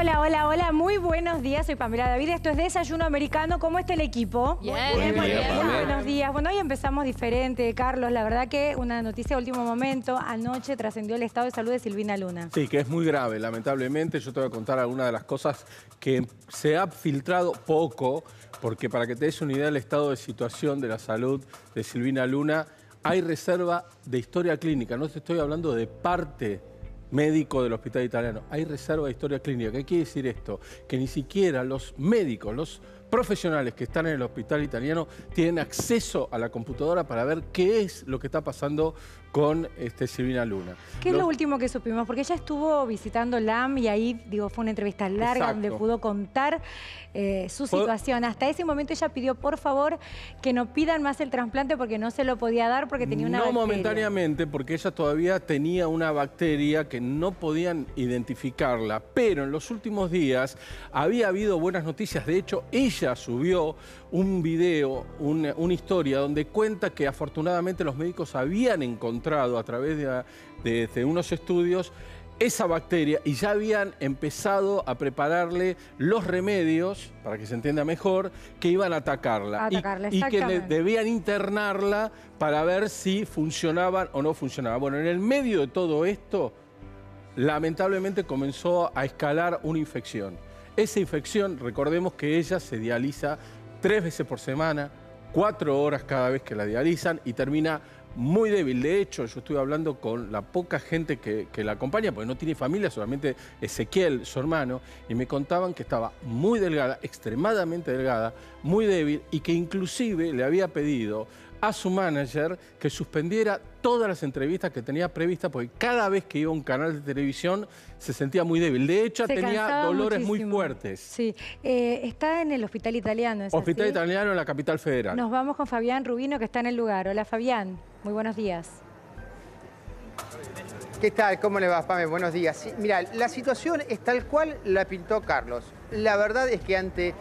Hola, hola, hola, muy buenos días, soy Pamela David, esto es Desayuno Americano, ¿cómo está el equipo? Bien, día, bien. Pamela. Buenos días, bueno, hoy empezamos diferente, Carlos, la verdad que una noticia de último momento, anoche trascendió el estado de salud de Silvina Luna. Sí, que es muy grave, lamentablemente. Yo te voy a contar algunas de las cosas que se ha filtrado poco, porque para que te des una idea del estado de situación de la salud de Silvina Luna, hay reserva de historia clínica. No te estoy hablando de parte médico del hospital italiano. Hay reserva de historia clínica. ¿Qué quiere decir esto? Que ni siquiera los médicos, los profesionales que están en el hospital italiano tienen acceso a la computadora para ver qué es lo que está pasando con este, Silvina Luna. ¿Qué es Lo- último que supimos? Porque ella estuvo visitando LAM y ahí, digo, fue una entrevista larga Exacto. donde pudo contar eh, su situación. Hasta ese momento ella pidió, por favor, que no pidan más el trasplante porque no se lo podía dar porque tenía una no bacteria. momentáneamente, porque ella todavía tenía una bacteria que no podían identificarla, pero en los últimos días había habido buenas noticias. De hecho, ella subió un video, una, una historia, donde cuenta que afortunadamente los médicos habían encontrado a través de, de- de unos estudios esa bacteria y ya habían empezado a prepararle los remedios, para que se entienda mejor, que iban a atacarla. Y- Atacarla, y, que le debían internarla para ver si funcionaban o no funcionaban. Bueno, en el medio de todo esto, lamentablemente comenzó a escalar una infección. Esa infección, recordemos que ella se dializa tres veces por semana, cuatro horas cada vez que la dializan y termina muy débil. De hecho, yo estuve hablando con la poca gente que, que la acompaña, porque no tiene familia, solamente Ezequiel, su hermano, y me contaban que estaba muy delgada, extremadamente delgada, muy débil, y que inclusive le había pedido a su manager que suspendiera todas las entrevistas que tenía previstas, porque cada vez que iba a un canal de televisión se sentía muy débil. De hecho, Se tenía dolores muy fuertes. Sí, Eh, está en el hospital italiano, ¿es Hospital así? italiano en la capital federal. Nos vamos con Fabián Rubino, que está en el lugar. Hola, Fabián. Muy buenos días. ¿Qué tal? ¿Cómo le va, Pame? Buenos días. Sí, mira, la situación es tal cual la pintó Carlos. La verdad es que ante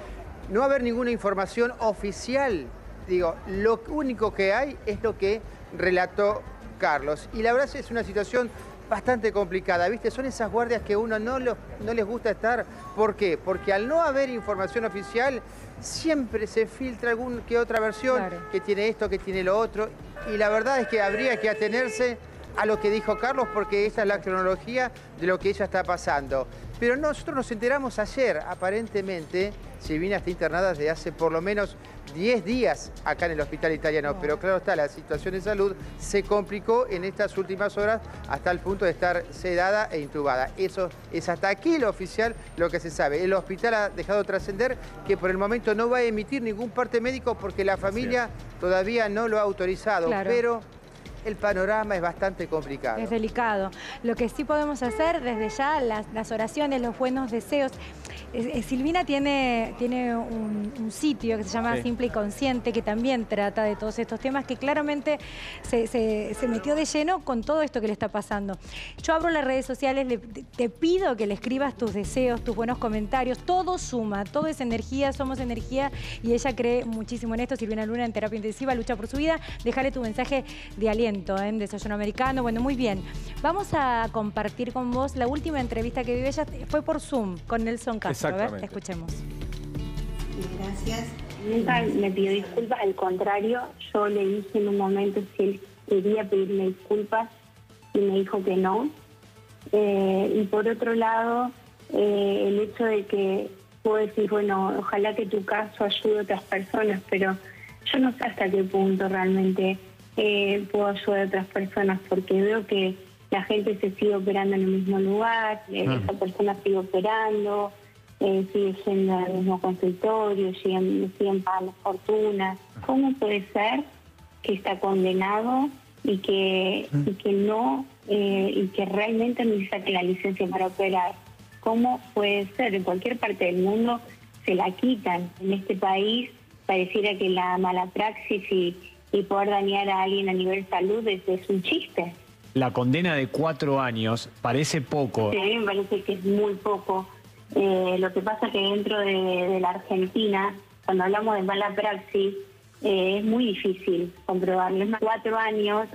no haber ninguna información oficial, digo, lo único que hay es lo que relató Carlos. Y la verdad es una situación bastante complicada, ¿viste? Son esas guardias que a uno no, no les gusta estar. ¿Por qué? Porque al no haber información oficial, siempre se filtra algún que otra versión Claro. que tiene esto, que tiene lo otro. Y la verdad es que habría que atenerse a lo que dijo Carlos porque esa es la cronología de lo que ella está pasando. Pero nosotros nos enteramos ayer, aparentemente, Silvina está internada desde hace por lo menos 10 días acá en el hospital italiano, pero claro está, la situación de salud se complicó en estas últimas horas hasta el punto de estar sedada e intubada. Eso es hasta aquí lo oficial, lo que se sabe. El hospital ha dejado trascender que por el momento no va a emitir ningún parte médico porque la familia todavía no lo ha autorizado, Claro. pero el panorama es bastante complicado. Es delicado. Lo que sí podemos hacer desde ya, las, las oraciones, los buenos deseos. Eh, Silvina tiene, tiene un, un sitio que se llama Sí. Simple y Consciente, que también trata de todos estos temas, que claramente se, se- se metió de lleno con todo esto que le está pasando. Yo abro las redes sociales, le- te te pido que le escribas tus deseos, tus buenos comentarios, todo suma, todo es energía, somos energía y ella cree muchísimo en esto. Silvina Luna en terapia intensiva, lucha por su vida. Déjale tu mensaje de aliento ¿eh? en Desayuno Americano. Bueno, muy bien. Vamos a compartir con vos la última entrevista que vive ella, fue por Zoom con Nelson Castro. A ver, Exactamente. escuchemos. Gracias. Nunca me pidió disculpas, al contrario, yo le dije en un momento si él quería pedirme disculpas y me dijo que no. Eh, y por otro lado, eh, el hecho de que puedo decir, bueno, ojalá que tu caso ayude a otras personas, pero yo no sé hasta qué punto realmente eh, puedo ayudar a otras personas, porque veo que la gente se sigue operando en el mismo lugar, eh, esa persona sigue operando, eh, sigue yendo al mismo consultorio, siguen, siguen pagando fortunas. ¿Cómo puede ser que está condenado y que, y que no, eh, y que realmente no saque la licencia para operar? ¿Cómo puede ser? En cualquier parte del mundo se la quitan. En este país pareciera que la mala praxis y, y poder dañar a alguien a nivel salud es, es un chiste. La condena de cuatro años parece poco. Sí, a mí me parece que es muy poco. Eh, lo que pasa que dentro de, de la Argentina, cuando hablamos de mala praxis, eh, es muy difícil comprobarlo. Es más, cuatro años,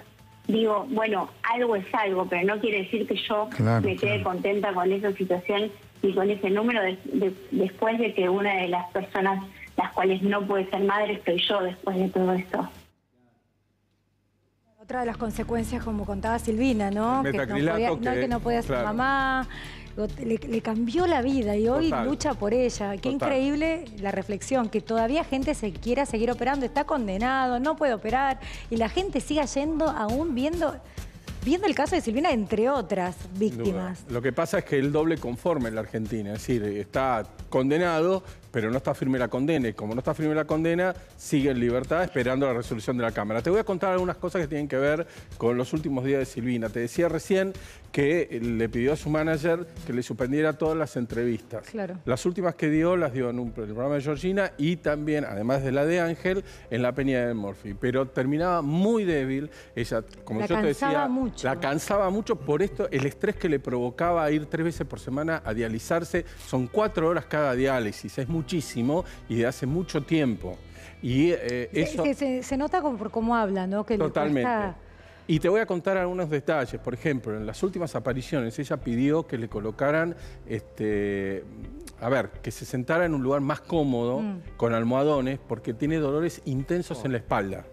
digo, bueno, algo es algo, pero no quiere decir que yo Claro, me quede claro. contenta con esa situación y con ese número después de que una de las personas las cuales no puede ser madre estoy yo después de todo esto. Otra de las consecuencias, como contaba Silvina, ¿no? Que no, podía, que, no podía ser mamá, le, cambió la vida y hoy lucha por ella. Qué increíble la reflexión, que todavía gente se quiera seguir operando, está condenado, no puede operar y la gente siga yendo aún viendo viendo el caso de Silvina, entre otras víctimas. Lo que pasa es que el doble conforme en la Argentina, es decir, está condenado, pero no está firme la condena. Y como no está firme la condena, sigue en libertad esperando la resolución de la Cámara. Te voy a contar algunas cosas que tienen que ver con los últimos días de Silvina. Te decía recién que le pidió a su manager que le suspendiera todas las entrevistas. Claro. Las últimas que dio las dio en un programa de Georgina y también, además de la de Ángel, en la Peña de Morphy. Pero terminaba muy débil. Ella, como yo te decía, mucho. la cansaba mucho por esto, el estrés que le provocaba ir tres veces por semana a dializarse. Son cuatro horas cada diálisis. Es muchísimo y de hace mucho tiempo. Y eh, eso... Se, nota por cómo habla, ¿no? Que Totalmente. Y te voy a contar algunos detalles. Por ejemplo, en las últimas apariciones ella pidió que le colocaran, este, a ver, que se sentara en un lugar más cómodo, mm. con almohadones, porque tiene dolores intensos en la espalda.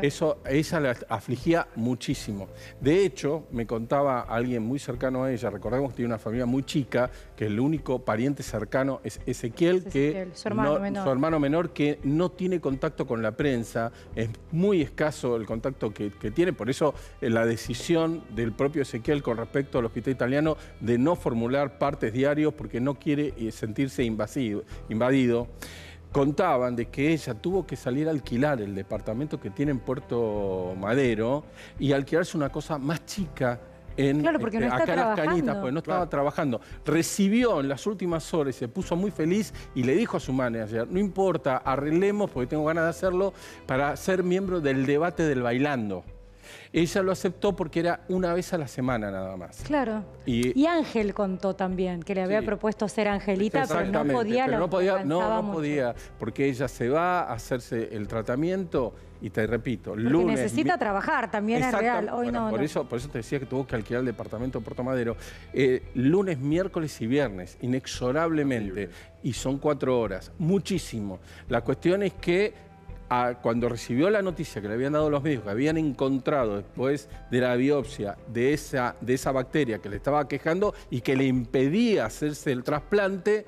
Eso ella la afligía muchísimo. De hecho, me contaba alguien muy cercano a ella, recordemos que tiene una familia muy chica, que el único pariente cercano es Ezequiel, que su, hermano menor. su hermano menor, que no tiene contacto con la prensa, es muy escaso el contacto que, tiene, por eso eh, la decisión del propio Ezequiel con respecto al hospital italiano de no formular partes diarios porque no quiere eh, sentirse invadido contaban de que ella tuvo que salir a alquilar el departamento que tiene en Puerto Madero y alquilarse una cosa más chica en claro, porque no este, acá las cañitas, porque no estaba trabajando. Recibió en las últimas horas, se puso muy feliz y le dijo a su manager, no importa, arreglemos, porque tengo ganas de hacerlo, para ser miembro del debate del bailando. Ella lo aceptó porque era una vez a la semana nada más. Claro. Y, Ángel contó también que le había propuesto ser Angelita, pero no podía. no podía, no, no podía, porque ella se va a hacerse el tratamiento y te repito, porque lunes... necesita trabajar, también es real. Hoy no, por, Eso, por eso te decía que tuvo que alquilar el departamento de Puerto Madero. Eh, lunes, miércoles y viernes, inexorablemente. Y son cuatro horas. Muchísimo. La cuestión es que cuando recibió la noticia que le habían dado los médicos, que habían encontrado después de la biopsia de esa, de esa bacteria que le estaba quejando y que le impedía hacerse el trasplante,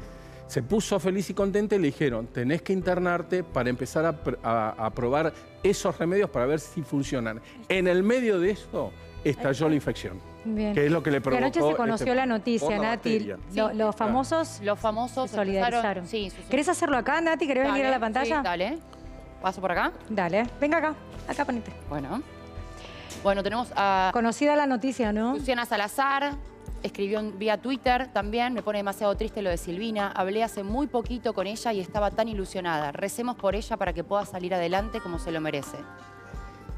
se puso feliz y contenta y le dijeron, tenés que internarte para empezar a, probar esos remedios para ver si funcionan. En el medio de esto estalló la infección. Que es lo que le provocó... anoche se conoció este la noticia, Nati. los famosos... Los famosos se solidarizaron. ¿Querés hacerlo acá, Nati? ¿Querés venir a la pantalla? dale. ¿Paso por acá? Dale, venga acá, acá ponete. Bueno. Bueno, tenemos a... Conocida la noticia, ¿no? Luciana Salazar, escribió vía Twitter también, me pone demasiado triste lo de Silvina. Hablé hace muy poquito con ella y estaba tan ilusionada. Recemos por ella para que pueda salir adelante como se lo merece.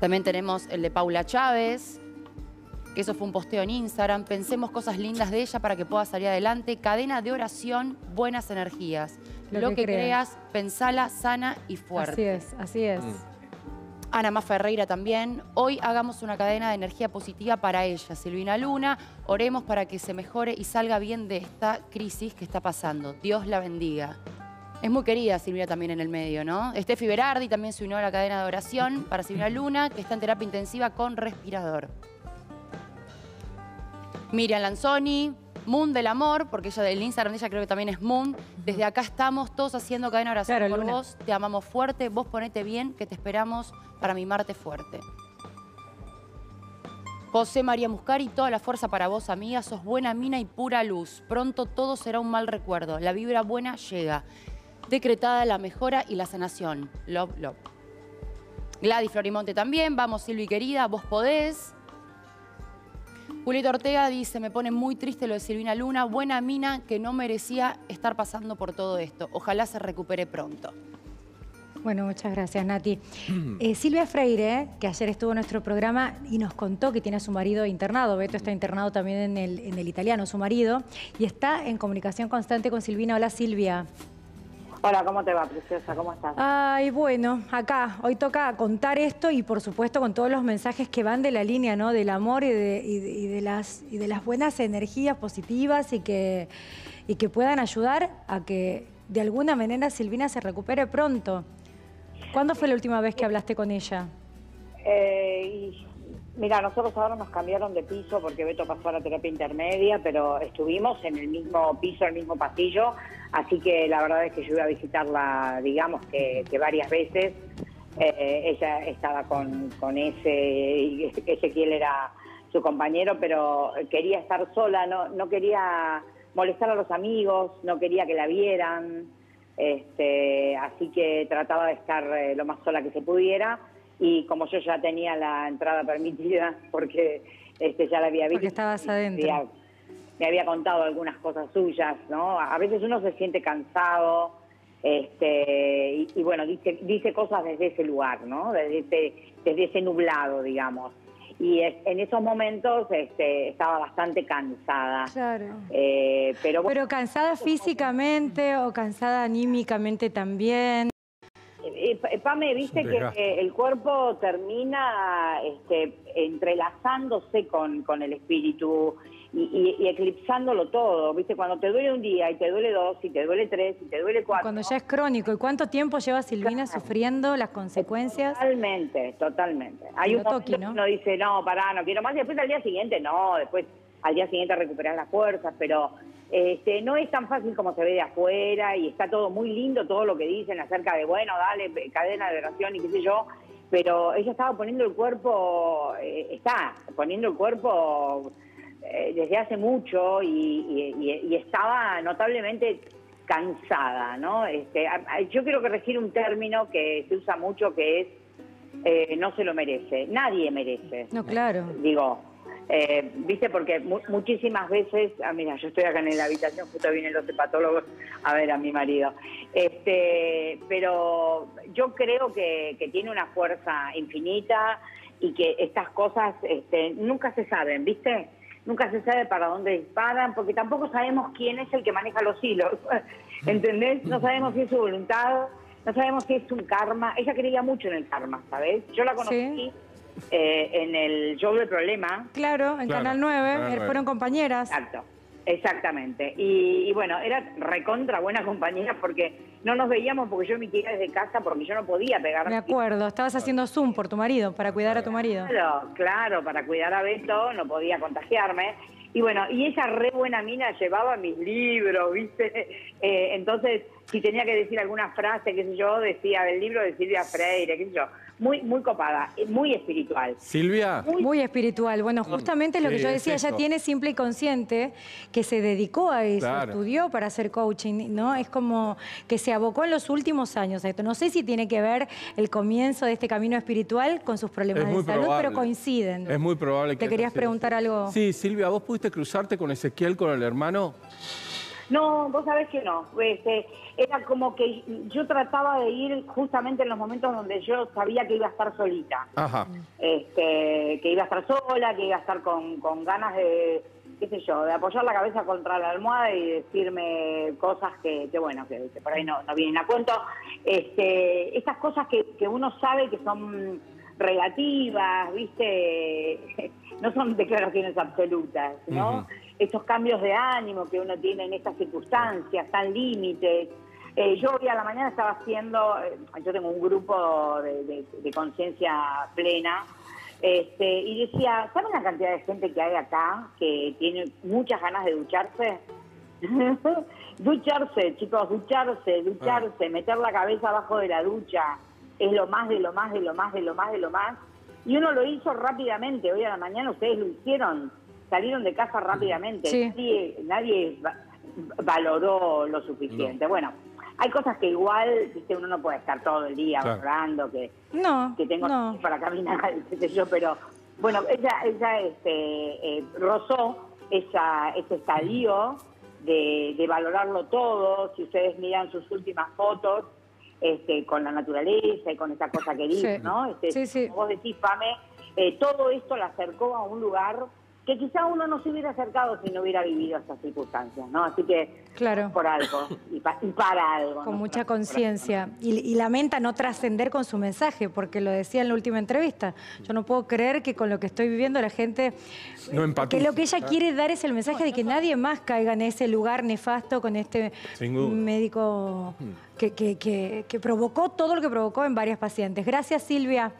También tenemos el de Paula Chávez, que eso fue un posteo en Instagram. Pensemos cosas lindas de ella para que pueda salir adelante. Cadena de oración, buenas energías. Lo, que, creas, pensala sana y fuerte. Así es, así es. Mm. Ana Más Ferreira también. Hoy hagamos una cadena de energía positiva para ella. Silvina Luna, oremos para que se mejore y salga bien de esta crisis que está pasando. Dios la bendiga. Es muy querida Silvina también en el medio, ¿no? Steffi Berardi también se unió a la cadena de oración para Silvina Luna, que está en terapia intensiva con respirador. Miriam Lanzoni, Moon del Amor, porque ella del Instagram ella creo que también es Moon. Desde acá estamos todos haciendo cadena oración por vos. Te amamos fuerte, vos ponete bien, que te esperamos para mimarte fuerte. José María Muscari, toda la fuerza para vos, amiga. Sos buena mina y pura luz. Pronto todo será un mal recuerdo. La vibra buena llega. Decretada la mejora y la sanación. Love, love. Gladys Florimonte también. Vamos, Silvi querida, vos podés. Julieta Ortega dice, me pone muy triste lo de Silvina Luna, buena mina que no merecía estar pasando por todo esto. Ojalá se recupere pronto. Bueno, muchas gracias, Nati. Eh, Silvia Freire, que ayer estuvo en nuestro programa y nos contó que tiene a su marido internado. Beto está internado también en el, en el italiano, su marido, y está en comunicación constante con Silvina. Hola, Silvia. Hola, ¿cómo te va, preciosa? ¿Cómo estás? Ay, bueno, acá, hoy toca contar esto y por supuesto con todos los mensajes que van de la línea, ¿no? Del amor y de, y de- y de las, y de las buenas energías positivas y que, y que puedan ayudar a que de alguna manera Silvina se recupere pronto. ¿Cuándo fue la última vez que hablaste con ella? Eh, y, mira, nosotros ahora nos cambiaron de piso porque Beto pasó a la terapia intermedia, pero estuvimos en el mismo piso, el mismo pasillo, así que la verdad es que yo iba a visitarla, digamos que, varias veces. Eh, ella estaba con, con ese, Ezequiel era su compañero, pero quería estar sola, no, no quería molestar a los amigos, no quería que la vieran, este, así que trataba de estar eh, lo más sola que se pudiera y como yo ya tenía la entrada permitida porque este, ya la había visto, Porque estabas adentro. había- me había contado algunas cosas suyas, ¿no? A veces uno se siente cansado, este, y, y bueno, dice, dice cosas desde ese lugar, ¿no? Desde ese, desde ese nublado, digamos. Y es- en esos momentos este, estaba bastante cansada. Claro. Eh, pero bueno, Pero cansada físicamente o cansada anímicamente también. Eh, eh, Pame, viste que eh, el cuerpo termina este, entrelazándose con, con el espíritu y, y- y eclipsándolo todo. Viste, cuando te duele un día y te duele dos, y te duele tres, y te duele cuatro. Cuando ya es crónico. ¿Y cuánto tiempo lleva Silvina Claro. sufriendo las consecuencias? Totalmente, totalmente. Hay un momento toqui, que ¿no? uno dice, no, pará, no quiero más, y después al día siguiente, no, después al día siguiente recuperar las fuerzas, pero este, no es tan fácil como se ve de afuera y está todo muy lindo, todo lo que dicen acerca de, bueno, dale, cadena de oración y qué sé yo, pero ella estaba poniendo el cuerpo, eh, está poniendo el cuerpo eh, desde hace mucho y, y- y- y estaba notablemente cansada, ¿no? Este, yo quiero corregir un término que se usa mucho que es eh, no se lo merece. Nadie merece. No, claro. Digo, eh, viste, porque mu- muchísimas veces, ah, mira, yo estoy acá en la habitación, justo vienen los hepatólogos a ver a mi marido. Este, pero yo creo que, que tiene una fuerza infinita y que estas cosas este, nunca se saben, ¿viste? Nunca se sabe para dónde disparan, porque tampoco sabemos quién es el que maneja los hilos, ¿entendés? No sabemos si es su voluntad, no sabemos si es un karma. Ella creía mucho en el karma, ¿sabes? Yo la conocí. Eh, en el show del problema, Claro, en Claro, Canal 9, Canal eh, 9. fueron compañeras. Exacto, exactamente. Y, y bueno, era recontra buena compañía porque no nos veíamos porque yo me quería desde casa porque yo no podía pegar. Me acuerdo, estabas haciendo Zoom por tu marido, para cuidar a tu marido. Claro, claro, para cuidar a Beto no podía contagiarme. Y bueno, y esa re buena mina llevaba mis libros, ¿viste? Eh, entonces, si tenía que decir alguna frase, qué sé yo, decía del libro de Silvia Freire, qué sé yo. Muy, muy copada, muy espiritual. Silvia, Muy espiritual. Bueno, justamente lo que Sí, yo es decía, ella tiene simple y consciente que se dedicó a eso, Claro. estudió para hacer coaching, ¿no? Es como que se abocó en los últimos años a esto. No sé si tiene que ver el comienzo de este camino espiritual con sus problemas es de salud, probable. pero coinciden. Es muy probable que ¿Te querías preguntar algo? Sí, Silvia, ¿vos pudiste cruzarte con Ezequiel, con el hermano? No, vos sabés que no. Este, era como que yo trataba de ir justamente en los momentos donde yo sabía que iba a estar solita. Ajá. Este, que iba a estar sola, que iba a estar con, con ganas de, qué sé yo, de apoyar la cabeza contra la almohada y decirme cosas que, que bueno, que, que por ahí no, no vienen a cuento. Este, estas cosas que, que uno sabe que son relativas, ¿viste? No son declaraciones absolutas, ¿no? Ujú. Estos cambios de ánimo que uno tiene en estas circunstancias tan límites. Eh, yo hoy a la mañana estaba haciendo, eh, yo tengo un grupo de, de- de conciencia plena, este, y decía, ¿saben la cantidad de gente que hay acá que tiene muchas ganas de ducharse? ducharse, chicos, ducharse, ducharse, meter la cabeza abajo de la ducha, es lo más de lo más de lo más de lo más de lo más. Y uno lo hizo rápidamente, hoy a la mañana ustedes lo hicieron, salieron de casa rápidamente, Sí. nadie, nadie va- valoró lo suficiente. Bueno, hay cosas que igual, viste, uno no puede estar todo el día Claro. que, No, que tengo no. para caminar, qué sé yo, pero bueno, ella, ella este, eh, rozó esa, ese estadio de, de valorarlo todo. Si ustedes miran sus últimas fotos este, con la naturaleza y con esa cosa que dice, Sí. ¿no? Este, Sí, sí. Como vos decís, Pame, eh, todo esto la acercó a un lugar que quizá uno no se hubiera acercado si no hubiera vivido estas circunstancias, ¿no? Así que Claro. por algo y, pa- y para algo. Con ¿no? mucha conciencia. Y, y lamenta no trascender con su mensaje, porque lo decía en la última entrevista. Yo no puedo creer que con lo que estoy viviendo la gente... No empatiza. Que lo que ella quiere dar es el mensaje de que nadie más caiga en ese lugar nefasto con este médico que, que- que- que provocó todo lo que provocó en varias pacientes. Gracias, Silvia.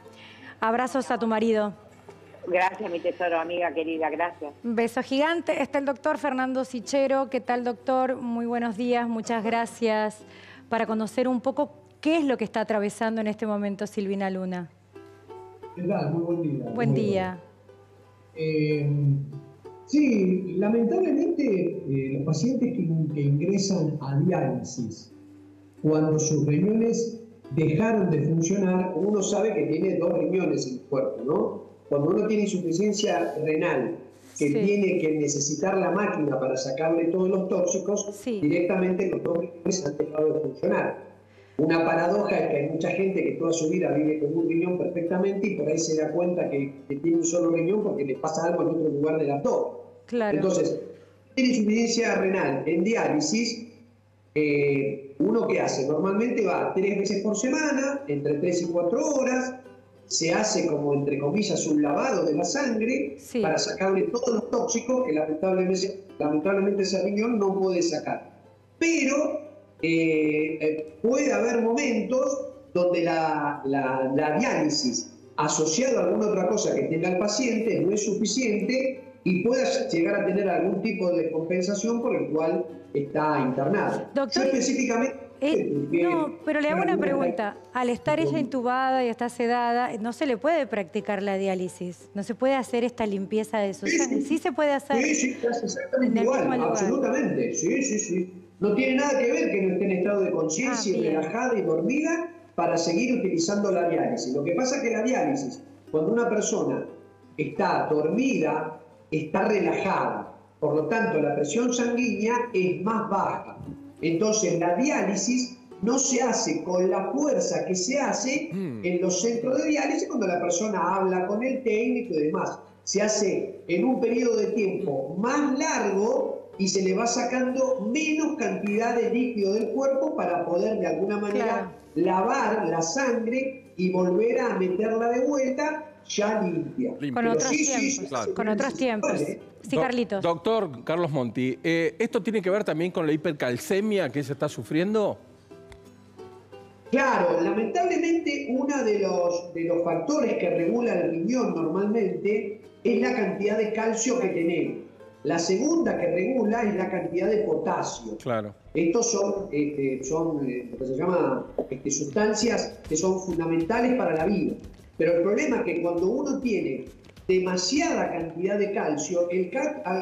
Abrazos a tu marido. Gracias, mi tesoro, amiga querida, gracias. Un beso gigante. Está el doctor Fernando Sichero. ¿Qué tal, doctor? Muy buenos días, muchas gracias. Para conocer un poco qué es lo que está atravesando en este momento Silvina Luna. ¿Qué tal? Muy buen día. Buen Muy día. Eh, sí, lamentablemente eh, los pacientes que, que ingresan a diálisis cuando sus riñones dejaron de funcionar, uno sabe que tiene dos riñones en el cuerpo, ¿no? Cuando uno tiene insuficiencia renal, que Sí. tiene que necesitar la máquina para sacarle todos los tóxicos, Sí. directamente los dos riñones han dejado de funcionar. Una paradoja es que hay mucha gente que toda su vida vive con un riñón perfectamente y por ahí se da cuenta que, que tiene un solo riñón porque le pasa algo en otro lugar del abdomen. Claro. Entonces, tiene insuficiencia renal en diálisis, eh, uno que hace, normalmente va tres veces por semana, entre tres y cuatro horas, se hace como entre comillas un lavado de la sangre Sí. para sacarle todos los tóxicos que lamentablemente, lamentablemente ese riñón no puede sacar. Pero eh, eh, puede haber momentos donde la, la- la diálisis asociado a alguna otra cosa que tenga el paciente no es suficiente y pueda llegar a tener algún tipo de compensación por el cual está internado. Doctor, Yo específicamente... Eh, no, pero le hago una pregunta. Al estar ella intubada y está sedada, no se le puede practicar la diálisis. No se puede hacer esta limpieza de su Sí, sangre. sí. Se puede hacer. Sí, sí, exactamente igual, absolutamente. Sí, sí, sí. No tiene nada que ver que no esté en estado de conciencia Ah, relajada y dormida para seguir utilizando la diálisis. Lo que pasa es que la diálisis, cuando una persona está dormida, está relajada. Por lo tanto, la presión sanguínea es más baja. Entonces, la diálisis no se hace con la fuerza que se hace en los centros de diálisis cuando la persona habla con el técnico y demás. Se hace en un periodo de tiempo más largo y se le va sacando menos cantidad de líquido del cuerpo para poder de alguna manera lavar la sangre y volver a meterla de vuelta ya limpia. Con otros sí, sí, tiempos. sí, Claro. sí, Con otros tiempos. Sí, Do- Carlitos. Doctor Carlos Monti, eh, ¿esto tiene que ver también con la hipercalcemia que se está sufriendo? Claro, lamentablemente uno de los, de los factores que regula el riñón normalmente es la cantidad de calcio que tenemos. La segunda que regula es la cantidad de potasio. Claro. Estos son, este, son eh, lo que se llama este, sustancias que son fundamentales para la vida. Pero el problema es que cuando uno tiene demasiada cantidad de calcio, el,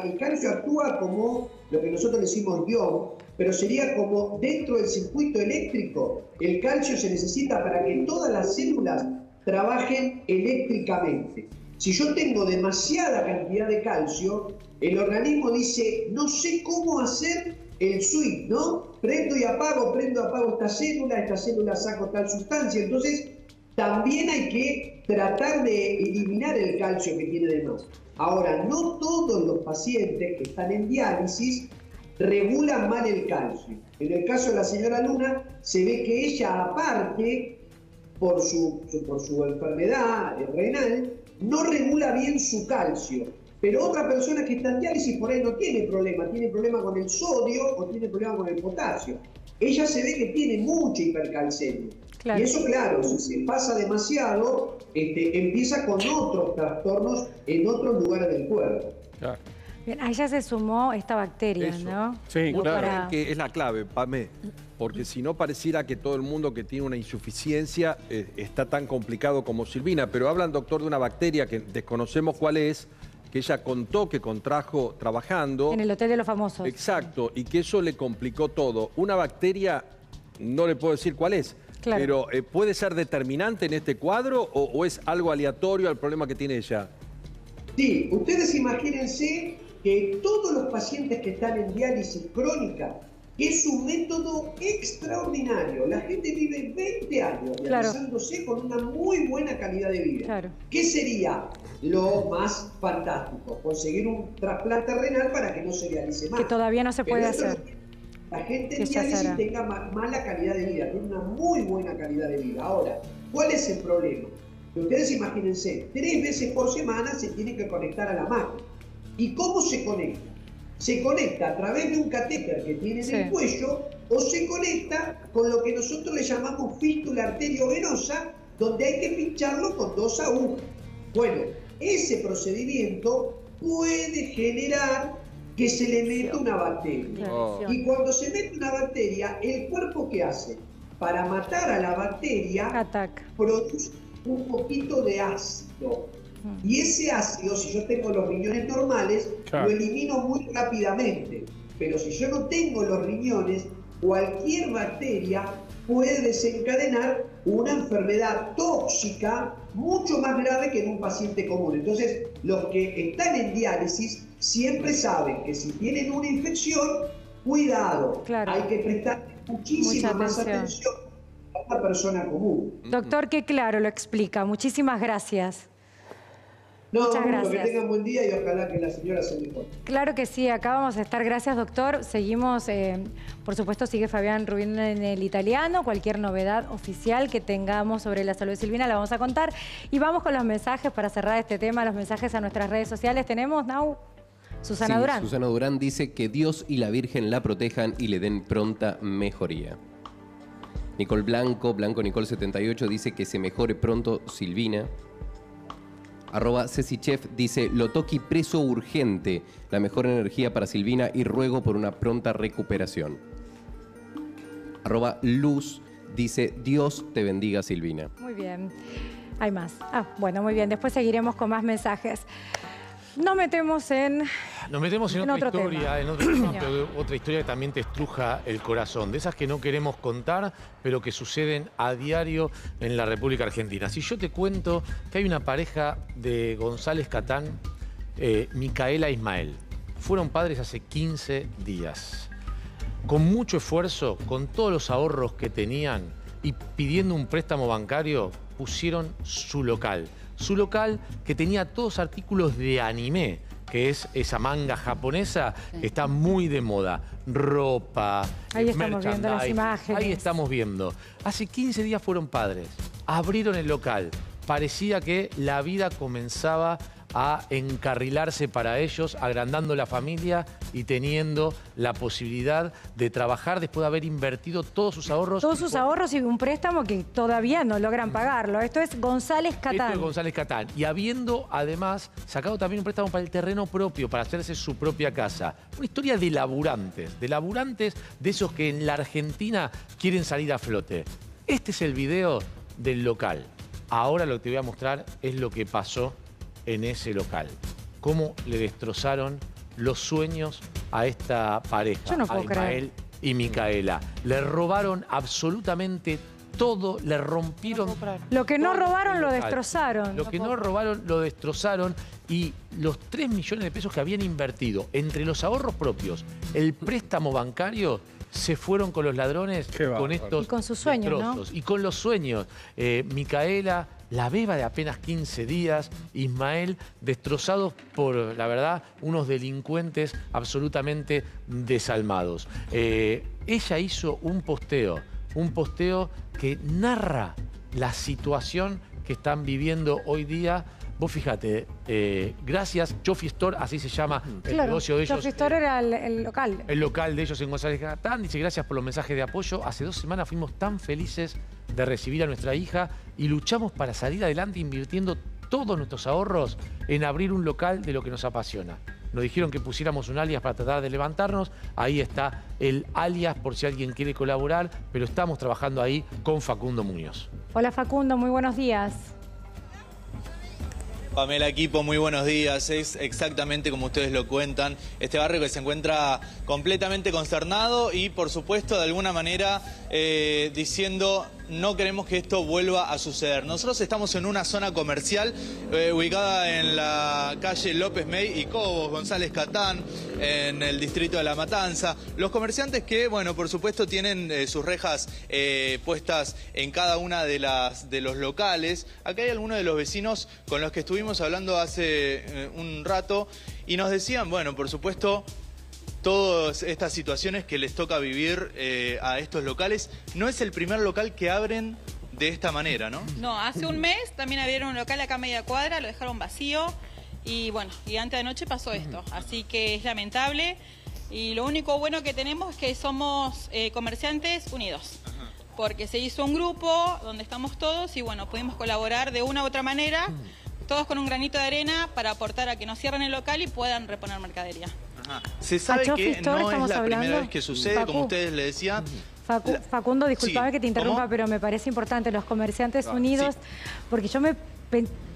el calcio actúa como lo que nosotros decimos ion, pero sería como dentro del circuito eléctrico, el calcio se necesita para que todas las células trabajen eléctricamente. Si yo tengo demasiada cantidad de calcio, el organismo dice, no sé cómo hacer el switch, ¿no? Prendo y apago, prendo y apago esta célula, esta célula saco tal sustancia. Entonces, también hay que tratar de eliminar el calcio que tiene de más. Ahora, no todos los pacientes que están en diálisis regulan mal el calcio. En el caso de la señora Luna, se ve que ella, aparte, por su, por su enfermedad renal, no regula bien su calcio. Pero otra persona que está en diálisis por ahí no tiene problema, tiene problema con el sodio o tiene problema con el potasio. Ella se ve que tiene mucha hipercalcemia. Claro. Y eso, claro, si se pasa demasiado, este, empieza con otros trastornos en otros lugares del cuerpo. Claro. Bien, a ella se sumó esta bacteria, Eso. ¿no? Sí, No claro. para- que es la clave, Pame, porque si no pareciera que todo el mundo que tiene una insuficiencia eh, está tan complicado como Silvina, pero hablan, doctor, de una bacteria que desconocemos cuál es, que ella contó que contrajo trabajando. En el Hotel de los Famosos. Exacto, y que eso le complicó todo. Una bacteria, no le puedo decir cuál es, Claro. pero eh, ¿puede ser determinante en este cuadro o, o es algo aleatorio al problema que tiene ella? Sí, ustedes imagínense que todos los pacientes que están en diálisis crónica que es un método extraordinario. La gente vive 20 años realizándose con una muy buena calidad de vida. ¿Qué sería lo más fantástico? Conseguir un trasplante renal para que no se realice más. Que todavía no se puede hacer. La gente en diálisis tenga mala calidad de vida, tiene una muy buena calidad de vida. Ahora, ¿cuál es el problema? ustedes imagínense, tres veces por semana se tiene que conectar a la máquina. ¿Y cómo se conecta? Se conecta a través de un catéter que tiene en el cuello o se conecta con lo que nosotros le llamamos fístula arteriovenosa, donde hay que pincharlo con dos agujas. Bueno, ese procedimiento puede generar que se le meta una bacteria. Y cuando se mete una bacteria, el cuerpo ¿qué hace? Para matar a la bacteria, produce un poquito de ácido. Mm. Y ese ácido, si yo tengo los riñones normales, lo elimino muy rápidamente. Pero si yo no tengo los riñones, cualquier bacteria puede desencadenar una enfermedad tóxica mucho más grave que en un paciente común. Entonces, los que están en diálisis siempre saben que si tienen una infección, cuidado, hay que prestar muchísima más atención a una persona común. Doctor, qué claro lo explica. Muchísimas gracias. Muchas gracias. Que tengan buen día y ojalá que la señora se mejore. Claro que sí, acá vamos a estar. Gracias, doctor. Seguimos, eh, por supuesto, sigue Fabián Rubín en el italiano. Cualquier novedad oficial que tengamos sobre la salud de Silvina la vamos a contar. Y vamos con los mensajes para cerrar este tema, los mensajes a nuestras redes sociales. Tenemos, Nau. Susana Durán. Susana Durán dice que Dios y la Virgen la protejan y le den pronta mejoría. Nicole Blanco, Blanco Nicole 78, dice que se mejore pronto Silvina. Arroba Ceci Chef dice, Lotoki preso urgente, la mejor energía para Silvina y ruego por una pronta recuperación. Arroba Luz dice, Dios te bendiga Silvina. Muy bien. Hay más. Ah, bueno, muy bien. Después seguiremos con más mensajes. Nos metemos en. Nos metemos en, otra historia, en otra historia que también te estruja el corazón, de esas que no queremos contar, pero que suceden a diario en la República Argentina. Si yo te cuento que hay una pareja de González Catán, eh, Micaela e Ismael, fueron padres hace 15 días. Con mucho esfuerzo, con todos los ahorros que tenían y pidiendo un préstamo bancario, pusieron su local su local que tenía todos artículos de anime, que es esa manga japonesa que está muy de moda. Ropa, Ahí estamos viendo las imágenes. Ahí estamos viendo. Hace 15 días fueron padres, abrieron el local. Parecía que la vida comenzaba a encarrilarse para ellos, agrandando la familia y teniendo la posibilidad de trabajar después de haber invertido todos sus ahorros. Todos sus ahorros y un préstamo que todavía no logran pagarlo. Esto es González Catán. Esto es González Catán. Y habiendo además sacado también un préstamo para el terreno propio, para hacerse su propia casa. Una historia de laburantes, de laburantes de esos que en la Argentina quieren salir a flote. Este es el video del local. Ahora lo que te voy a mostrar es lo que pasó en ese local. Cómo le destrozaron los sueños a esta pareja, a Ismael y Micaela. Le robaron absolutamente todo, le rompieron. lo que no robaron lo destrozaron. Lo que no robaron lo destrozaron y los 3 millones de pesos que habían invertido entre los ahorros propios, el préstamo bancario, se fueron con los ladrones con estos y con sus sueños, Y con los sueños. Eh, Micaela la beba de apenas 15 días, Ismael, destrozados por, la verdad, unos delincuentes absolutamente desalmados. Eh, ella hizo un posteo, un posteo que narra la situación que están viviendo hoy día Vos fíjate, eh, gracias, Chofi Store, así se llama el negocio de ellos. Chofi Store era el, local. El local de ellos en González Catán. Dice, gracias por los mensajes de apoyo. Hace dos semanas fuimos tan felices de recibir a nuestra hija y luchamos para salir adelante invirtiendo todos nuestros ahorros en abrir un local de lo que nos apasiona. Nos dijeron que pusiéramos un alias para tratar de levantarnos. Ahí está el alias por si alguien quiere colaborar, pero estamos trabajando ahí con Facundo Muñoz. Hola Facundo, muy buenos días. Pamela Equipo, muy buenos días. Es exactamente como ustedes lo cuentan. Este barrio que se encuentra completamente consternado y, por supuesto, de alguna manera eh, diciendo no queremos que esto vuelva a suceder. Nosotros estamos en una zona comercial eh, ubicada en la calle López May y Cobos, González Catán, en el distrito de La Matanza. Los comerciantes que, bueno, por supuesto tienen eh, sus rejas eh, puestas en cada una de, las, de los locales. Acá hay algunos de los vecinos con los que estuvimos hablando hace un rato y nos decían, bueno, por supuesto, todas estas situaciones que les toca vivir eh, a estos locales. No es el primer local que abren de esta manera, ¿no? No, hace un mes también abrieron un local acá a media cuadra, lo dejaron vacío y bueno, y antes de noche pasó esto. Así que es lamentable y lo único bueno que tenemos es que somos eh, comerciantes unidos. Porque se hizo un grupo donde estamos todos y bueno, pudimos colaborar de una u otra manera, todos con un granito de arena para aportar a que nos cierren el local y puedan reponer mercadería. Se sabe que no es la primera vez que sucede, como ustedes le decían. Facundo, disculpame que te interrumpa, pero me parece importante los comerciantes unidos, porque yo me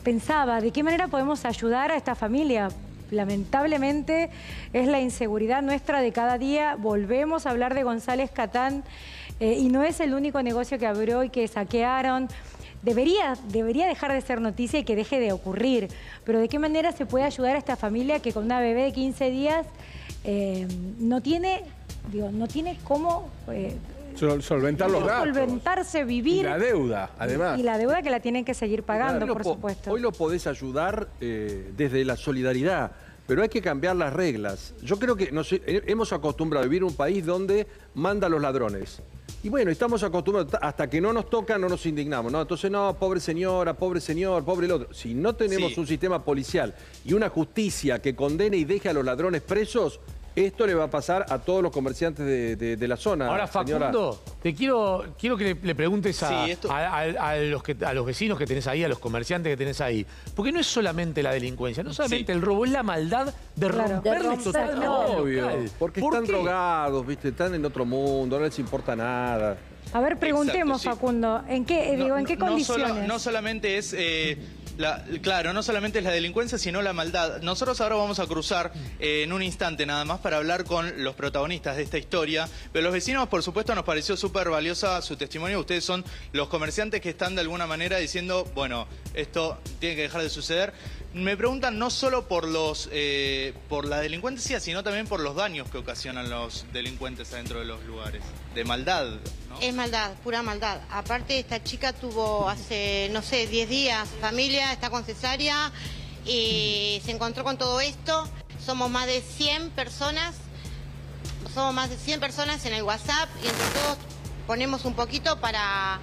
pensaba, ¿de qué manera podemos ayudar a esta familia? Lamentablemente es la inseguridad nuestra de cada día. Volvemos a hablar de González Catán eh, y no es el único negocio que abrió y que saquearon. Debería, debería dejar de ser noticia y que deje de ocurrir. Pero ¿de qué manera se puede ayudar a esta familia que con una bebé de 15 días eh, no tiene, digo, no tiene cómo... Eh, solventar los gastos. Solventarse, vivir. Y la deuda, además. Y la deuda que la tienen que seguir pagando, por supuesto. Hoy lo podés ayudar eh, desde la solidaridad, pero hay que cambiar las reglas. Yo creo que nos, hemos acostumbrado a vivir en un país donde manda a los ladrones. Y bueno, estamos acostumbrados, hasta que no nos toca no nos indignamos, ¿no? Entonces, no, pobre señora, pobre señor, pobre el otro. Si no tenemos un sistema policial y una justicia que condene y deje a los ladrones presos, esto le va a pasar a todos los comerciantes de, la zona. Ahora, Facundo, te quiero, quiero que le, preguntes a, los que, a los vecinos que tenés ahí, a los comerciantes que tenés ahí. Porque no es solamente la delincuencia, no solamente el robo, es la maldad de romperles totalmente. Obvio, porque están drogados, ¿viste? están en otro mundo, no les importa nada. A ver, preguntemos, Facundo, ¿en qué, digo, ¿en qué condiciones? No, solamente es... Eh, claro, no solamente es la delincuencia, sino la maldad. Nosotros ahora vamos a cruzar eh, en un instante nada más para hablar con los protagonistas de esta historia. Pero los vecinos, por supuesto, nos pareció súper valiosa su testimonio. Ustedes son los comerciantes que están de alguna manera diciendo, bueno, esto tiene que dejar de suceder. Me preguntan no solo por los eh, por la delincuencia, sino también por los daños que ocasionan los delincuentes adentro de los lugares. De maldad, ¿no? Es maldad, pura maldad. Aparte, esta chica tuvo hace, no sé, 10 días familia, está con cesárea y se encontró con todo esto. Somos más de 100 personas, somos más de 100 personas en el WhatsApp y entre todos ponemos un poquito para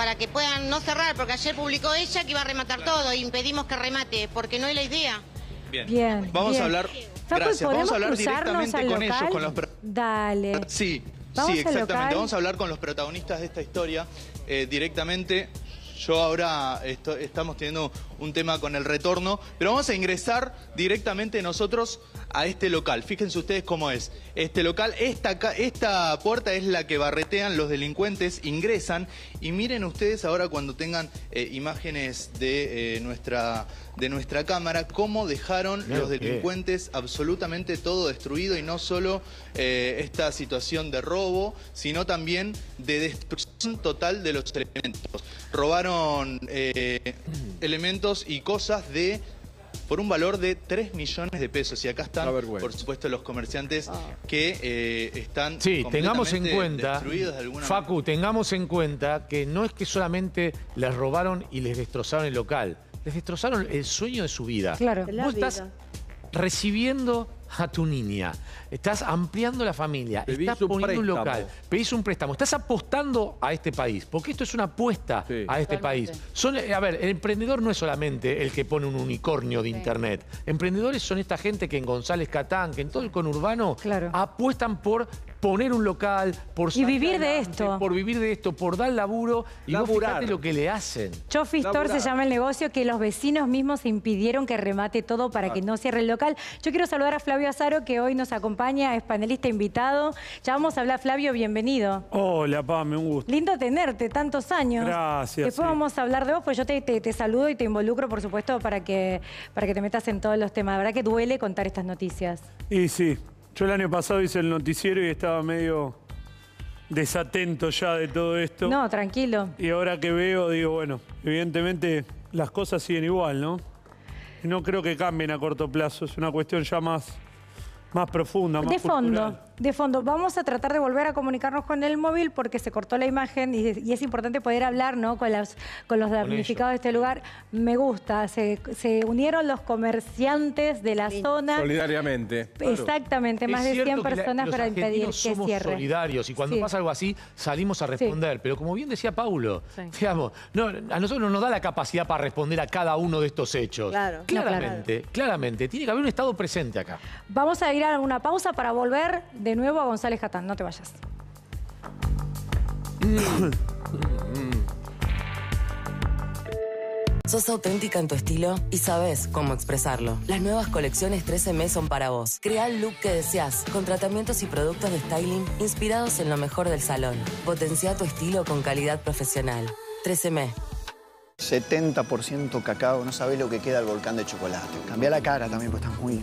para que puedan no cerrar, porque ayer publicó ella que iba a rematar todo y impedimos que remate, porque no es la idea. Bien. Vamos a hablar. gracias. Vamos a hablar directamente con ellos, con los. Dale. Sí, sí, exactamente. Vamos a hablar con los protagonistas de esta historia eh, directamente. Yo ahora estamos teniendo un tema con el retorno, pero vamos a ingresar directamente nosotros a este local. Fíjense ustedes cómo es. Este local, esta, esta puerta es la que barretean los delincuentes, ingresan y miren ustedes ahora cuando tengan eh, imágenes de, eh, nuestra, de nuestra cámara, cómo dejaron los delincuentes absolutamente todo destruido y no solo eh, esta situación de robo, sino también de destrucción total de los elementos. Robaron elementos y cosas de por un valor de 3 millones de pesos. Y acá están, por supuesto, los comerciantes ah. que eh, están Sí, tengamos en cuenta, Facu, tengamos en cuenta que no es que solamente les robaron y les destrozaron el local, les destrozaron el sueño de su vida. Claro. Vos estás recibiendo a tu niña, estás ampliando la familia, estás poniendo un local, pedís un préstamo, estás apostando a este país, porque esto es una apuesta a este país. Son, eh, a ver, el emprendedor no es solamente el que pone un unicornio de internet. Emprendedores son esta gente que en González Catán, que en todo el conurbano, apuestan por poner un local, por y vivir de esto. Por vivir de esto, por dar laburo y vos fíjate lo que le hacen. Chofistor se llama el negocio que los vecinos mismos impidieron que remate todo para que no cierre el local. Yo quiero saludar a Flavio Azaro que hoy nos acompaña, es panelista invitado. Ya vamos a hablar, Flavio, bienvenido. Hola, Pame, un gusto. Lindo tenerte, tantos años. Gracias. Después vamos a hablar de vos, pues yo te, saludo y te involucro, por supuesto, para que, para que te metas en todos los temas. La verdad que duele contar estas noticias. Y sí, yo el año pasado hice el noticiero y estaba medio desatento ya de todo esto. No, tranquilo. Y ahora que veo, digo, bueno, evidentemente las cosas siguen igual, ¿no? No creo que cambien a corto plazo, es una cuestión ya más, más profunda, más De fondo. De fondo, vamos a tratar de volver a comunicarnos con el móvil porque se cortó la imagen y, y es importante poder hablar ¿no? con, los, con los damnificados de este lugar. Me gusta, se, se unieron los comerciantes de la zona. Solidariamente. Exactamente, más de 100 personas para impedir que somos cierre. solidarios y cuando Sí. pasa algo así salimos a responder. Pero como bien decía Paulo, digamos, no, a nosotros no nos da la capacidad para responder a cada uno de estos hechos. Claro. Claramente, claramente. Tiene que haber un Estado presente acá. Vamos a ir a una pausa para volver de nuevo a González Catán. No te vayas. Sos auténtica en tu estilo y sabes cómo expresarlo. Las nuevas colecciones 13M son para vos. Crea el look que deseas, con tratamientos y productos de styling inspirados en lo mejor del salón. Potencia tu estilo con calidad profesional. 13M. 70% cacao, no sabés lo que queda el volcán de chocolate. Cambia la cara también, pues estás muy...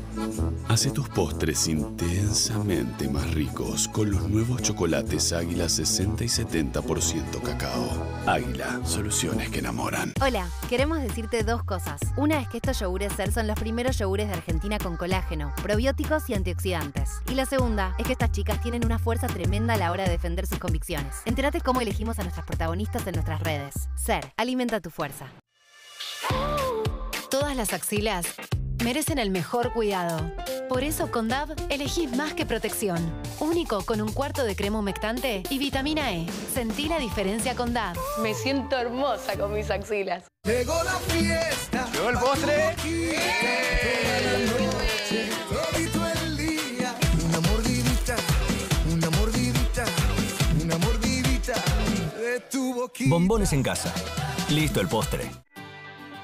Hace tus postres intensamente más ricos con los nuevos chocolates Águila 60 y 70% cacao. Águila, soluciones que enamoran. Hola, queremos decirte dos cosas. Una es que estos yogures SER son los primeros yogures de Argentina con colágeno, probióticos y antioxidantes. Y la segunda es que estas chicas tienen una fuerza tremenda a la hora de defender sus convicciones. Entérate cómo elegimos a nuestras protagonistas en nuestras redes. SER, alimenta tu fuerza. Todas las axilas merecen el mejor cuidado. Por eso con DAV elegís más que protección. Único con un cuarto de crema humectante y vitamina E. Sentí la diferencia con DAV. Me siento hermosa con mis axilas. Llegó la fiesta. Llegó el postre. Todito el día. Una mordidita, una mordidita, una mordidita de tu boquita. Bombones en casa. Listo el postre.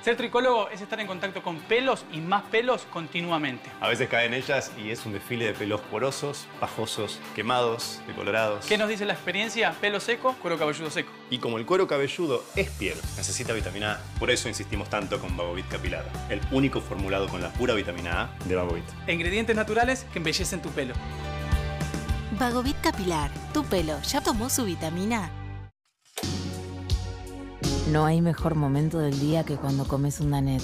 Ser tricólogo es estar en contacto con pelos y más pelos continuamente. A veces caen ellas y es un desfile de pelos porosos, pajosos, quemados, decolorados. ¿Qué nos dice la experiencia? Pelo seco, cuero cabelludo seco. Y como el cuero cabelludo es piel, necesita vitamina A. Por eso insistimos tanto con Vagovit Capilar, el único formulado con la pura vitamina A de Vagovit. Ingredientes naturales que embellecen tu pelo. Vagovit Capilar. ¿Tu pelo ya tomó su vitamina? No hay mejor momento del día que cuando comes un Danet.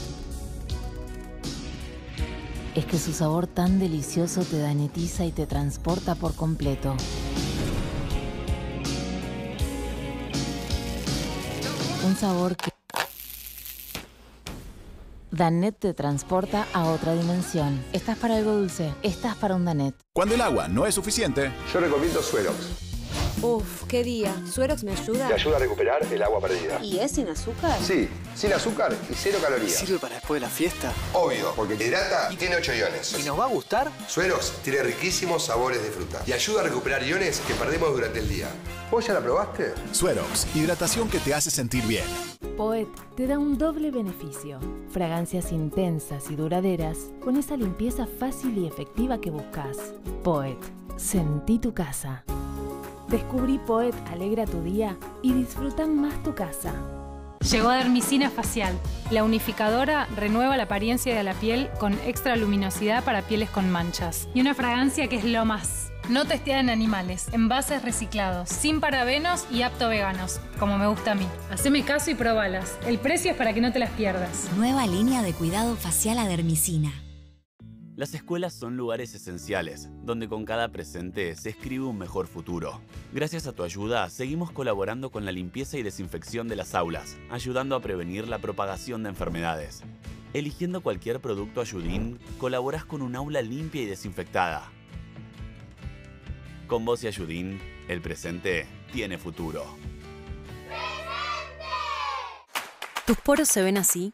Es que su sabor tan delicioso te danetiza y te transporta por completo. Un sabor que... Danet te transporta a otra dimensión. Estás para algo dulce, estás para un Danet. Cuando el agua no es suficiente, Yo recomiendo Suerox. Uf, qué día. ¿Suerox me ayuda? Te ayuda a recuperar el agua perdida. ¿Y es sin azúcar? Sí, sin azúcar y cero calorías. ¿Sirve para después de la fiesta? Obvio, porque te hidrata y tiene 8 iones. ¿Y nos va a gustar? Suerox tiene riquísimos sabores de fruta y ayuda a recuperar iones que perdemos durante el día. ¿Vos ya la probaste? Suerox, hidratación que te hace sentir bien. Poet te da un doble beneficio. Fragancias intensas y duraderas con esa limpieza fácil y efectiva que buscas. Poet, sentí tu casa. Descubrí Poet alegra tu día y disfruta más tu casa. Llegó Dermicina Facial. La unificadora renueva la apariencia de la piel con extra luminosidad para pieles con manchas. Y una fragancia que es lo más. No testeada en animales, envases reciclados, sin parabenos y apto veganos, como me gusta a mí. Haceme caso y probalas. El precio es para que no te las pierdas. Nueva línea de cuidado facial a Dermicina. Las escuelas son lugares esenciales, donde con cada presente se escribe un mejor futuro. Gracias a tu ayuda, seguimos colaborando con la limpieza y desinfección de las aulas, ayudando a prevenir la propagación de enfermedades. Eligiendo cualquier producto Ayudín, colaboras con un aula limpia y desinfectada. Con vos y Ayudín, el presente tiene futuro. ¿Tus poros se ven así?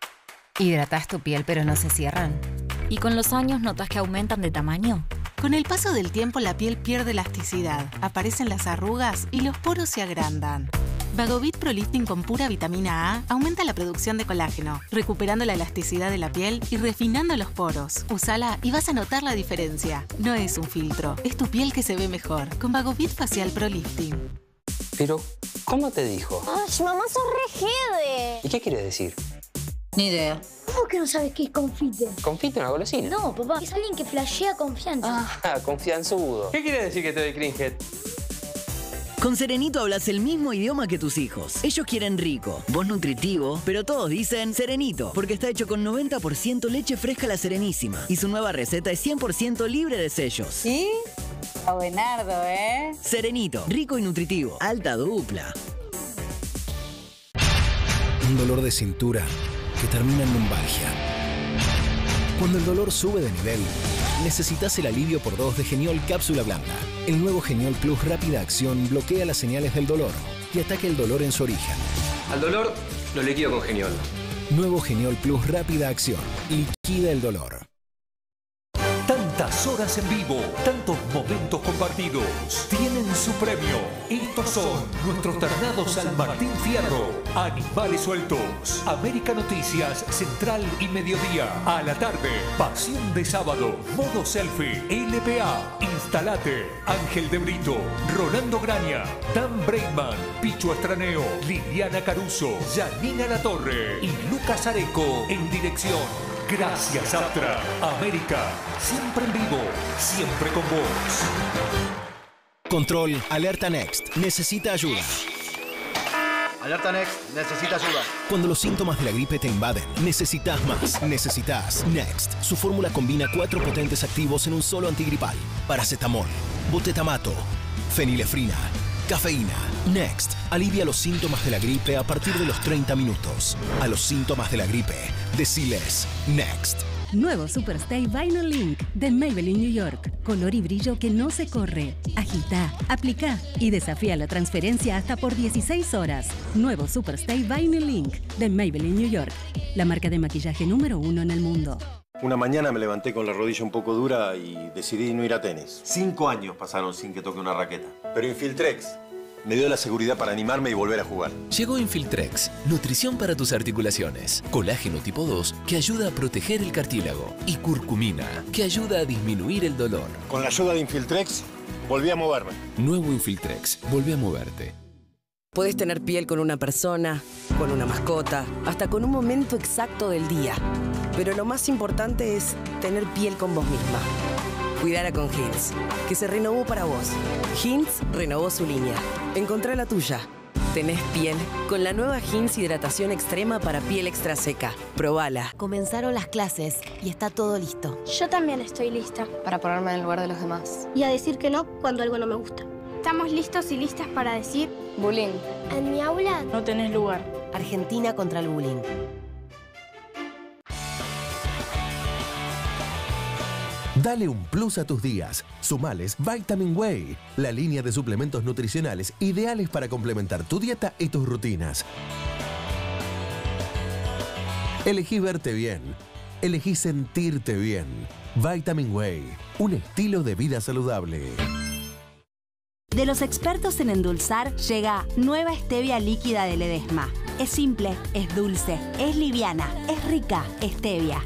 ¿Hidratás tu piel pero no se cierran? ¿Y con los años notas que aumentan de tamaño? Con el paso del tiempo la piel pierde elasticidad, aparecen las arrugas y los poros se agrandan. Vagovit Pro Lifting con pura vitamina A aumenta la producción de colágeno, recuperando la elasticidad de la piel y refinando los poros. Usala y vas a notar la diferencia. No es un filtro, es tu piel que se ve mejor. Con Vagovit Facial Pro Lifting. Pero, ¿cómo te dijo? ¡Ay, mamá, sos regede! ¿Y qué quiere decir? Ni idea. ¿Cómo que no sabes qué es confite? ¿Confite una golosina? No, papá, es alguien que flashea confianza. Ah, confianzudo. ¿Qué quiere decir que te doy cringe? Con Serenito hablas el mismo idioma que tus hijos. Ellos quieren rico, vos nutritivo, pero todos dicen Serenito, porque está hecho con 90% leche fresca la Serenísima. Y su nueva receta es 100% libre de sellos. ¿Sí? Está buenardo, ¿eh? Serenito, rico y nutritivo. Alta dupla. Un dolor de cintura que termina en lumbalgia. Cuando el dolor sube de nivel, necesitas el alivio por dos de Geniol Cápsula Blanda. El nuevo Geniol Plus Rápida Acción bloquea las señales del dolor y ataca el dolor en su origen. Al dolor lo liquido con Geniol. Nuevo Geniol Plus Rápida Acción. Liquida el dolor. Horas en vivo, tantos momentos compartidos, tienen su premio. Estos son nuestros ternados al Martín Fierro. Animales sueltos. América Noticias, Central y Mediodía. A la tarde, Pasión de Sábado, Modo Selfie, LPA, Instalate, Ángel de Brito, Rolando Graña, Dan Breitman, Picho Estraneo, Liliana Caruso, Janina Latorre y Lucas Areco. En dirección. Gracias, Atra. América, siempre en vivo, siempre con vos. Control, alerta Next. Necesita ayuda. Alerta Next, necesita ayuda. Cuando los síntomas de la gripe te invaden, necesitas más. Necesitas Next. Su fórmula combina cuatro potentes activos en un solo antigripal. Paracetamol, butetamato, fenilefrina, cafeína. Next. Alivia los síntomas de la gripe a partir de los 30 minutos. A los síntomas de la gripe, deciles Next. Nuevo Superstay Vinyl Link de Maybelline New York. Color y brillo que no se corre. Agita, aplica y desafía la transferencia hasta por 16 horas. Nuevo Superstay Vinyl Link de Maybelline New York. La marca de maquillaje número uno en el mundo. Una mañana me levanté con la rodilla un poco dura y decidí no ir a tenis. Cinco años pasaron sin que toque una raqueta. Pero Infiltrex me dio la seguridad para animarme y volver a jugar. Llegó Infiltrex, nutrición para tus articulaciones, colágeno tipo 2 que ayuda a proteger el cartílago y curcumina que ayuda a disminuir el dolor. Con la ayuda de Infiltrex volví a moverme. Nuevo Infiltrex, volví a moverte. Puedes tener piel con una persona, con una mascota, hasta con un momento exacto del día. Pero lo más importante es tener piel con vos misma. Cuidara con Hins, que se renovó para vos. Hins renovó su línea. Encontrá la tuya. Tenés piel con la nueva Hins Hidratación Extrema para piel extra seca. Probala. Comenzaron las clases y está todo listo. Yo también estoy lista. Para ponerme en el lugar de los demás. Y a decir que no cuando algo no me gusta. Estamos listos y listas para decir... Bullying. En mi aula... No tenés lugar. Argentina contra el bullying. Dale un plus a tus días. Sumales Vitamin Way, la línea de suplementos nutricionales ideales para complementar tu dieta y tus rutinas. Elegí verte bien. Elegí sentirte bien. Vitamin Way, un estilo de vida saludable. De los expertos en endulzar llega nueva stevia líquida de Ledesma. Es simple, es dulce, es liviana, es rica, stevia.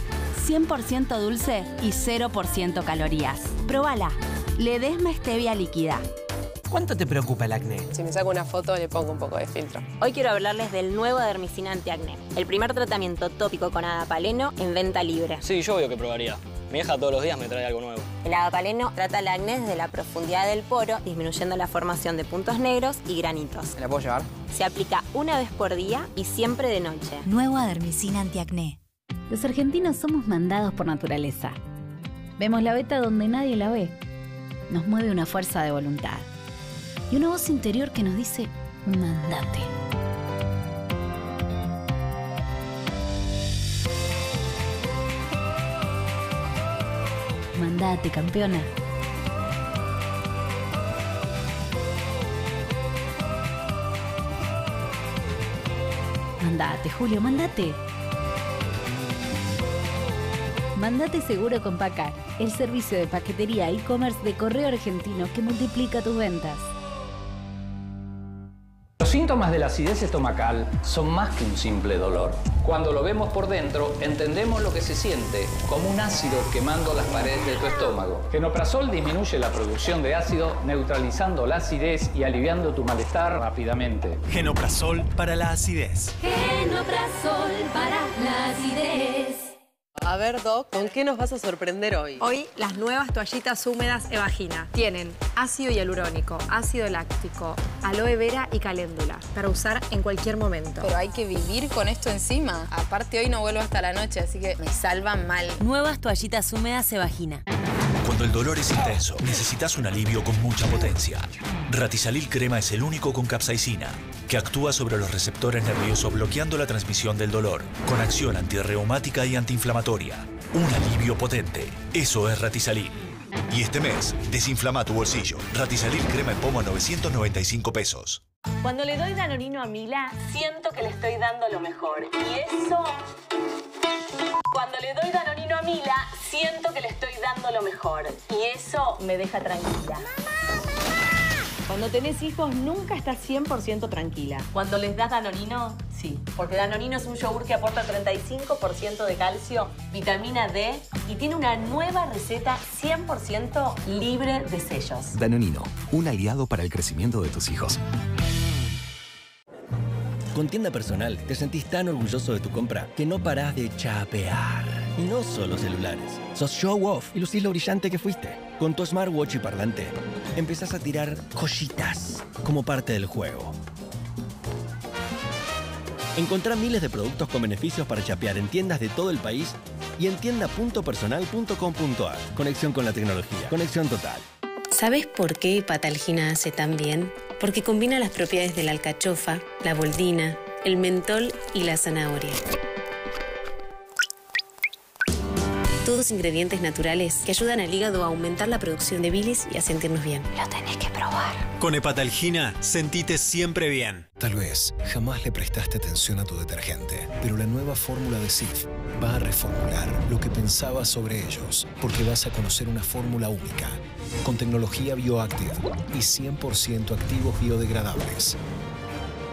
100% dulce y 0% calorías. Probala. Ledesma stevia líquida. ¿Cuánto te preocupa el acné? Si me saco una foto le pongo un poco de filtro. Hoy quiero hablarles del nuevo Dermicina antiacné, el primer tratamiento tópico con adapaleno en venta libre. Sí, yo obvio que probaría. Mi hija todos los días me trae algo nuevo. El adapaleno trata el acné desde la profundidad del poro, disminuyendo la formación de puntos negros y granitos. ¿Me la puedo llevar? Se aplica una vez por día y siempre de noche. Nuevo Dermicina antiacné. Los argentinos somos mandados por naturaleza. Vemos la beta donde nadie la ve. Nos mueve una fuerza de voluntad. Y una voz interior que nos dice, mandate. Mandate, campeona. Mandate, Julio, mandate. Mandate seguro con Pacar, el servicio de paquetería e-commerce de correo argentino que multiplica tus ventas. Los síntomas de la acidez estomacal son más que un simple dolor. Cuando lo vemos por dentro, entendemos lo que se siente, como un ácido quemando las paredes de tu estómago. Genoprazol disminuye la producción de ácido, neutralizando la acidez y aliviando tu malestar rápidamente. Genoprazol para la acidez. Genoprazol para la acidez. A ver, Doc, ¿con qué nos vas a sorprender hoy? Hoy las nuevas toallitas húmedas Evagina tienen ácido hialurónico, ácido láctico, aloe vera y caléndula para usar en cualquier momento. Pero hay que vivir con esto encima. Aparte hoy no vuelvo hasta la noche, así que me salvan mal. Nuevas toallitas húmedas Evagina. Cuando el dolor es intenso, necesitas un alivio con mucha potencia. Ratisalil Crema es el único con capsaicina, que actúa sobre los receptores nerviosos bloqueando la transmisión del dolor, con acción antirreumática y antiinflamatoria. Un alivio potente. Eso es Ratisalil. Y este mes, desinflama tu bolsillo. Ratisalil Crema en pomo a 995 pesos. Cuando le doy Danonino a Mila, siento que le estoy dando lo mejor. Y eso... Cuando le doy Danonino a Mila, siento que le estoy dando lo mejor. Y eso me deja tranquila. Cuando tenés hijos nunca estás 100% tranquila. Cuando les das Danonino, sí. Porque Danonino es un yogur que aporta 35% de calcio, vitamina D y tiene una nueva receta 100% libre de sellos. Danonino, un aliado para el crecimiento de tus hijos. Con tienda personal te sentís tan orgulloso de tu compra que no parás de chapear. Y no solo celulares. Sos show off y lucís lo brillante que fuiste. Con tu smartwatch y parlante, empezás a tirar joyitas como parte del juego. Encontrá miles de productos con beneficios para chapear en tiendas de todo el país y en tienda.personal.com.ar. Conexión con la tecnología. Conexión total. ¿Sabes por qué Hepatalgina hace tan bien? Porque combina las propiedades de la alcachofa, la boldina, el mentol y la zanahoria. Todos ingredientes naturales que ayudan al hígado a aumentar la producción de bilis y a sentirnos bien. Lo tenés que probar. Con Hepatalgina, sentite siempre bien. Tal vez jamás le prestaste atención a tu detergente, pero la nueva fórmula de Sif va a reformular lo que pensabas sobre ellos, porque vas a conocer una fórmula única, con tecnología bioactiva y 100% activos biodegradables,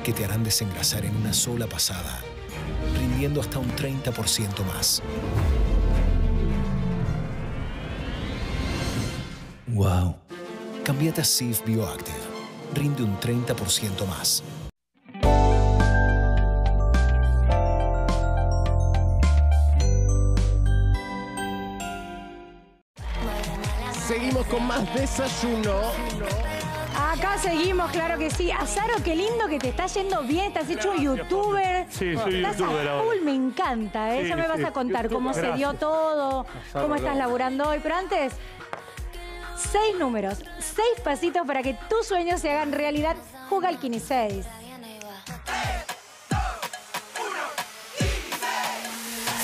que te harán desengrasar en una sola pasada, rindiendo hasta un 30% más. Wow. Cambiate a Sif Bioactive. Rinde un 30% más. Seguimos con más desayuno. Acá seguimos, claro que sí. Azaro, qué lindo que te está yendo bien. Estás hecho youtuber. Sí, soy Estás youtuber a ahora. full, me encanta. ¿eh? Sí, ya me vas a contar cómo se dio todo, Azaro, cómo estás laburando hoy. Pero antes, seis números, seis pasitos para que tus sueños se hagan realidad. Juga al Kini 6.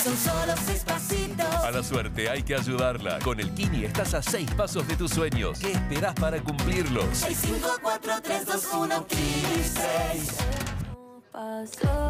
Son solo seis pasitos. A la suerte hay que ayudarla. Con el Kini estás a seis pasos de tus sueños. ¿Qué esperás para cumplirlos? 6, 5, 4, 3, 2, 1, 6.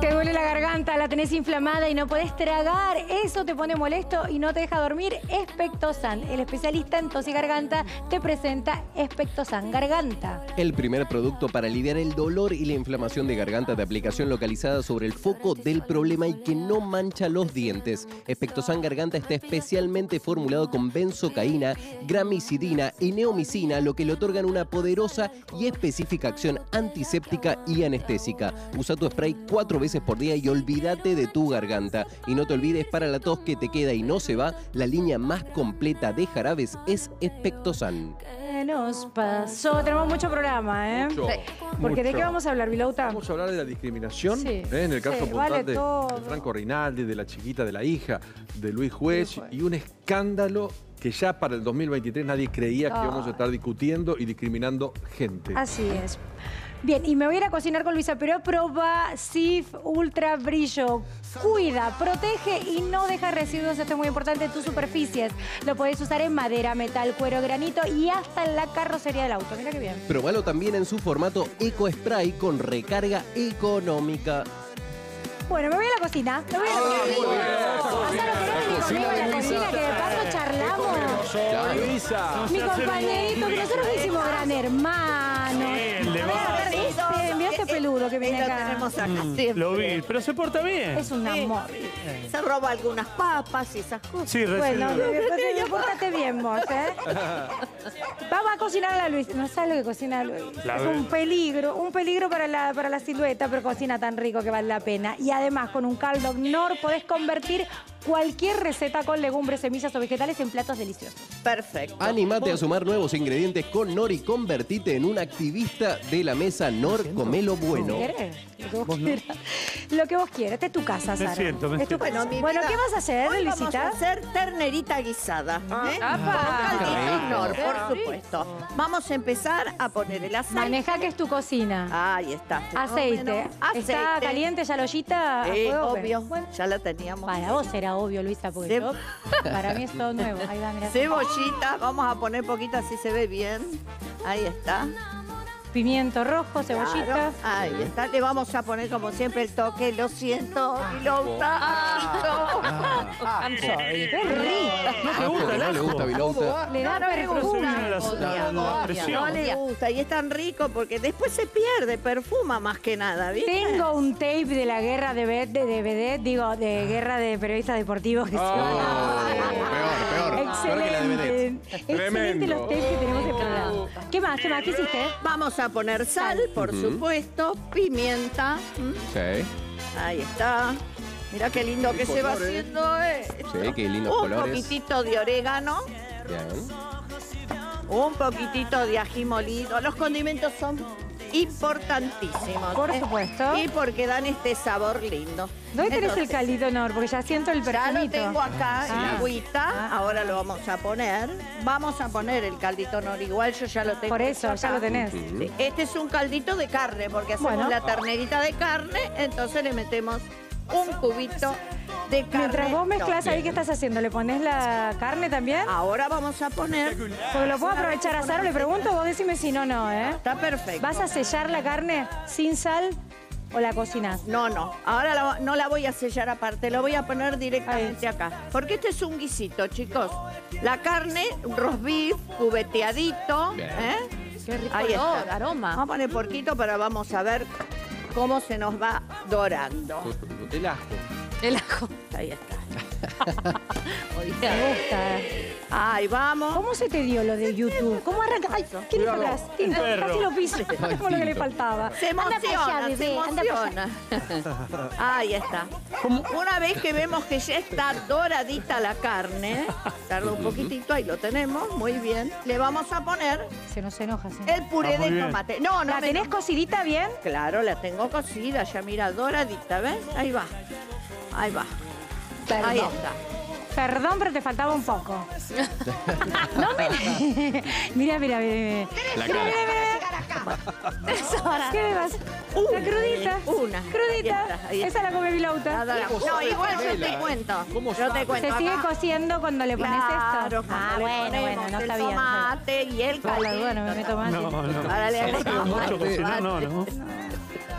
Te duele la garganta, la tenés inflamada y no podés tragar. Eso te pone molesto y no te deja dormir. Espectosan, el especialista en tos y garganta, te presenta Espectosan Garganta. El primer producto para aliviar el dolor y la inflamación de garganta de aplicación localizada sobre el foco del problema y que no mancha los dientes. Espectosan Garganta está especialmente formulado con benzocaína, gramicidina y neomicina, lo que le otorgan una poderosa y específica acción antiséptica y anestésica. Usa tu spray cuatro veces por día y olvídate de tu garganta. Y no te olvides, para la tos que te queda y no se va, la línea más completa de jarabes es Espectosan. ¿Qué nos pasó? Tenemos mucho programa, ¿eh? Mucho, Porque ¿de qué vamos a hablar, Vilauta? Vamos a hablar de la discriminación, Sí, ¿eh? en el caso sí, vale de Franco Rinaldi, de la chiquita, de la hija, de Luis Juez, y un escándalo que ya para el 2023 nadie creía que Ah. íbamos a estar discutiendo y discriminando gente. Así es. Bien, y me voy a ir a cocinar con Luisa, pero proba Sif Ultra Brillo. Cuida, protege y no deja residuos, esto es muy importante, en tus superficies. Lo podés usar en madera, metal, cuero, granito y hasta en la carrocería del auto. Mira qué bien. Probalo también en su formato Eco Spray con recarga económica. Bueno, me voy a la cocina. Me voy a la cocina. Gonzalo, ¿querés venir conmigo a la cocina que de paso charlamos? Claro. Luisa. Mi compañerito, que nosotros hicimos gran hermano. el de Mar. Este, mira este peludo que viene lo acá. tenemos acá Mm, siempre. Lo vi, pero se porta bien. Es un amor. Se roba algunas papas y esas cosas. Sí, recién Bueno, lo- pórtate bien vos, ¿eh? Vamos a cocinar a la Luis. No sabes lo que cocina Luis. La es un peligro, un peligro para la, para la silueta, pero cocina tan rico que vale la pena. Y además, con un caldo Nor podés convertir cualquier receta con legumbres, semillas o vegetales en platos deliciosos. Perfecto. Animate a sumar nuevos ingredientes con Nor y convertite en un activista de la mesa Nor Comelo Bueno. ¿Querés? Lo que vos quieras. Lo que vos quieras. Esta es tu casa, Me Sara. siento, me Es tu siento. casa. Bueno, mi Bueno, vida, ¿qué vas a hacer, hoy vamos Luisita? a hacer ternerita guisada. ¿eh? rico. Nor, por supuesto. Vamos a empezar a poner el aceite. Maneja que es tu cocina. Ahí está. Aceite. ¿Está Aceite. caliente ya la ollita? Sí, obvio. Bueno, Ya la teníamos. para vos era obvio, Luisa, porque yo, para mí es todo nuevo. Ahí va, mira. Cebollita, vamos a poner poquita así se ve bien. Ahí está. Pimiento rojo, cebollita. Claro, ahí está. Le vamos a poner como siempre el toque, lo siento, y lo I'm sorry. Qué rico. ¿No te gusta el no le gusta Vilouta. Le da perfume. No le gusta y es tan rico porque después se pierde, perfuma más que nada, ¿viste? Tengo un tape de la guerra de, Ved- de, de Vedette, digo, de guerra de periodistas deportivos que se Oh, peor, peor. Peor que la de Excelente. Excelente Tremendo. los tapes que tenemos en programa. ¿Qué más? ¿Qué más? ¿Qué hiciste? Vamos a poner sal, por Ujú. supuesto, pimienta. ¿m? Sí, Ahí está. Mira qué lindo que se va haciendo esto. sí, qué lindos Un colores. poquitito de orégano, Bien. un poquitito de ají molido. Los condimentos son importantísimos. Por ¿eh? supuesto. Y porque dan este sabor lindo. ¿Dónde tenés el Entonces, caldito, Nor? Porque ya siento el Ya lo perfumito. tengo acá en Ah. agüita, Ah. ahora lo vamos a poner. Vamos a poner el caldito nor igual, yo ya lo tengo. Por eso, hecho ya acá. lo tenés. Sí, Este es un caldito de carne, porque hacemos Bueno. la ternerita de carne, entonces le metemos un cubito de carne. Mientras vos mezclas ahí. ¿qué estás haciendo? ¿Le pones la carne también? Ahora vamos a poner. Porque lo puedo aprovechar a Saro, le pregunto, vos decime si no, no, ¿eh? Está perfecto. ¿Vas a sellar la carne sin sal o la cocinas? No, no. Ahora la- no la voy a sellar aparte, lo voy a poner directamente acá. Porque este es un guisito, chicos. La carne, roast beef, cubeteadito. ¿eh? Qué rico Ahí olor, está. aroma. Vamos a poner porquito, pero vamos a ver cómo se nos va dorando. El ajo. El ajo. Ahí está. Me gusta. Ahí vamos. ¿Cómo se te dio lo de YouTube? ¿Cómo arranca? Ay, ¿qué le Cuidado. hablas? Un perro. casi lo piso. Como lo que le faltaba. Se Anda emociona, se bebé, anda para allá. emociona. Ahí está. Una vez que vemos que ya está doradita la carne, tarda un poquitito, ahí lo tenemos, muy bien. Le vamos a poner Se nos enoja, sí. el puré Ah, muy de bien. tomate. No, no, ¿La me- tenés cocidita bien? Claro, la tengo cocida, ya mira, doradita, ¿ves? Ahí va. Ahí va. Ahí está. Perdón, pero te faltaba un poco. no me... mira, mira, mira. mira. La Mira, cara. mira, mira. Eso, ahora. ¿Qué me vas? Una, La crudita. una. Crudita. Ahí está, ahí Esa la come Vilauta. No, igual yo te cuento. ¿Cómo Yo te cuento. Se sigue acá. cosiendo cuando le pones Claro, esto. Ah, bueno, bueno, no el está bien. tomate y el Vale, caldito. bueno, me meto más. No, no. Ahora le Hace agregamos mucho tomate. cocinar, no, no.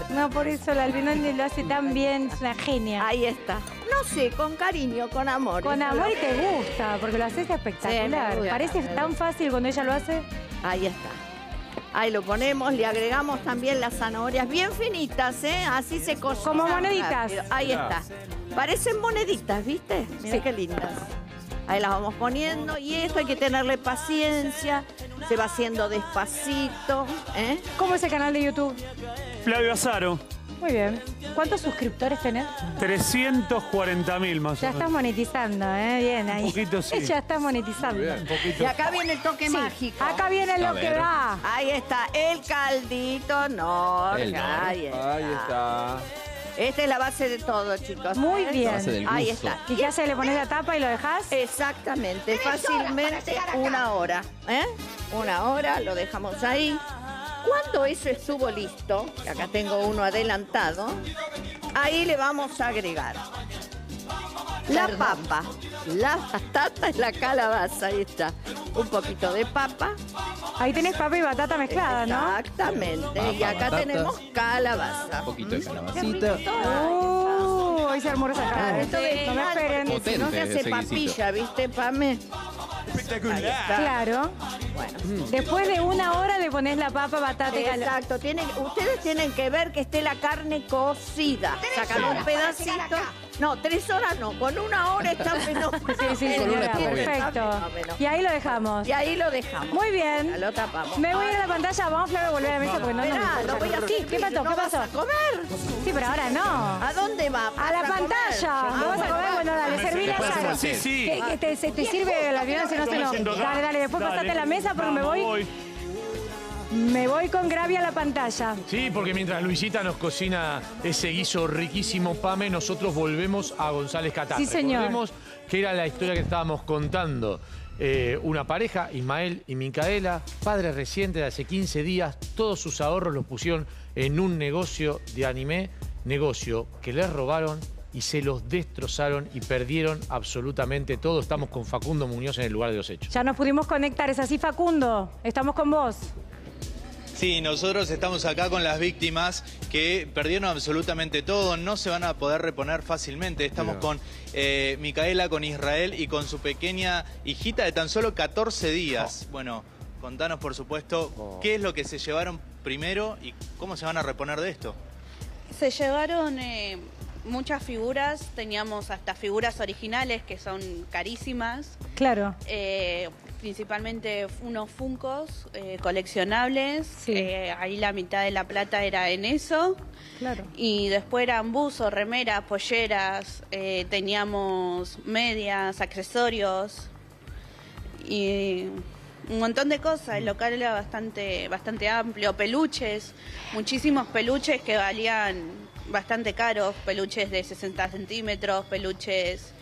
No, por eso la Albinoni lo hace tan bien, es una genia. Ahí está. No sé, con cariño, con amor. Con amor y te gusta, porque lo haces espectacular. gusta, Parece tan fácil cuando ella lo hace. Ahí está. Ahí lo ponemos, le agregamos también las zanahorias bien finitas, ¿eh? Así se cocina. Como moneditas. rápido. Ahí está. Parecen moneditas, ¿viste? Mira Sí. qué lindas. Ahí las vamos poniendo y esto hay que tenerle paciencia. Se va haciendo despacito, ¿eh? ¿Cómo es el canal de YouTube? Flavio Azaro, Muy bien. ¿Cuántos suscriptores tenés? 340 mil más Ya o estás menos. monetizando, ¿eh? Bien ahí. Un poquito sí. Ya estás monetizando. Un poquito. Y acá viene el toque Sí, mágico. Acá viene lo que va. Ahí está, el caldito Nor. El. Ahí está. Ahí está. Esta es la base de todo, chicos. Muy ¿eh? bien. Base del Ahí está. ¿Y qué hace? ¿Le pones la tapa y lo dejas? Exactamente, fácilmente una hora. ¿eh? Una hora, lo dejamos ahí. Cuando eso estuvo listo, que acá tengo uno adelantado, ahí le vamos a agregar la papa, la batata y la calabaza. Ahí está. Un poquito de papa. Ahí tenés papa y batata mezclada, ¿no? Exactamente. Papa, y acá batata. tenemos calabaza. Un poquito de calabacita. Uh, hoy se armó esa cara. Esto de No me esperen. no se hace papilla, ¿viste, Pame? Claro. Bueno. Después de una hora le pones la papa, batata y. Exacto, tienen, ustedes tienen que ver que esté la carne cocida. Sacan un pedacito. No, tres horas no, con una hora está fenómeno. Sí, sí, Con una bien. Perfecto. Y ahí lo dejamos. Y ahí lo dejamos. Muy bien. Lo tapamos. Me voy a ir a la pantalla. Vamos, Flavio, a volver a la mesa porque no nos Esperá, gusta. lo voy a Sí, ¿qué pasó? ¿No ¿Qué vas pasó? a comer? Sí, pero ahora no. ¿A dónde va? A la ¿Vas pantalla. Ah, ¿No vas a comer? Bueno, dale, serví la Después sal. hacemos el Sí, sí. Que- te, se te sirve la violencia, no se no. haciendo acá. Dale, dale, después pasate a la mesa porque me voy. Me voy con Gravia a la pantalla. Sí, porque mientras Luisita nos cocina ese guiso riquísimo, Pame, nosotros volvemos a González Catán. Sí, señor. Recordemos que era la historia que estábamos contando. Eh, una pareja, Ismael y Micaela, padres recientes de hace 15 días, todos sus ahorros los pusieron en un negocio de anime, negocio que les robaron y se los destrozaron y perdieron absolutamente todo. Estamos con Facundo Muñoz en el lugar de los hechos. Ya nos pudimos conectar, es así Facundo. Estamos con vos. Sí, nosotros estamos acá con las víctimas que perdieron absolutamente todo, no se van a poder reponer fácilmente. Estamos Mira. con eh, Micaela, con Israel y con su pequeña hijita de tan solo 14 días. Bueno, contanos por supuesto qué es lo que se llevaron primero y cómo se van a reponer de esto. Se llevaron eh, muchas figuras, teníamos hasta figuras originales que son carísimas, Claro. eh, principalmente unos funcos eh, coleccionables, eh, ahí la mitad de la plata era en eso. Claro. Y después eran buzos, remeras, polleras, eh, teníamos medias, accesorios y un montón de cosas. El local era bastante, bastante amplio, peluches, muchísimos peluches que valían bastante caros, peluches de 60 centímetros, peluches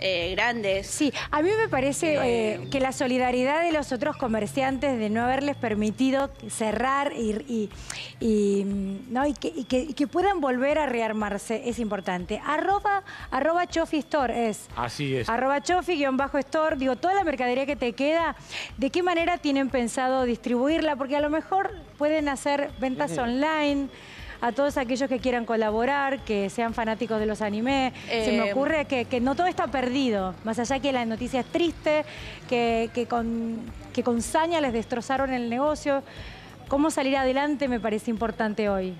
eh, grandes. Sí, a mí me parece eh, que la solidaridad de los otros comerciantes de no haberles permitido cerrar y, y- y, mm, ¿no? y, que, y que- y que puedan volver a rearmarse es importante. Arroba, arroba Chofi Store es. Así es. Arroba chofi-store, digo, toda la mercadería que te queda, ¿de qué manera tienen pensado distribuirla? Porque a lo mejor pueden hacer ventas online a todos aquellos que quieran colaborar, que sean fanáticos de los anime. Se me Eh, ocurre que, que no todo está perdido, más allá que la noticia es triste, que, que con, que con saña les destrozaron el negocio. ¿Cómo salir adelante me parece importante hoy?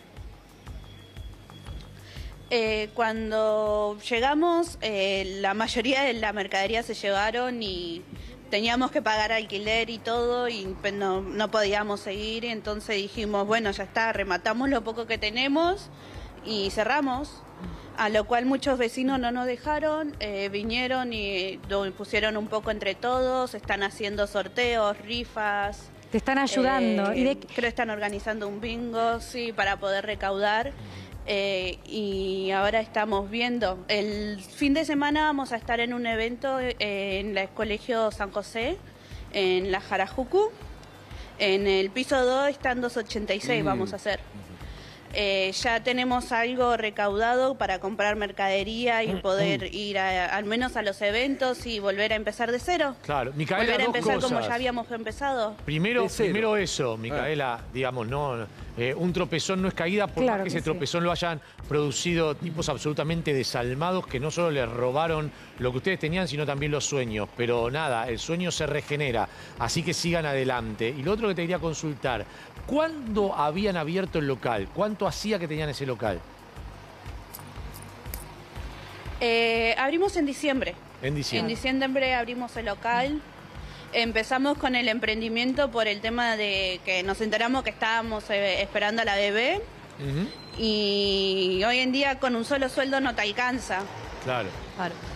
Eh, cuando llegamos, eh, la mayoría de la mercadería se llevaron y teníamos que pagar alquiler y todo y no, no podíamos seguir. Entonces dijimos, bueno, ya está, rematamos lo poco que tenemos y cerramos. A lo cual muchos vecinos no nos dejaron, eh, vinieron y lo pusieron un poco entre todos, están haciendo sorteos, rifas. Te están ayudando. Eh, ¿Y de- Creo que están organizando un bingo, sí, para poder recaudar. Eh, y ahora estamos viendo. El fin de semana vamos a estar en un evento eh, en el Colegio San José, en la Jarajuku. En el piso 2 están 286 Mm. vamos a hacer. Eh, ya tenemos algo recaudado para comprar mercadería y poder ir a- al menos a los eventos y volver a empezar de cero. Claro, Micaela, volver a dos empezar como ya habíamos empezado. Primero, eso, Micaela, digamos, no, eh, un tropezón no es caída, por Claro más que, que ese sí. tropezón lo hayan producido tipos absolutamente desalmados que no solo les robaron lo que ustedes tenían, sino también los sueños. Pero nada, el sueño se regenera, así que sigan adelante. Y lo otro que te quería consultar, ¿cuándo habían abierto el local? ¿Cuánto hacía que tenían ese local? Eh, abrimos en diciembre. En diciembre. En diciembre abrimos el local. Empezamos con el emprendimiento por el tema de que nos enteramos que estábamos eh, esperando a la bebé y hoy en día con un solo sueldo no te alcanza. Claro.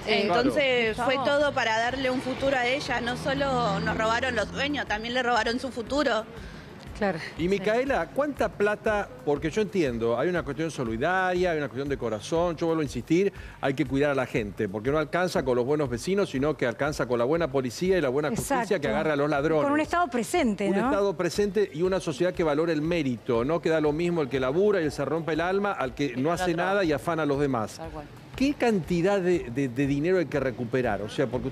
Entonces Claro. fue todo para darle un futuro a ella. No solo nos robaron los sueños, también le robaron su futuro. Claro. Y Micaela, ¿cuánta plata? Porque yo entiendo, hay una cuestión solidaria, hay una cuestión de corazón, yo vuelvo a insistir, hay que cuidar a la gente, porque no alcanza con los buenos vecinos, sino que alcanza con la buena policía y la buena justicia Exacto. que agarra a los ladrones. Con un Estado presente, Un ¿no? Estado presente y una sociedad que valore el mérito, no que da lo mismo el que labura y el se rompe el alma al que no hace nada y afana a los demás. ¿Qué cantidad de, de- de dinero hay que recuperar? O sea, porque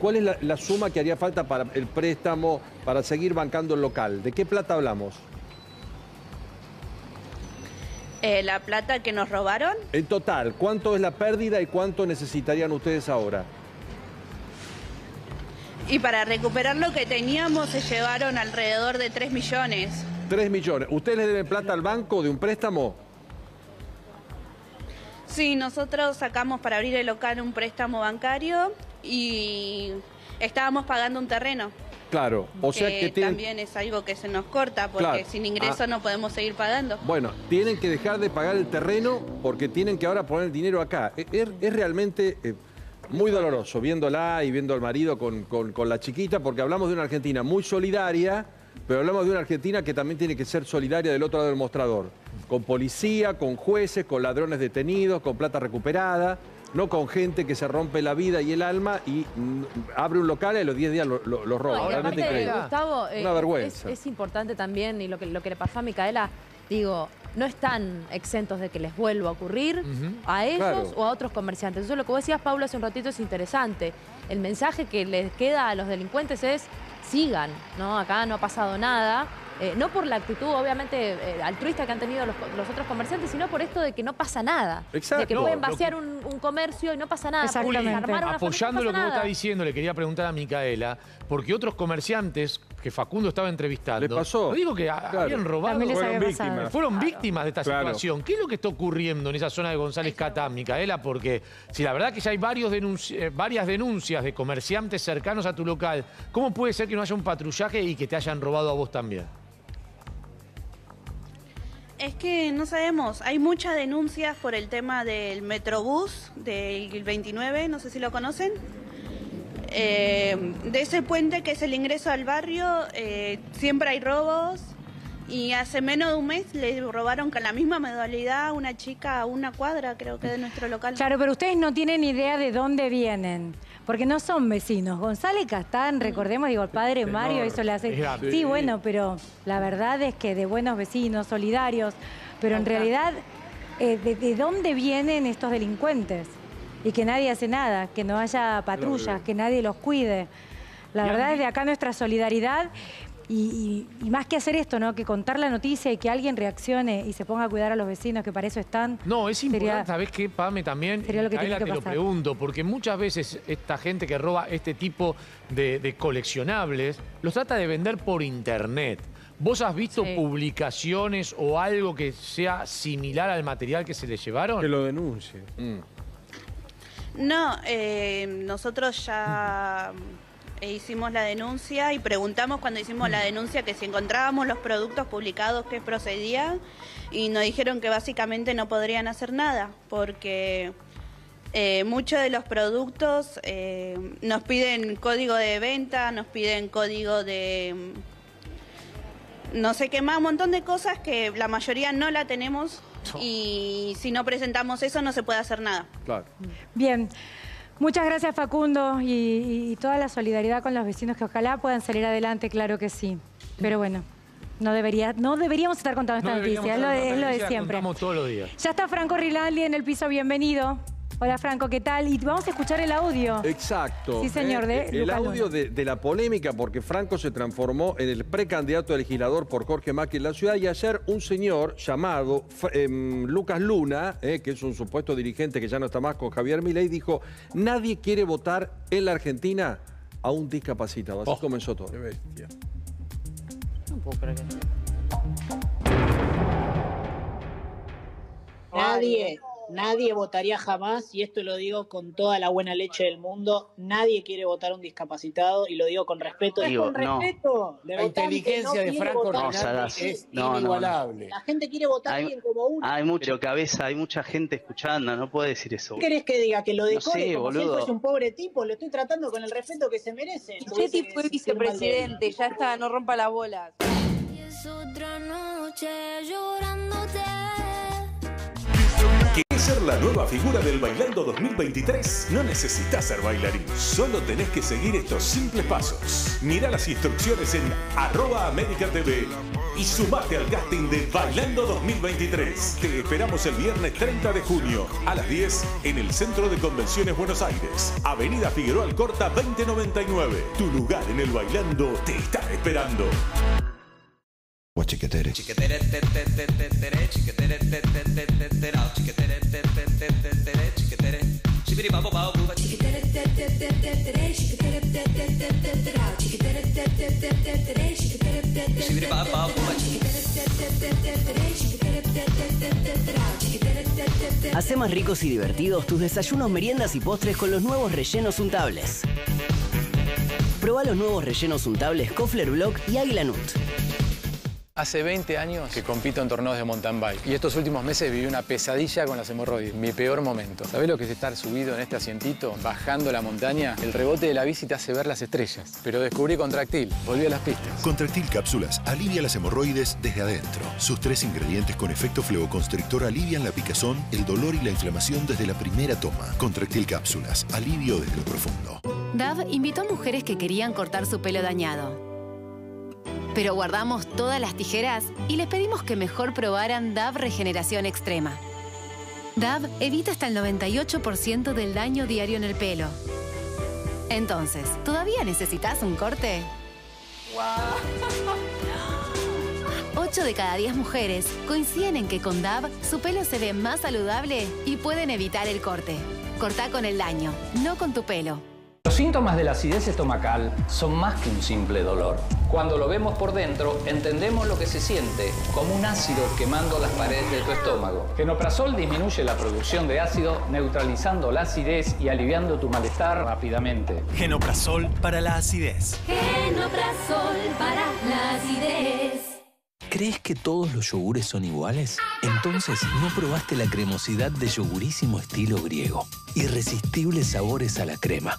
¿cuál es la, la suma que haría falta para el préstamo, para seguir bancando el local? ¿De qué plata hablamos? Eh, la plata que nos robaron, En total, ¿cuánto es la pérdida y cuánto necesitarían ustedes ahora? y para recuperar lo que teníamos se llevaron alrededor de 3 millones. 3 millones. ¿Ustedes le deben plata al banco de un préstamo? Sí, nosotros sacamos para abrir el local un préstamo bancario y estábamos pagando un terreno. Claro, o sea que tienen... también es algo que se nos corta porque Claro. sin ingreso Ah. no podemos seguir pagando. Bueno, tienen que dejar de pagar el terreno porque tienen que ahora poner el dinero acá. E- Es, es realmente eh, muy doloroso viéndola y viendo al marido con, con- con la chiquita porque hablamos de una Argentina muy solidaria, pero hablamos de una Argentina que también tiene que ser solidaria del otro lado del mostrador. Con policía, con jueces, con ladrones detenidos, con plata recuperada. No con gente que se rompe la vida y el alma y mm, abre un local y a los 10 días lo, lo- lo roba. No, Realmente increíble. Gustavo, eh, Una vergüenza. Es, es importante también, y lo que, lo que le pasó a Micaela, digo, no están exentos de que les vuelva a ocurrir a ellos Claro. o a otros comerciantes. Entonces, lo que vos decías, Pablo, hace un ratito es interesante. El mensaje que les queda a los delincuentes es sigan, ¿no? Acá no ha pasado nada. Eh, no por la actitud, obviamente, eh, altruista que han tenido los, los otros comerciantes, sino por esto de que no pasa nada. Exacto. De que No, pueden vaciar un, un comercio y no pasa nada. desarmar una apoyando no lo que vos estás diciendo, le quería preguntar a Micaela, porque otros comerciantes que Facundo estaba entrevistando. ¿Le pasó? No digo que Claro. habían robado. Fueron había pasado. víctimas. Fueron Claro. víctimas de esta Claro. situación. ¿Qué es lo que está ocurriendo en esa zona de González Catán, Micaela? Porque si la verdad que ya hay varios denunci- eh, varias denuncias de comerciantes cercanos a tu local, ¿cómo puede ser que no haya un patrullaje y que te hayan robado a vos también? Es que no sabemos, hay muchas denuncias por el tema del Metrobús, del 29, no sé si lo conocen. Eh, de ese puente que es el ingreso al barrio, eh, siempre hay robos y hace menos de un mes le robaron con la misma modalidad a una chica a una cuadra, creo que de nuestro local. Claro, pero ustedes no tienen idea de dónde vienen. Porque no son vecinos. González Castán, recordemos, digo, el padre Mario, Enorme. eso le hace. Es grande. Sí, Sí. bueno, pero la verdad es que de buenos vecinos, solidarios, pero en realidad, eh, de, de dónde vienen estos delincuentes? Y que nadie hace nada, que no haya patrullas, que nadie los cuide. La verdad es de acá nuestra solidaridad. Y, y- y más que hacer esto, ¿no? Que contar la noticia y que alguien reaccione y se ponga a cuidar a los vecinos, que para eso están. No, es sería- importante, ¿sabés qué, Pame? También, Sería lo que Micaela, tiene que te lo pregunto, porque muchas veces esta gente que roba este tipo de, de coleccionables los trata de vender por internet. ¿Vos has visto Sí. publicaciones o algo que sea similar al material que se le llevaron? Que lo denuncie. No, eh, nosotros ya eh, hicimos la denuncia y preguntamos cuando hicimos la denuncia que si encontrábamos los productos publicados que procedía y nos dijeron que básicamente no podrían hacer nada porque eh, muchos de los productos eh, nos piden código de venta, nos piden código de mm, no sé qué más, un montón de cosas que la mayoría no la tenemos y si no presentamos eso no se puede hacer nada. Claro. Bien. Muchas gracias Facundo y, y toda la solidaridad con los vecinos que ojalá puedan salir adelante, claro que sí. Pero bueno, no debería, no deberíamos estar contando esta No noticia, es lo de, es lo siempre. contamos todos los días. Ya está Franco Rinaldi en el piso, bienvenido. Hola Franco, ¿qué tal? Y vamos a escuchar el audio. Exacto. Sí, señor, de el audio de, de la polémica, porque Franco se transformó en el precandidato a legislador por Jorge Macri en la ciudad, y ayer un señor llamado em, Lucas Luna, eh, que es un supuesto dirigente que ya no está más con Javier Milei, dijo, nadie quiere votar en la Argentina a un discapacitado. Así comenzó todo. No puedo creer que... Nadie, nadie votaría jamás, y esto lo digo con toda la buena leche del mundo, nadie quiere votar a un discapacitado, y lo digo con respeto. Es Digo, con no. respeto. de La inteligencia no de Franco a es No, no, no. inigualable. La gente quiere votar a Hay, alguien como uno. hay mucho cabeza, hay mucha gente escuchando, no puedo decir eso. ¿Qué querés que diga? Que lo No decore sé, como si él boludo. fuese un pobre tipo, lo estoy tratando con el respeto que se merece. Usted fue vicepresidente, ya está, no rompa las bolas. otra noche llorándote. ¿Quieres ser la nueva figura del Bailando 2023? No necesitas ser bailarín, solo tenés que seguir estos simples pasos. Mira las instrucciones en arroba América TV y sumate al casting de Bailando 2023. Te esperamos el viernes 30 de junio a las 10 en el Centro de Convenciones Buenos Aires, Avenida Figueroa Alcorta 2099. Tu lugar en el Bailando te está esperando. Guachiquetere. Chiquetere, te, te, te, te, tere, chiquetere, te, te, te, te, terao, chiquetere, te, te, te, te, tere, chiquetere. Chibiri, babo, babo, buba, chiquetere, te, te, te, te, tere, chiquetere, te, te, te, te, terao, chiquetere, te, te, te, te, tere, chiquetere, te, te, Chibiri, babo, babo, buba, chiquetere, te, te, te, te, tere, chiquetere, te, te, te, te, terao, chiquetere, te, te, te, Hacé más ricos y divertidos tus desayunos, meriendas y postres con los nuevos rellenos untables. Probá los nuevos rellenos untables Kofler Block y Águila Nut. Hace 20 años que compito en torneos de mountain bike y estos últimos meses viví una pesadilla con las hemorroides, mi peor momento. ¿Sabés lo que es estar subido en este asientito, bajando la montaña? El rebote de la bici te hace ver las estrellas. Pero descubrí Contractil, volví a las pistas. Contractil Cápsulas alivia las hemorroides desde adentro. Sus tres ingredientes con efecto fleoconstrictor alivian la picazón, el dolor y la inflamación desde la primera toma. Contractil Cápsulas, alivio desde lo profundo. Dove invitó a mujeres que querían cortar su pelo dañado. Pero guardamos todas las tijeras y les pedimos que mejor probaran DAV Regeneración Extrema. DAV evita hasta el 98% del daño diario en el pelo. Entonces, ¿todavía necesitas un corte? 8 de cada 10 mujeres coinciden en que con DAV su pelo se ve más saludable y pueden evitar el corte. Corta con el daño, no con tu pelo. Los síntomas de la acidez estomacal son más que un simple dolor. Cuando lo vemos por dentro, entendemos lo que se siente como un ácido quemando las paredes de tu estómago. Genoprazol disminuye la producción de ácido, neutralizando la acidez y aliviando tu malestar rápidamente. Genoprazol para la acidez. Genoprazol para la acidez. ¿Crees que todos los yogures son iguales? Entonces no probaste la cremosidad de yogurísimo estilo griego. Irresistibles sabores a la crema.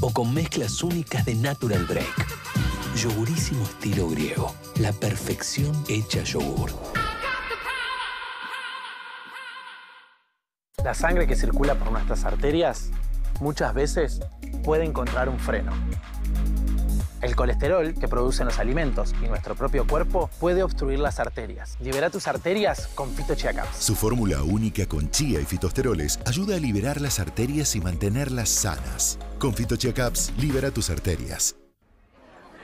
O con mezclas únicas de Natural Break. Yogurísimo estilo griego. La perfección hecha yogur. La sangre que circula por nuestras arterias muchas veces puede encontrar un freno. El colesterol que producen los alimentos y nuestro propio cuerpo puede obstruir las arterias. Libera tus arterias con Fito Caps. Su fórmula única con chía y fitosteroles ayuda a liberar las arterias y mantenerlas sanas. Con Fito Caps, libera tus arterias.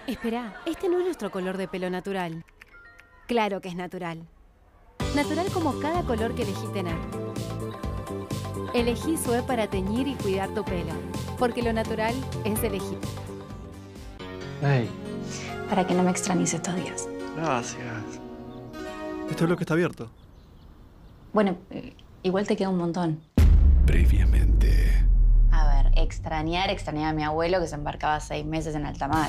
Espera, este no es nuestro color de pelo natural. Claro que es natural. Natural como cada color que elegí tener. Elegí Sue para teñir y cuidar tu pelo, porque lo natural es elegir. Hey, Para que no me extrañes estos días. gracias. Este bloque está abierto. Bueno, eh, igual te queda un montón. Previamente. A ver, extrañar, extrañar a mi abuelo que se embarcaba seis meses en alta mar.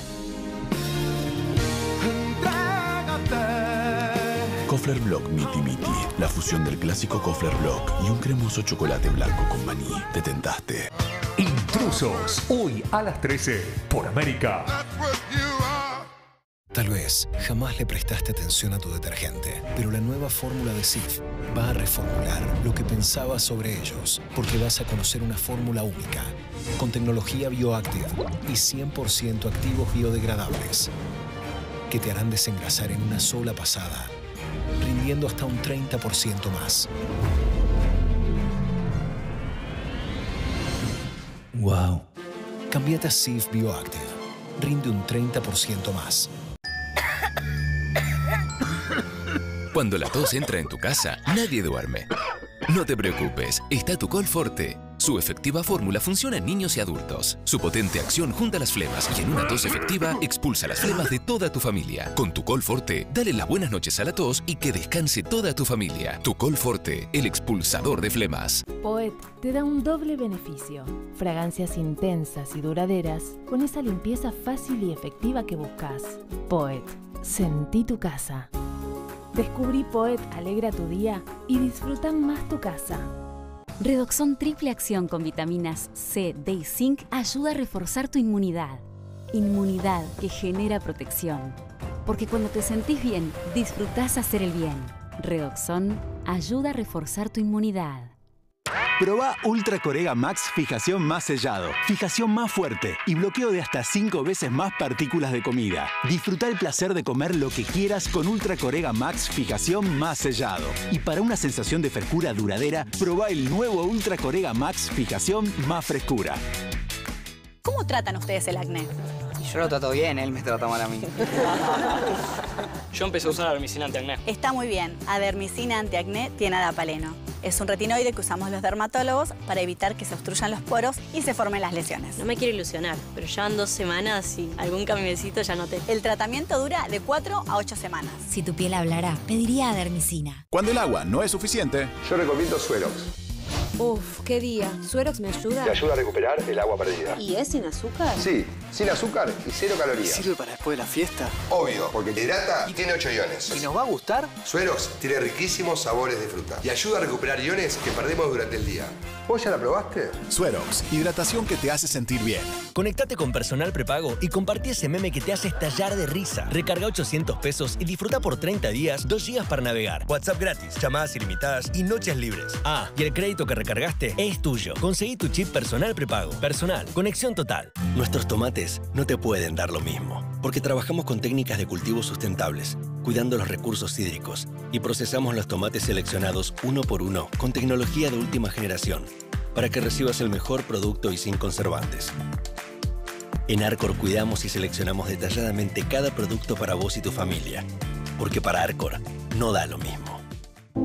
Kofler Block Miti Miti. La fusión del clásico Kofler Block y un cremoso chocolate blanco con maní. Te tentaste. Intrusos, hoy a las 13 por América. Tal vez jamás le prestaste atención a tu detergente, pero la nueva fórmula de Sif va a reformular lo que pensabas sobre ellos, porque vas a conocer una fórmula única, con tecnología bioactiva y 100% activos biodegradables, que te harán desengrasar en una sola pasada, rindiendo hasta un 30% más. Wow. Cambiate a Sif Bioactive. Rinde un 30% más. Cuando la tos entra en tu casa, nadie duerme. No te preocupes, está tu Col Forte. Su efectiva fórmula funciona en niños y adultos. Su potente acción junta las flemas y en una tos efectiva expulsa las flemas de toda tu familia. Con tu Col Forte, dale las buenas noches a la tos y que descanse toda tu familia. Tu Col Forte, el expulsador de flemas. Poet te da un doble beneficio. Fragancias intensas y duraderas con esa limpieza fácil y efectiva que buscas. Poet, sentí tu casa. Descubrí Poet alegra tu día y disfruta más tu casa. Redoxón triple acción con vitaminas C, D y zinc ayuda a reforzar tu inmunidad. Inmunidad que genera protección. Porque cuando te sentís bien, disfrutás hacer el bien. Redoxón ayuda a reforzar tu inmunidad. Proba Ultra Corega Max fijación más sellado, fijación más fuerte y bloqueo de hasta 5 veces más partículas de comida. Disfruta el placer de comer lo que quieras con Ultra Corega Max fijación más sellado. Y para una sensación de frescura duradera, proba el nuevo Ultra Corega Max fijación más frescura. ¿Cómo tratan ustedes el acné? Yo lo trato bien, él me trata mal a mí. Yo empecé a usar Adermicina antiacné. Está muy bien. Adermicina antiacné tiene adapaleno. Es un retinoide que usamos los dermatólogos para evitar que se obstruyan los poros y se formen las lesiones. No me quiero ilusionar, pero ya en dos semanas y algún cambiecito ya noté. El tratamiento dura de 4 a 8 semanas. Si tu piel hablara, pediría Adermicina. Cuando el agua no es suficiente, yo recomiendo Suerox. Uf, qué día. ¿Suerox me ayuda? Te ayuda a recuperar el agua perdida. ¿Y es sin azúcar? Sí, sin azúcar y cero calorías. ¿Sirve para después de la fiesta? Obvio, porque te hidrata y tiene 8 iones. ¿Y nos va a gustar? Suerox tiene riquísimos sabores de fruta y ayuda a recuperar iones que perdemos durante el día. ¿Vos ya la probaste? Suerox, hidratación que te hace sentir bien. Conectate con personal prepago y compartí ese meme que te hace estallar de risa. Recarga 800 pesos y disfruta por 30 días 2 gigas para navegar. WhatsApp gratis, llamadas ilimitadas y noches libres. Ah, y el crédito que recargaste es tuyo. Conseguí tu chip personal prepago. Personal, conexión total. Nuestros tomates no te pueden dar lo mismo, porque trabajamos con técnicas de cultivo sustentables, cuidando los recursos hídricos y procesamos los tomates seleccionados uno por uno con tecnología de última generación, para que recibas el mejor producto y sin conservantes. En Arcor cuidamos y seleccionamos detalladamente cada producto para vos y tu familia, porque para Arcor no da lo mismo.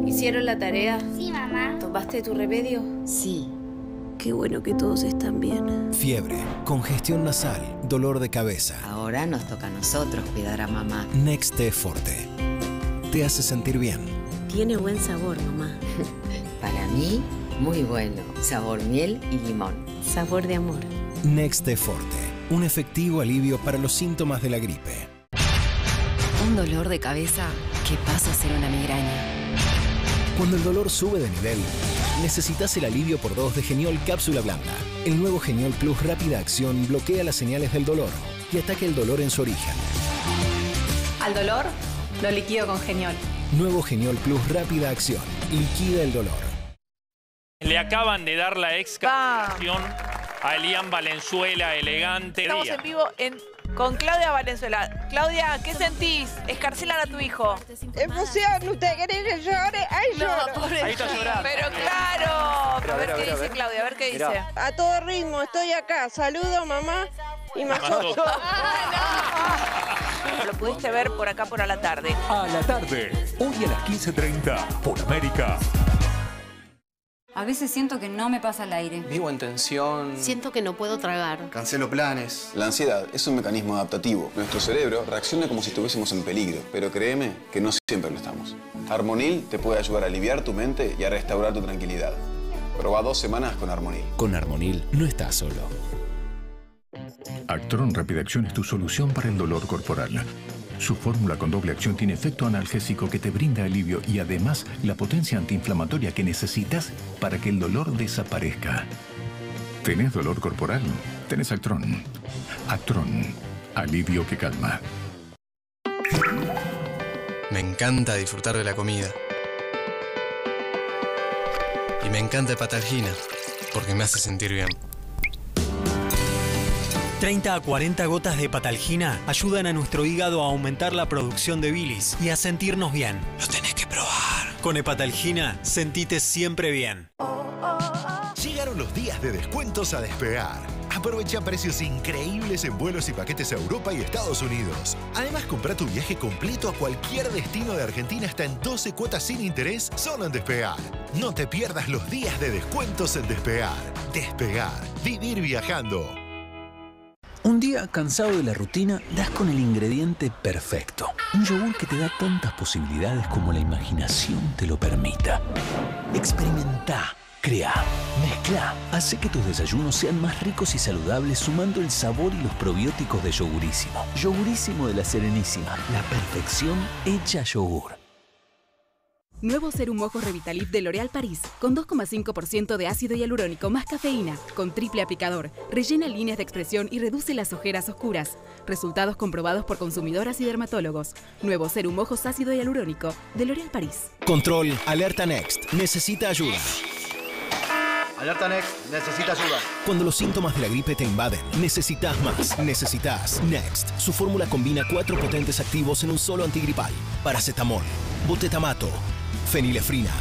¿Hicieron la tarea? Sí, mamá. ¿Tomaste tu remedio? Sí. Qué bueno que todos están bien. Fiebre, congestión nasal, dolor de cabeza. Ahora nos toca a nosotros cuidar a mamá. Nexte Forte. Te hace sentir bien. Tiene buen sabor, mamá. Para mí, muy bueno. Sabor miel y limón. Sabor de amor. Nexte Forte. Un efectivo alivio para los síntomas de la gripe. Un dolor de cabeza que pasa a ser una migraña. Cuando el dolor sube de nivel, necesitas el alivio por dos de Geniol Cápsula Blanda. El nuevo Geniol Plus Rápida Acción bloquea las señales del dolor y ataca el dolor en su origen. Al dolor, lo liquido con Geniol. Nuevo Geniol Plus Rápida Acción. Liquida el dolor. Le acaban de dar la ex canción a Elian Valenzuela, elegante. Estamos en vivo en- con Claudia Valenzuela. Claudia, ¿qué sentís? Escarcelan a tu hijo. Emoción, ¿usted quiere que llore? ¡Ay, No, lloro! pobre Ahí está llorando. Pero claro. A ver, A ver, a qué a dice ver. Claudia, a ver qué Mirá. dice. A todo ritmo, estoy acá. Saludo, mamá y Mazoto. Lo pudiste ver por acá por a la tarde. A la tarde, hoy a las 15.30, por América. A veces siento que no me pasa el aire. Vivo en tensión. Siento que no puedo tragar. Cancelo planes. La ansiedad es un mecanismo adaptativo. Nuestro cerebro reacciona como si estuviésemos en peligro, pero créeme que no siempre lo estamos. Armonil te puede ayudar a aliviar tu mente y a restaurar tu tranquilidad. Proba dos semanas con Armonil. Con Armonil no estás solo. Actron Rapid Acción es tu solución para el dolor corporal. Su fórmula con doble acción tiene efecto analgésico que te brinda alivio y además la potencia antiinflamatoria que necesitas para que el dolor desaparezca. ¿Tenés dolor corporal? Tenés Actron. Actron. Alivio que calma. Me encanta disfrutar de la comida. Y me encanta Patalgina, porque me hace sentir bien. 30 a 40 gotas de patalgina ayudan a nuestro hígado a aumentar la producción de bilis y a sentirnos bien. Lo tenés que probar. Con hepatalgina, sentite siempre bien. Llegaron los días de descuentos a despegar. Aprovecha precios increíbles en vuelos y paquetes a Europa y Estados Unidos. Además, compra tu viaje completo a cualquier destino de Argentina hasta en 12 cuotas sin interés solo en Despegar. No te pierdas los días de descuentos en Despegar. Despegar. Vivir viajando. Un día, cansado de la rutina, das con el ingrediente perfecto. Un yogur que te da tantas posibilidades como la imaginación te lo permita. Experimenta, crea, mezcla. Hace que tus desayunos sean más ricos y saludables sumando el sabor y los probióticos de Yogurísimo. Yogurísimo de la Serenísima. La perfección hecha yogur. Nuevo Serum Ojos Revitalift de L'Oréal París, con 2,5% de ácido hialurónico más cafeína, con triple aplicador, rellena líneas de expresión y reduce las ojeras oscuras. Resultados comprobados por consumidoras y dermatólogos. Nuevo Serum Ojos Ácido Hialurónico de L'Oréal París. Control, alerta Next. Necesita ayuda. Alerta Next, necesita ayuda. Cuando los síntomas de la gripe te invaden, necesitas más. Necesitas Next. Su fórmula combina cuatro potentes activos en un solo antigripal. Paracetamol, butetamato, fenilefrina,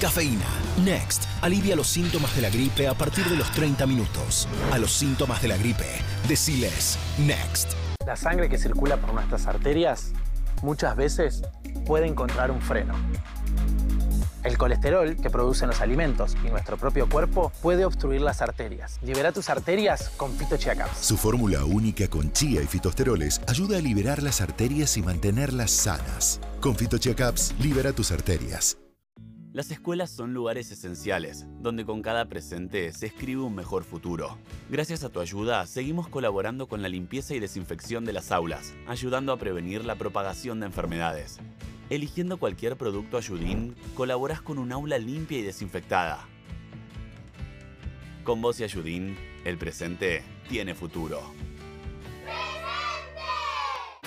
cafeína. Next. Alivia los síntomas de la gripe a partir de los 30 minutos. A los síntomas de la gripe, deciles Next. La sangre que circula por nuestras arterias muchas veces puede encontrar un freno. El colesterol que producen los alimentos y nuestro propio cuerpo puede obstruir las arterias. Libera tus arterias con Fito Chiacaps. Su fórmula única con chía y fitosteroles ayuda a liberar las arterias y mantenerlas sanas. Con Fitochiacaps, libera tus arterias. Las escuelas son lugares esenciales, donde con cada presente se escribe un mejor futuro. Gracias a tu ayuda, seguimos colaborando con la limpieza y desinfección de las aulas, ayudando a prevenir la propagación de enfermedades. Eligiendo cualquier producto Ayudín, colaboras con un aula limpia y desinfectada. Con vos y Ayudín, el presente tiene futuro.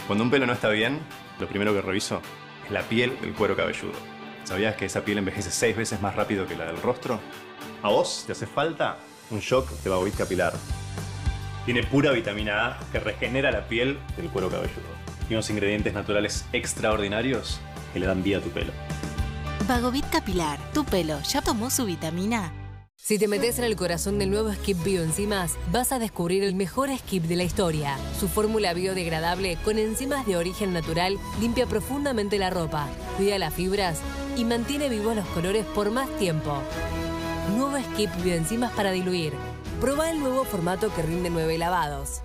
Cuando un pelo no está bien, lo primero que reviso es la piel del cuero cabelludo. ¿Sabías que esa piel envejece seis veces más rápido que la del rostro? A vos te hace falta un shock de Babovit capilar. Tiene pura vitamina A que regenera la piel del cuero cabelludo. Y unos ingredientes naturales extraordinarios que le dan vida a tu pelo. Vagovit Capilar, ¿tu pelo ya tomó su vitamina? Si te metes en el corazón del nuevo Skip Bioenzimas, vas a descubrir el mejor skip de la historia. Su fórmula biodegradable con enzimas de origen natural limpia profundamente la ropa, cuida las fibras y mantiene vivos los colores por más tiempo. Nuevo Skip Bioenzimas para diluir. Proba el nuevo formato que rinde 9 lavados.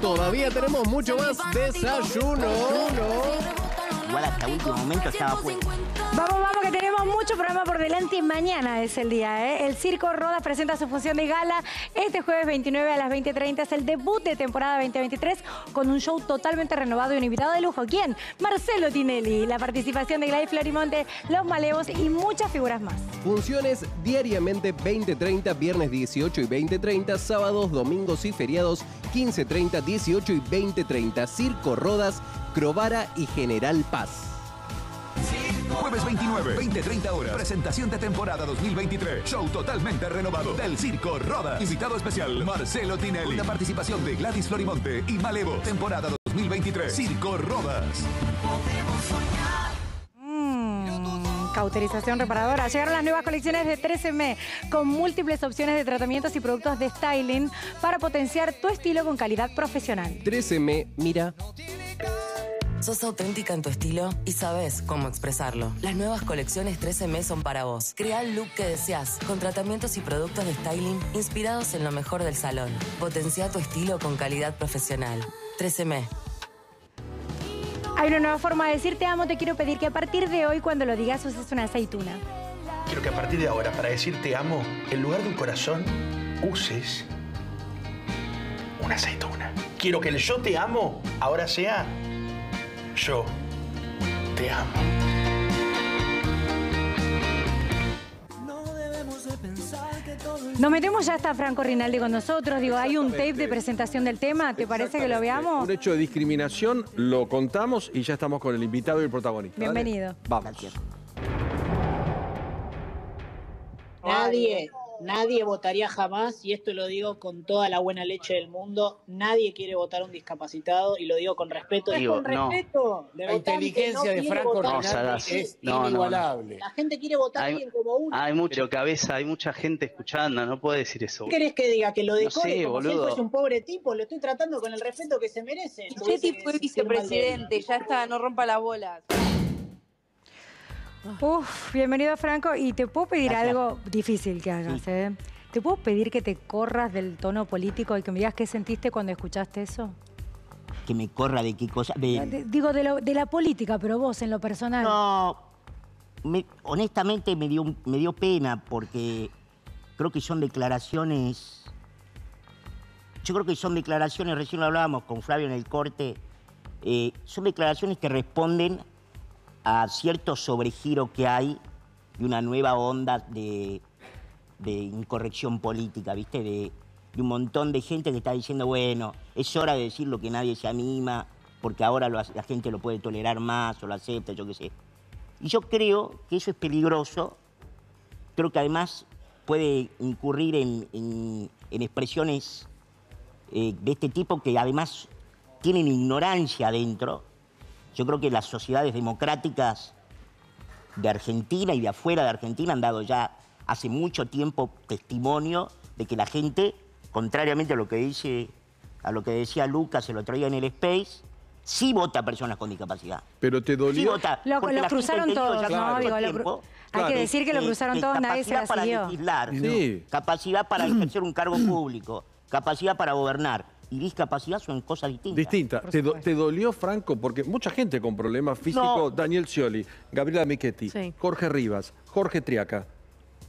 Todavía tenemos mucho más desayuno. Igual hasta último momento estaba fuera. Vamos, vamos, que tenemos mucho programa por delante y mañana es el día. ¿eh? El Circo Rodas presenta su función de gala este jueves 29 a las 20.30. Es el debut de temporada 2023 con un show totalmente renovado y un invitado de lujo. ¿Quién? Marcelo Tinelli. La participación de Gladys Florimonte, Los Malevos y muchas figuras más. Funciones diariamente 20.30, viernes 18 y 20.30, sábados, domingos y feriados 15.30, 18 y 20.30. Circo Rodas, Crovara y General Paz. Jueves 29, 20-30 horas. Presentación de temporada 2023. Show totalmente renovado del Circo Rodas. Invitado especial, Marcelo Tinelli. Una participación de Gladys Florimonte y Malevo. Temporada 2023. Circo Rodas. Mm, cauterización reparadora. Llegaron las nuevas colecciones de 13M con múltiples opciones de tratamientos y productos de styling para potenciar tu estilo con calidad profesional. 13M, mira. Sos auténtica en tu estilo y sabes cómo expresarlo. Las nuevas colecciones 13M son para vos. Crea el look que deseas con tratamientos y productos de styling inspirados en lo mejor del salón. Potencia tu estilo con calidad profesional. 13M. Hay una nueva forma de decir te amo, te quiero pedir que a partir de hoy cuando lo digas uses una aceituna. Quiero que a partir de ahora, para decir te amo, en lugar de un corazón, uses una aceituna. Quiero que el yo te amo ahora sea yo te amo. Nos metemos ya está Franco Rinaldi con nosotros. Digo, hay un tape de presentación del tema. ¿Te parece que lo veamos? Un hecho de discriminación, lo contamos y ya estamos con el invitado y el protagonista. ¿vale? Bienvenido. Vamos. Nadie, nadie votaría jamás, y esto lo digo con toda la buena leche del mundo, nadie quiere votar a un discapacitado, y lo digo con respeto. Digo, con no. respeto. de La inteligencia no de Franco. No, es no, no, no. inigualable. La gente quiere votar a Hay, alguien como uno. hay mucho cabeza, hay mucha gente escuchando, no puedo decir eso. ¿Qué querés que diga? Que lo No decore sé, como si él boludo. fuese un pobre tipo. Lo estoy tratando con el respeto que se merece. Chetti fue vicepresidente, ya está, no rompa las bolas. Uf, bienvenido Franco. Y te puedo pedir Gracias. algo difícil que hagas, ¿eh? ¿Te puedo pedir que te corras del tono político y que me digas qué sentiste cuando escuchaste eso? Que me corra de qué cosa. de- De- digo, de, lo- de la política, pero vos en lo personal. No, me- honestamente me dio, me dio pena porque creo que son declaraciones. Yo creo que son declaraciones, recién lo hablábamos con Flavio en el corte, eh, son declaraciones que responden a cierto sobregiro que hay de una nueva onda de, de incorrección política, ¿viste? De, un montón de gente que está diciendo, bueno, es hora de decir lo que nadie se anima, porque ahora la gente lo puede tolerar más o lo acepta, yo qué sé. Y yo creo que eso es peligroso. Creo que además puede incurrir en, en- en expresiones eh, de este tipo que además tienen ignorancia adentro. Yo creo que las sociedades democráticas de Argentina y de afuera de Argentina han dado ya hace mucho tiempo testimonio de que la gente, contrariamente a lo que dice, a lo que decía Lucas el otro día en el Space, sí vota personas con discapacidad. Pero te Sí dolió. vota. Lo- cruzaron todos, ¿no? Digo, lo cru- hay que decir que lo cruzaron todos, nadie se la capacidad para siguió. legislar, Sí. capacidad para ejercer un cargo público, capacidad para gobernar y discapacidad son cosas distintas. Distinta. ¿Te, do- te dolió, Franco? Porque mucha gente con problemas físicos, Daniel Scioli, Gabriela Michetti, Sí. Jorge Rivas, Jorge Triaca,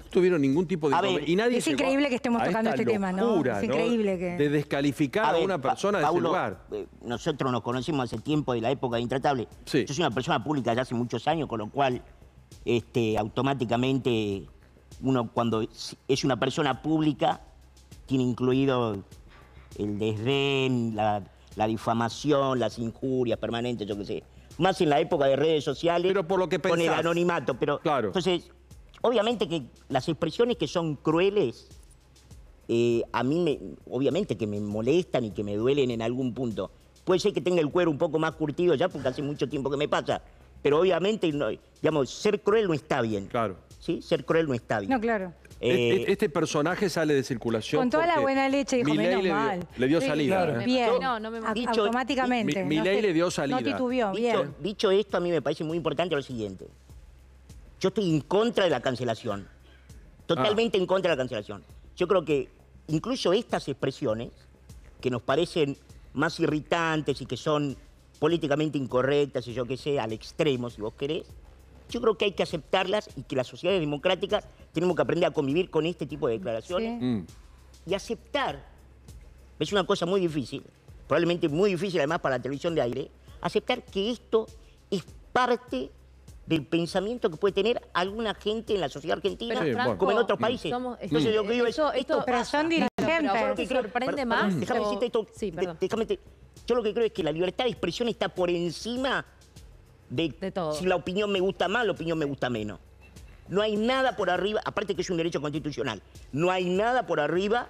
no tuvieron ningún tipo de... A ver, inconven- y nadie es increíble que estemos a tocando este tema, ¿no? locura, Es increíble que- De descalificar a, ver, una Pa- persona de ese lugar. eh, nosotros nos conocemos hace tiempo de la época de Intratable. Sí. Yo soy una persona pública ya hace muchos años, con lo cual este, automáticamente uno cuando es una persona pública tiene incluido el desdén, la, la difamación, las injurias permanentes, yo qué sé. Más en la época de redes sociales. Pero por lo que Con el anonimato, pero... Claro. Entonces, obviamente que las expresiones que son crueles, eh, a mí me, obviamente que me molestan y que me duelen en algún punto. Puede ser que tenga el cuero un poco más curtido ya, porque hace mucho tiempo que me pasa. Pero obviamente, no- digamos, ser cruel no está bien. Claro. ¿Sí? Ser cruel no está bien. No, claro. Eh, Este, este personaje sale de circulación. Con toda la buena leche dijo, menos le dio- mal. Le dio Sí, salida. claro. ¿eh? Bien, No, no me automáticamente. Mi- no Milei sé, le dio salida. No titubeó, Dicho, bien. dicho esto, a mí me parece muy importante lo siguiente. Yo estoy en contra de la cancelación. Totalmente Ah. en contra de la cancelación. Yo creo que incluso estas expresiones, que nos parecen más irritantes y que son políticamente incorrectas y yo qué sé, al extremo, si vos querés, yo creo que hay que aceptarlas y que las sociedades democráticas tenemos que aprender a convivir con este tipo de declaraciones Mm. y aceptar, es una cosa muy difícil, probablemente muy difícil además para la televisión de aire, aceptar que esto es parte del pensamiento que puede tener alguna gente en la sociedad argentina, como en otros países. somos- Entonces yo creo Eso- es, esto- Pero son Pero dirigentes. te sorprende más. Déjame o- decirte esto. Sí, de- perdón. déjame te- yo lo que creo es que la libertad de expresión está por encima de, si la opinión me gusta más, la opinión me gusta menos. No hay nada por arriba, aparte que es un derecho constitucional, no hay nada por arriba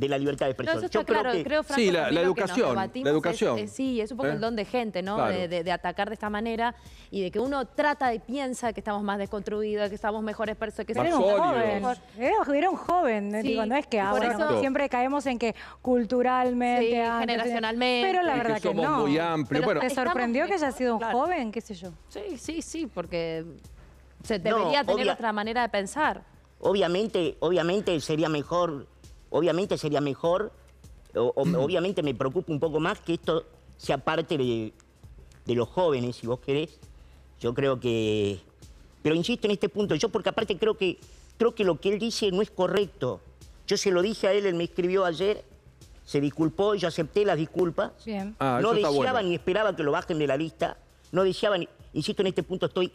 de la libertad de No, expresión. eso está Yo creo claro. que- Creo, Franco, Sí, la- educación, la es- educación. es- sí, es un poco ¿Eh? el don de gente, ¿no? Claro. De, de- de atacar de esta manera y de que uno trata y piensa que estamos más desconstruidos, que estamos mejores personas, que somos un joven, mejor. era, era un joven, Sí, digo, no es que eso- ¿no? siempre caemos en que culturalmente, Sí, antes, generacionalmente. pero la Es que verdad que, somos no. muy amplios. Pero Bueno. ¿Te sorprendió que haya sido un claro. joven, qué sé yo? Sí, sí, sí, porque se No, debería tener obvia- otra manera de pensar. Obviamente, obviamente sería mejor, obviamente sería mejor, o- o- obviamente me preocupa un poco más que esto sea parte de, de los jóvenes, si vos querés. Yo creo que, pero insisto en este punto, yo porque aparte creo que, creo que lo que él dice no es correcto. Yo se lo dije a él, él me escribió ayer, se disculpó, yo acepté las disculpas. Bien. Ah, no eso está deseaba bueno. ni esperaba que lo bajen de la lista. No deseaba ni, insisto en este punto, estoy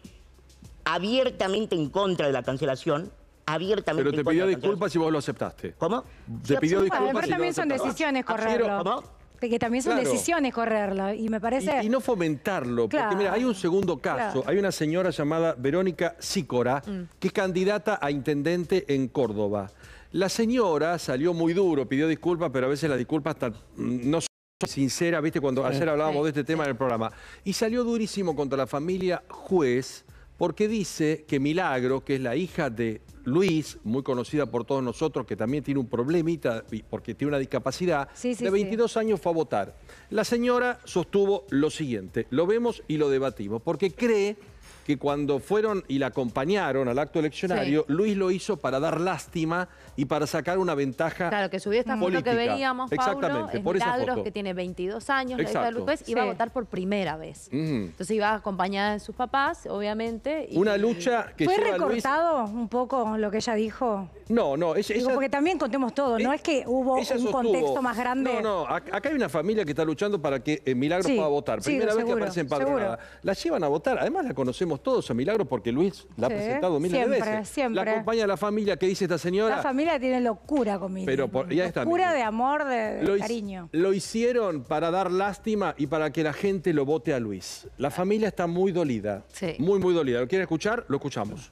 abiertamente en contra de la cancelación. Abiertamente Pero te pidió disculpas y vos lo aceptaste. ¿Cómo? Te pidió disculpas pero también son decisiones ¿Cómo? correrlo. ¿Cómo? Que también son Claro. decisiones correrlo. Y me parece. Y, y no fomentarlo, porque mira, hay un segundo caso. Claro. Hay una señora llamada Verónica Sícora, Mm. que es candidata a intendente en Córdoba. La señora salió muy duro, pidió disculpas, pero a veces las disculpas mm, no son sinceras, ¿viste? Cuando ayer hablábamos de este tema en el programa. Y salió durísimo contra la familia juez, porque dice que Milagro, que es la hija de Luis, muy conocida por todos nosotros, que también tiene un problemita porque tiene una discapacidad, Sí, sí, de sí. 22 años fue a votar. La señora sostuvo lo siguiente, lo vemos y lo debatimos, porque cree que cuando fueron y la acompañaron al acto eleccionario, Luis lo hizo para dar lástima y para sacar una ventaja Claro, que subió esta foto que política. veíamos, Paulo, Exactamente, es por esa Milagros, foto. que tiene 22 años, la hija de Exacto. Luis, iba a Sí. votar por primera vez. Entonces iba acompañada de sus papás, obviamente. y- Una lucha que ¿Fue lleva a Luis... recortado un poco lo que ella dijo? No, no, ella, Digo, ella- porque también contemos todo, no es que hubo un sostuvo- contexto más grande. No, no, ac- acá hay una familia que está luchando para que eh, Milagro Sí, pueda votar. sí, Primera vez seguro, que aparece empadronada. La llevan a votar. Además la conocemos todos a Milagro porque Luis la ha presentado miles siempre, de veces. siempre. La acompaña la familia que dice esta señora. La familia tiene locura conmigo. Pero por- ya está, Locura de amor, de, de Lo, hic- cariño. lo hicieron para dar lástima y para que la gente lo vote a Luis. La familia está muy dolida. Sí. Muy, muy dolida. ¿Lo quiere escuchar? Lo escuchamos.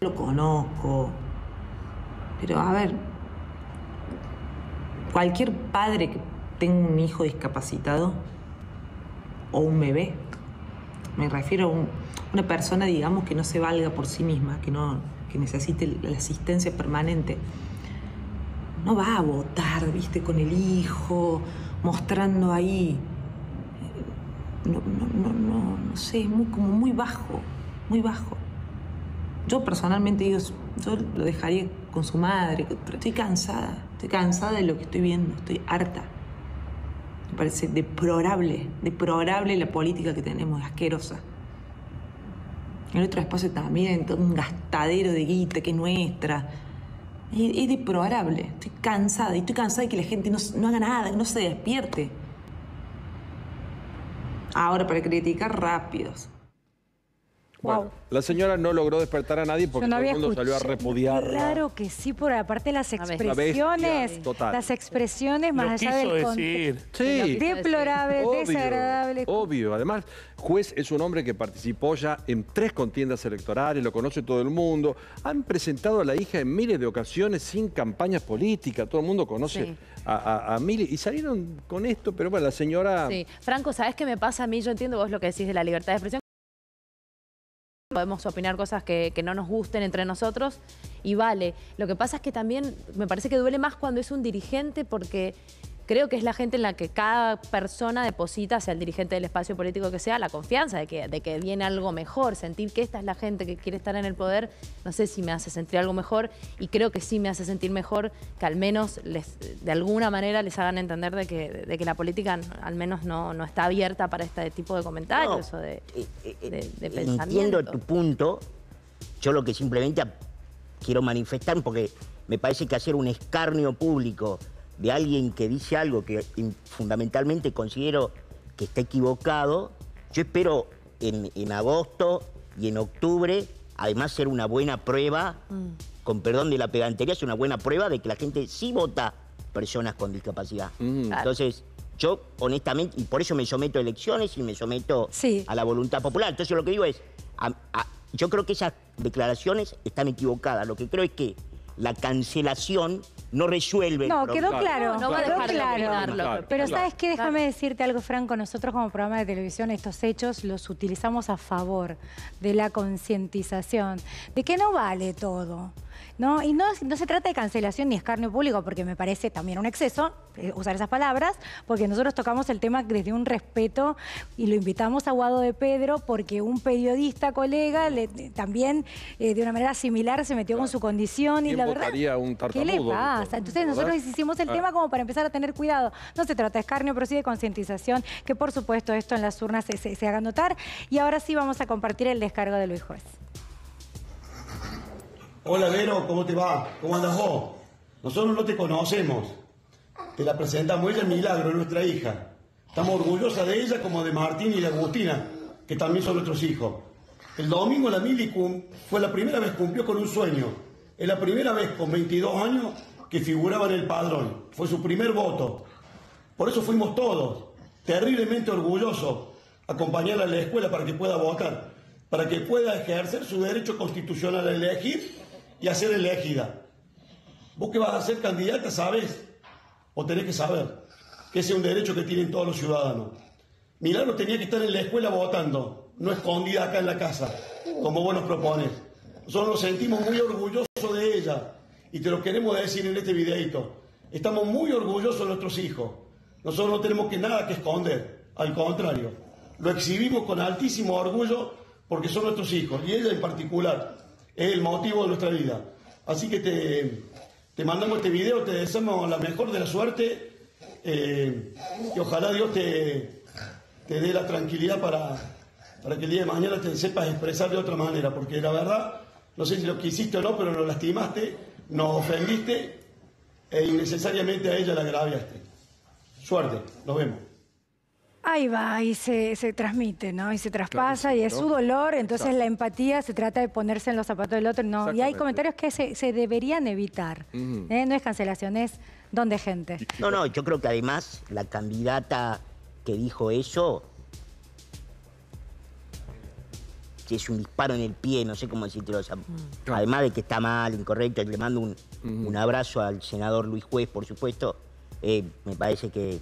Lo conozco. Pero a ver, cualquier padre que tenga un hijo discapacitado o un bebé, me refiero a un- una persona, digamos, que no se valga por sí misma, que, no, que necesite la asistencia permanente, no va a votar, viste, con el hijo, mostrando ahí. no, no, no, no, no sé, es muy, como muy bajo, muy bajo. Yo personalmente digo, yo lo dejaría con su madre, pero estoy cansada, estoy cansada de lo que estoy viendo, estoy harta. Me parece deplorable, deplorable la política que tenemos, asquerosa. En otro espacio también, todo un gastadero de guita que es nuestra. Es, es estoy cansada y estoy cansada de que la gente no, no haga nada, que no se despierte. Ahora, para criticar rápidos. Bueno, la señora no logró despertar a nadie porque no todo el mundo salió a repudiarla. Claro que sí, por aparte las bestia, expresiones, total. las expresiones más allá del Sí. contexto. Deplorable, Obvio, desagradable. Obvio. Además, juez es un hombre que participó ya en tres contiendas electorales, lo conoce todo el mundo. Han presentado a la hija en miles de ocasiones sin campañas políticas. Todo el mundo conoce Sí. a, a- a miles. Y salieron con esto, pero bueno, la señora... Sí. Franco, ¿sabes qué me pasa a mí? Yo entiendo vos lo que decís de la libertad de expresión. Podemos opinar cosas que, que no nos gusten entre nosotros y vale. Lo que pasa es que también me parece que duele más cuando es un dirigente porque creo que es la gente en la que cada persona deposita, sea el dirigente del espacio político que sea, la confianza de que, de que viene algo mejor. Sentir que esta es la gente que quiere estar en el poder, no sé si me hace sentir algo mejor y creo que sí me hace sentir mejor que al menos les, de alguna manera les hagan entender de que, de que la política al menos no, no está abierta para este tipo de comentarios o de, de, de Entiendo pensamiento. tu punto. Yo lo que simplemente quiero manifestar, porque me parece que hacer un escarnio público de alguien que dice algo que fundamentalmente considero que está equivocado, yo espero en, en agosto y en octubre, además, ser una buena prueba, con perdón de la pedantería, es una buena prueba de que la gente sí vota personas con discapacidad. Entonces, yo honestamente, y por eso me someto a elecciones y me someto a la voluntad popular. Entonces lo que digo es, a- a- yo creo que esas declaraciones están equivocadas. Lo que creo es que la cancelación no resuelve el No, quedó claro, No, no va a de claro. Pero. ¿sabes qué? Déjame decirte algo, Franco. Nosotros como programa de televisión estos hechos los utilizamos a favor de la concientización, de que no vale todo. ¿No? Y no, no se trata de cancelación ni escarnio público, porque me parece también un exceso eh, usar esas palabras, porque nosotros tocamos el tema desde un respeto y lo invitamos a Guado de Pedro porque un periodista, colega, le- también eh, de una manera similar se metió con su condición y ¿Quién la verdad... un ¿Qué le pasa? Entonces nosotros hicimos el Ah. tema como para empezar a tener cuidado. No se trata de escarnio, pero sí de concientización, que por supuesto esto en las urnas se, se- se haga notar. Y ahora sí vamos a compartir el descargo de Luis Juez. Hola Vero, ¿cómo te va? ¿Cómo andas vos? Nosotros no te conocemos. Te la presentamos, ella es Milagro, es nuestra hija. Estamos orgullosas de ella como de Martín y de Agustina, que también son nuestros hijos. El domingo la Mili cum- fue la primera vez que cumplió con un sueño. Es la primera vez con 22 años que figuraba en el padrón. Fue su primer voto. Por eso fuimos todos, terriblemente orgullosos, a acompañarla a la escuela para que pueda votar, para que pueda ejercer su derecho constitucional a elegir y a ser elegida. Vos que vas a ser candidata, sabes, o tenés que saber, que ese es un derecho que tienen todos los ciudadanos. Milagro tenía que estar en la escuela votando, no escondida acá en la casa, como vos nos propones. Nosotros nos sentimos muy orgullosos de ella y te lo queremos decir en este videito. Estamos muy orgullosos de nuestros hijos. Nosotros no tenemos que nada que esconder, al contrario. Lo exhibimos con altísimo orgullo porque son nuestros hijos y ella en particular es el motivo de nuestra vida. Así que te, te mandamos este video, te deseamos la mejor de la suerte eh, y ojalá Dios te, te dé la tranquilidad para, para que el día de mañana te sepas expresar de otra manera, porque la verdad, no sé si lo quisiste o no, pero nos lastimaste, nos ofendiste e innecesariamente a ella la agraviaste. Suerte, nos vemos. Ahí va, y se, se transmite, ¿no? Y se traspasa, y es ¿no? su dolor, entonces Exacto. la empatía se trata de ponerse en los zapatos del otro, no. Y hay comentarios que se, se deberían evitar. ¿eh? No es cancelación, es don de gente. No, no, yo creo que además la candidata que dijo eso que es un disparo en el pie, no sé cómo decirlo. o sea, Además de que está mal, incorrecto, le mando un, un abrazo al senador Luis Juez, por supuesto. eh, me parece que,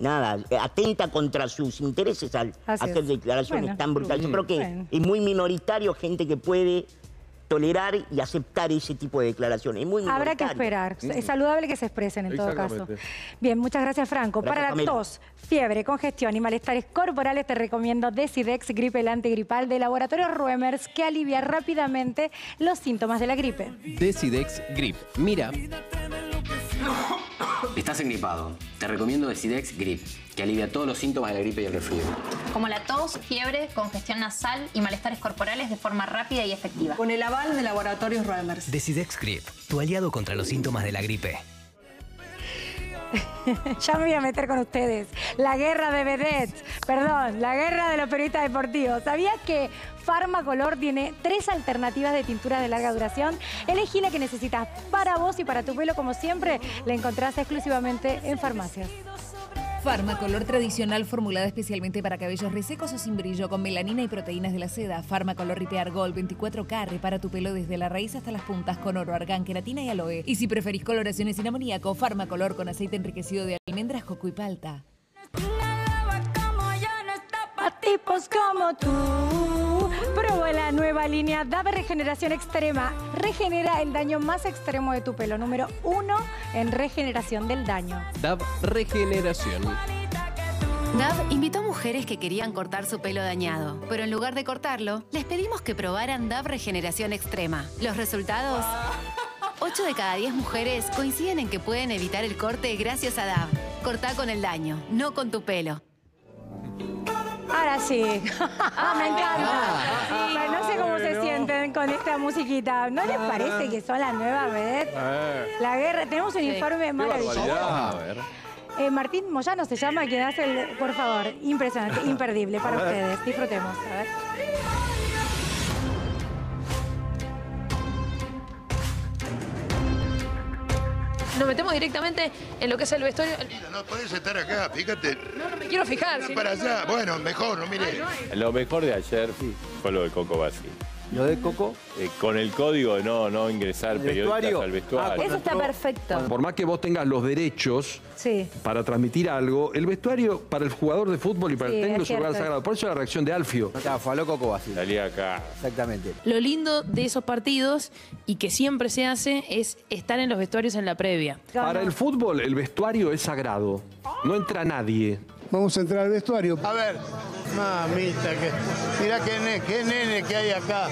nada, atenta contra sus intereses al Así hacer es. declaraciones Bueno, tan brutales. Yo creo que bueno. es muy minoritario gente que puede tolerar y aceptar ese tipo de declaraciones. Es muy Habrá que esperar. Es saludable que se expresen en todo caso. Bien, muchas gracias Franco. Gracias, Para la tos, fiebre, congestión y malestares corporales te recomiendo Decidex Gripe el antigripal de Laboratorio Ruemers que alivia rápidamente los síntomas de la gripe. Decidex Grip. Mira, Estás engripado. Te recomiendo Decidex Grip, que alivia todos los síntomas de la gripe y el resfrío. como la tos, fiebre, congestión nasal y malestares corporales de forma rápida y efectiva. Con el aval de Laboratorios Roemers. Decidex Grip, tu aliado contra los síntomas de la gripe. ya me voy a meter con ustedes. La guerra de vedettes. Perdón, la guerra de los periodistas deportivos. ¿Sabías que Farmacolor tiene tres alternativas de tinturas de larga duración? Elegí la que necesitas para vos y para tu pelo, como siempre, la encontrás exclusivamente en farmacias. Farmacolor tradicional formulada especialmente para cabellos resecos o sin brillo con melanina y proteínas de la seda. Farmacolor Repair Gold 24K repara tu pelo desde la raíz hasta las puntas con oro, argán, queratina y aloe. Y si preferís coloraciones sin amoníaco, Farmacolor con aceite enriquecido de almendras, coco y palta. A tipos como tú. Prueba la nueva línea DAB Regeneración Extrema. Regenera el daño más extremo de tu pelo. Número uno en regeneración del daño. DAB Regeneración. DAV invitó a mujeres que querían cortar su pelo dañado, pero en lugar de cortarlo, les pedimos que probaran DAV Regeneración Extrema. Los resultados... 8 de cada 10 mujeres coinciden en que pueden evitar el corte gracias a DAV. Cortá con el daño, no con tu pelo. Ahora sí. Me encanta. No sé cómo se sienten con esta musiquita. ¿No les parece que son las nuevas vedettes? La guerra. Tenemos un Sí. informe maravilloso. A ver. Eh, Martín Moyano se llama quien hace el. Por favor, impresionante, imperdible para ustedes. Disfrutemos. A ver. Nos metemos directamente en lo que es el vestuario. No podés estar acá, fíjate. No, no me quiero fijar. si Para no- allá. Bueno, mejor, no mire. Lo mejor de ayer fue lo de Coco Bassi. ¿Lo de Coco? con el código de no, no ingresar ¿El periodistas vestuario? al vestuario. Eso está perfecto. Por más que vos tengas los derechos Sí. para transmitir algo, el vestuario para el jugador de fútbol y para Sí, el técnico es un lugar sagrado. Por eso la reacción de Alfio. fue a lo Coco Bassi. Salí acá. Exactamente. Lo lindo de esos partidos y que siempre se hace es estar en los vestuarios en la previa. Para el fútbol, el vestuario es sagrado. No entra nadie. Vamos a entrar al vestuario. A ver. Mamita, que. Mirá qué, qué nene que hay acá.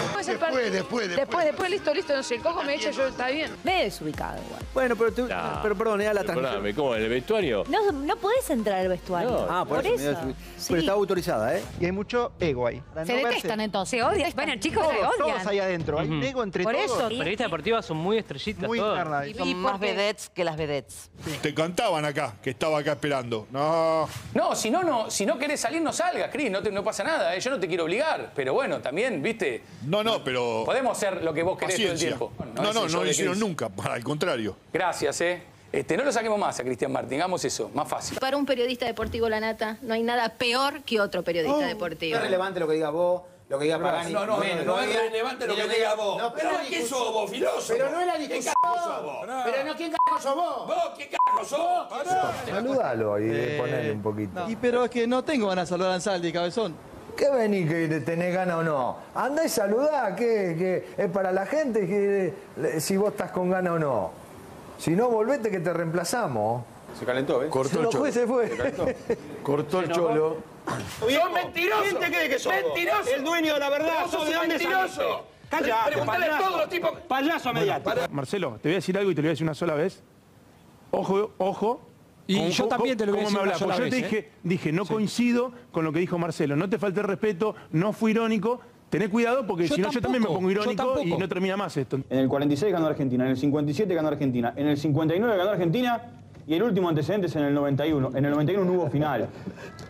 Después, Después, después, después. Después, listo, listo. No sé, el cojo me echa, yo está bien. Me desubicado igual. Bueno, pero, tú, pero perdón, era la transmisión. Perdóname, ¿cómo? ¿En el vestuario? No, no podés entrar al vestuario. Ah, por, eso. me. Pero está autorizada, ¿eh? Y hay mucho ego ahí. Se detestan entonces. Se odian. Bueno, chicos, se Todos, odian. todos ahí adentro. Hay un ego entre Por todos. eso. Periodistas deportivas son muy estrellitas. Muy todos. interna. Y- Son y más porque- vedettes que las vedettes. Te cantaban acá, que estaba acá esperando. No. No, si no, no, si no querés salir, no salgas, Cris, no, te- no pasa nada, ¿eh? yo no te quiero obligar, pero bueno, también, viste, No, no, pero. podemos hacer lo que vos querés Paciencia. todo el tiempo. No, no, no show lo hicieron nunca. Al contrario. Gracias, ¿eh? Este, no lo saquemos más a Cristian Martín, hagamos eso, más fácil. Para un periodista deportivo, la nata, no hay nada peor que otro periodista deportivo. Es relevante lo que diga vos, lo que diga Pagani. No, no, Menos, no es diga- relevante lo que diga vos. No, pero pero ¿qué sos vos, filósofo? Pero no es la ¿Qué discusión. carajo sos vos? Pero no, ¿quién carajo sos vos? ¿Vos qué carajo sos vos? Saludalo y Eh, ponele un poquito. Y pero es que no tengo ganas de saludar a Ansaldi, cabezón. ¿Qué vení que tenés ganas o no? Andá y saludá, que, es para la gente que si vos estás con ganas o no. Si no, volvete que te reemplazamos. Se calentó, ¿eh? Cortó Se el cholo. se fue. Se calentó. Cortó el cholo. ¡Sos mentiroso! ¿Quién te cree que sos? ¡Mentiroso! El dueño de la verdad. Vos sos ¿De dónde mentiroso! Callate, Preguntale a todos los tipos... Payaso mediático. Marcelo, te voy a decir algo y te lo voy a decir una sola vez. Ojo, ojo. Y ¿Cómo- yo también te lo voy a decir me una sola yo te dije, ¿eh? dije, no coincido con lo que dijo Marcelo. No te falte el respeto, no fui irónico. Tené cuidado porque si no yo también me pongo irónico y no termina más esto. En el 46 ganó Argentina, en el 57 ganó Argentina, en el 59 ganó Argentina y el último antecedente es en el 91. En el 91 no hubo final.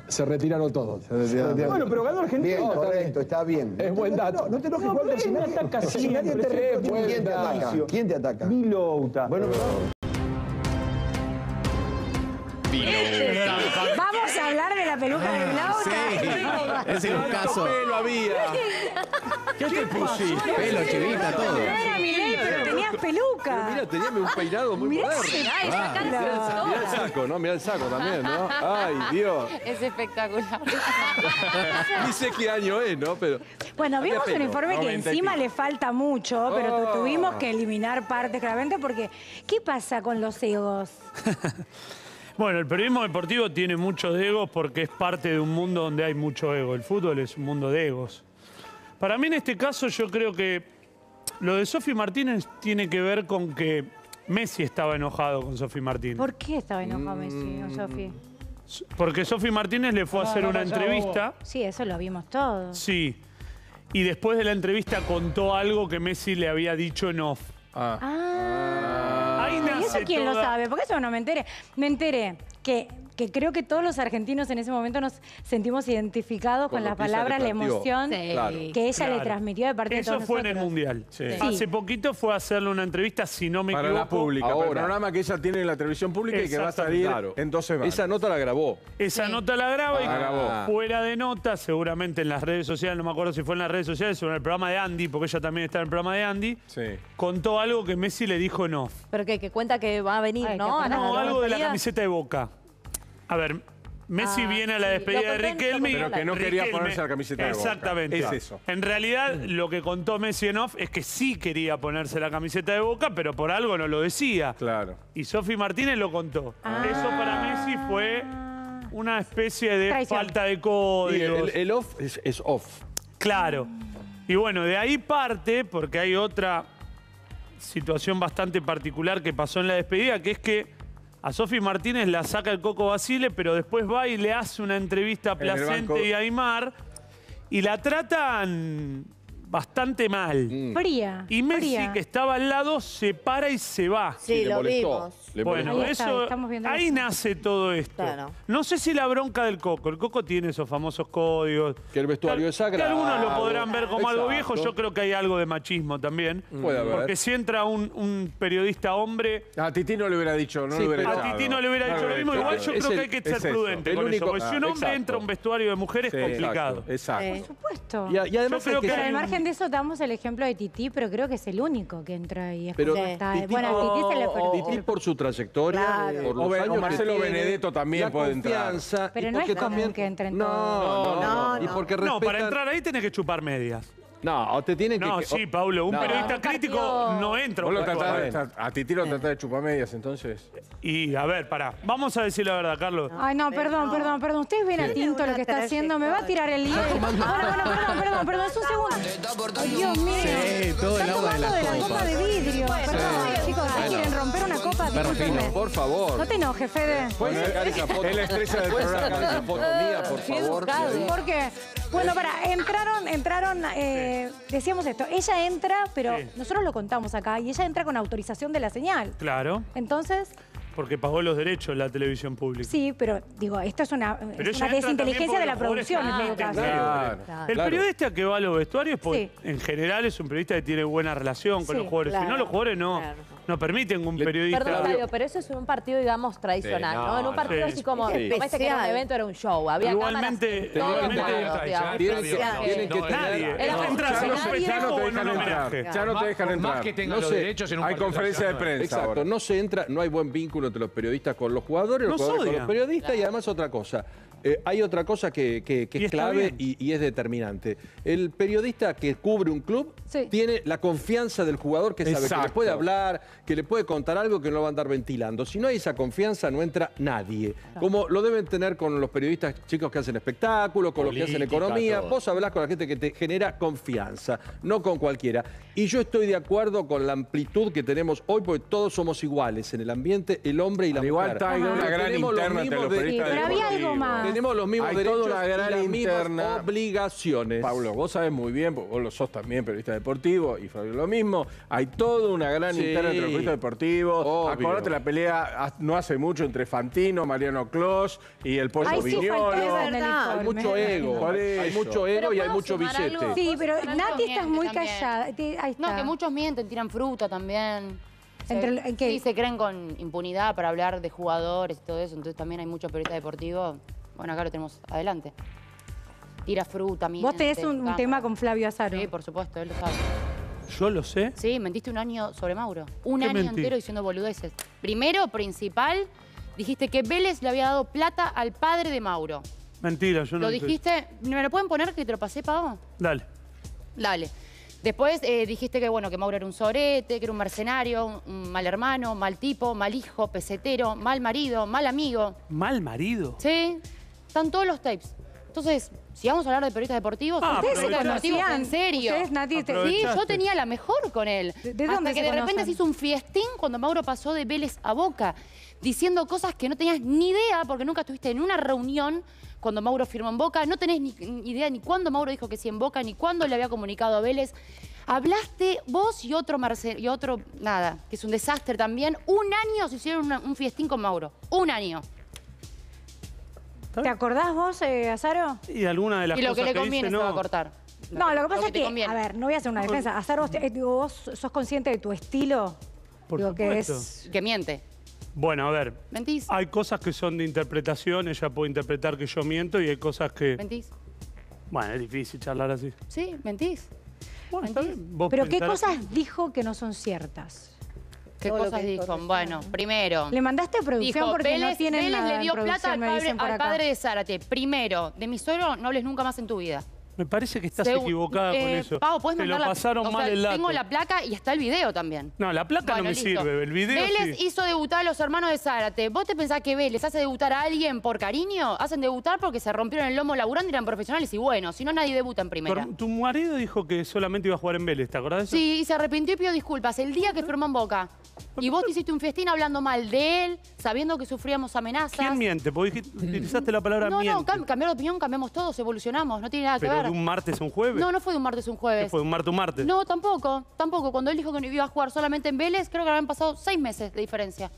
Se retiraron todos. Bueno, pero ganó Argentina. Bien, correcto, está bien. Es buen dato. No, no te enojes, Walter, si nadie ataca Si nadie te ¿quién te ataca? ¿Quién te ataca? Bueno, Vamos a hablar de la peluca de Laura. Ese es un caso. pelo había? ¿Qué te pusiste? Pelo, chivita, todo. No era mi ley, pero tenías peluca. Mira, tenía un peinado muy Mirá moderno. Ah, mirá, el- saco, ¿no? Mirá el saco también, ¿no? Ay, Dios. Es espectacular. Ni sé qué año es, ¿no? Pero. Bueno, vimos un informe que 90 y encima le falta mucho, pero Oh. tuvimos que eliminar partes claramente porque ¿qué pasa con los egos? Bueno, el periodismo deportivo tiene muchos egos porque es parte de un mundo donde hay mucho ego. El fútbol es un mundo de egos. Para mí en este caso yo creo que lo de Sofi Martínez tiene que ver con que Messi estaba enojado con Sofi Martínez. ¿Por qué estaba enojado Messi Mm. o Sofi? Porque Sofi Martínez le fue a hacer una entrevista. Sí, eso lo vimos todos. Sí. Y después de la entrevista contó algo que Messi le había dicho en off. Ah. Ahí ¿Y eso quién lo sabe? Porque eso no me enteré. Me enteré que, que creo que todos los argentinos en ese momento nos sentimos identificados con, Con las palabras, la emoción Sí. Claro. que ella le transmitió de parte de Eso todos fue en el. Mundial. Sí. Hace poquito fue a hacerle una entrevista, si no me Para la equivoco. pública, para el Ahora. programa que ella tiene en la televisión pública y que va a salir Claro. en dos semanas. Esa nota la grabó. Esa nota la graba y La grabó. fuera de nota, seguramente en las redes sociales, no me acuerdo si fue en las redes sociales o en el programa de Andy, porque ella también está en el programa de Andy, contó algo que Messi le dijo off. Pero que, que cuenta que va a venir, Ay, ¿no? No, algo de la camiseta de Boca. A ver, Messi Ah, viene a la sí, despedida lo de Riquelme. Pero que no quería Riquelme- ponerse la camiseta de Boca. Exactamente. Es eso. En realidad, lo que contó Messi en off es que sí quería ponerse la camiseta de Boca, pero por algo no lo decía. Claro. Y Sofi Martínez lo contó. Eso para Messi fue una especie de Traición. falta de Y códigos. el, el off es, es off. Claro. Y bueno, de ahí parte, porque hay otra situación bastante particular que pasó en la despedida, que es que a Sofi Martínez la saca el Coco Basile, pero después va y le hace una entrevista a En. Placente y a Aymar y la tratan bastante mal. Fría. Y Messi, fría. que estaba al lado, se para y se va. Sí, lo vimos. Le Bueno, Ahí eso, ahí eso. nace todo esto. Claro. No sé si la bronca del Coco. El Coco tiene esos famosos códigos. Que el vestuario es Que sagrado. algunos lo podrán ver como algo viejo. Yo creo que hay algo de machismo también. Puede haber. Porque si entra un, un periodista hombre, A Titi no le hubiera dicho, no Sí, le hubiera a. Titi no le hubiera dicho lo mismo. Igual yo Es creo el- que hay que ser prudente El con único- eso. Porque si un hombre exacto. entra a un vestuario de mujer es Sí, complicado. Exacto. Por supuesto. Y, además Yo creo que que margen de eso damos el ejemplo de Titi, pero creo que es el único que entra ahí. Es Pero como está- Titi- bueno, a Titi se le o- permite. Titi por su trayectoria, Claro. por los O que Marcelo tiene, Benedetto también la puede entrar. Pero y no es porque común que entren no, todos. No, no, No, no. Y no. porque No, para entrar ahí tenés que chupar medias. No, o te tienen que... No, que- sí, Paulo. Un No. periodista crítico partido- no entra. a Vos lo tratás de- a Titi lo tratás de chupar medias, entonces. Y a ver, pará. Vamos a decir la verdad, Carlos. Ay, no, perdón, perdón, perdón. Ustedes ven a Tinto lo que está haciendo. Me va a tirar el lío. Bueno, bueno, perdón, perdón, perdón. Es un segundo. Ay, Dios mío. Sí, todo el Están agua de tomando las de la copa copas. de vidrio. Perdón, chicos. ¿qué quieren romper una copa? Discúlpenme. Por favor. No te enojes, Fede. ¿Puedes sacar esa foto? Es la estrella del ¿Puedes programa. sacar esa foto mía, por Qué favor? ¿Por qué? Bueno, para, entraron, entraron, eh, decíamos esto, ella entra, pero Sí. nosotros lo contamos acá, y ella entra con autorización de la señal. Claro, Entonces, porque pagó los derechos la televisión pública. sí, pero digo, esto es una, Pero es ella una entra desinteligencia de la producción en todo caso. permiten Claro. El Claro. periodista que va a los vestuarios, pues, Sí. en general es un periodista que tiene buena relación con Sí, los jugadores. Si claro. no, los jugadores no, Claro. No permiten un periodista. Perdón, Flavio, pero eso es en un partido, digamos, tradicional, Sí, ¿no? no, En un partido sí. así como, Sí. parece que era un evento, era un show. Había Igualmente- cámaras igualmente-. Tienen que, tener... Era Ya no te dejan entrar. homenaje. Ya no te dejan Por entrar. más que tengan No los sé, derechos en un Hay conferencia de prensa Exacto, no se entra, no hay buen vínculo entre los periodistas con los jugadores, los jugadores con los periodistas y además otra cosa. Eh, hay otra cosa que, que- que Y es clave y, y es determinante. El periodista que cubre un club Sí. tiene la confianza del jugador que sabe que le puede hablar, que le puede contar algo que no lo va a andar ventilando. Si no hay esa confianza, no entra nadie. Como lo deben tener con los periodistas chicos que hacen espectáculos, con los que hacen economía. todo. Vos hablás con la gente que te genera confianza, no con cualquiera. Y yo estoy de acuerdo con la amplitud que tenemos hoy, porque todos somos iguales en el ambiente, el hombre y la Al igual mujer. está, una gran interna los de- periodistas Sí, pero había algo deportivos. más. Tenemos los mismos Hay derechos toda una gran y las mismas obligaciones. Pablo, vos sabés muy bien, porque vos lo sos también periodista deportivo y Fabio lo mismo. Hay toda una gran Sí. interna entre los periodistas deportivos. Obvio. Acordate la pelea ha- no hace mucho entre Fantino, Mariano Clos y el Pollo Ay, sí, Viñolo. en el Hay mucho ego, hay mucho ego y hay ¿puedo mucho billete. algo? Sí, pero Nati está muy también. callada. Ahí está. No, que muchos mienten, tiran fruta también. Entre el- ¿qué? Sí, se creen con impunidad para hablar de jugadores y todo eso. Entonces también hay muchos periodistas deportivos. Bueno, acá lo tenemos adelante. Tira fruta, miente. Vos tenés un, tema con Flavio Azaro. Sí, por supuesto, él lo sabe. Yo lo sé. Sí, mentiste un año sobre Mauro. Un ¿Qué año mentí? entero diciendo boludeces. Primero, principal, dijiste que Vélez le había dado plata al padre de Mauro. Mentira, yo no Lo dijiste, ¿me lo pueden poner que te lo pasé, Pavo? Dale. Dale. Después eh, dijiste que bueno, que Mauro era un sorete, que era un mercenario, un mal hermano, mal tipo, mal hijo, pesetero, mal marido, mal amigo. ¿Mal marido? Sí, están todos los tapes. Entonces, si vamos a hablar de periodistas deportivos, Ah, ustedes se en serio. Ustedes, te- Sí, yo tenía la mejor con él. ¿De- de Hasta dónde que se de repente se hizo un fiestín cuando Mauro pasó de Vélez a Boca, diciendo cosas que no tenías ni idea porque nunca estuviste en una reunión cuando Mauro firmó en Boca, no tenés ni ni idea ni cuándo Mauro dijo que sí en Boca, ni cuándo le había comunicado a Vélez. Hablaste vos y otro Marcel, y otro, nada, que es un desastre también. Un año se hicieron una- un fiestín con Mauro. Un año. ¿Te acordás vos, eh, Azaro? Y alguna de las y lo que cosas le que conviene dice, se va a cortar. No, lo que pasa que es que, a ver, no voy a hacer una defensa. Azaro, vos, eh, digo, vos sos consciente de tu estilo. Por digo, que supuesto. es Que miente. Bueno, a ver. ¿Mentís? Hay cosas que son de interpretación, ella puede interpretar que yo miento y hay cosas que... ¿Mentís? Bueno, es difícil charlar así. Sí, mentís. Bueno, está bien. Vos Pero ¿qué cosas dijo que no son ciertas? ¿Qué Todo lo cosas que dijo? Bueno, primero. Le mandaste a producción Dijo, porque no Vélez, tienen Vélez nada le dio plata al padre, al padre de Zárate. Primero, de mi suegro no hables nunca más en tu vida. Me parece que estás Segu- equivocada con eh, eso. Pau, ¿puedes Te lo la- pasaron o sea, mal el dato. Tengo la placa y está el video también. No, la placa Bueno, no me listo. sirve, el video Vélez sí. hizo debutar a los hermanos de Zárate. ¿Vos te pensás que Vélez hace debutar a alguien por cariño? Hacen debutar porque se rompieron el lomo laburando y eran profesionales y bueno, si no nadie debuta en primera. Tu, tu marido dijo que solamente iba a jugar en Vélez, ¿te acordás de eso? Sí, y se arrepintió y pidió disculpas el día que firmó en Boca. Y vos te hiciste un festín hablando mal de él, sabiendo que sufríamos amenazas. ¿Quién miente? Porque utilizaste la palabra No, no, miente. cam- cambiar de opinión, cambiamos todos, evolucionamos, no tiene nada que Pero ver. de un martes a un jueves. No, no fue de un martes a un ¿Qué jueves. fue? ¿Un martes a un martes? No, tampoco, tampoco. Cuando él dijo que no iba a jugar solamente en Vélez, creo que habían pasado seis meses de diferencia.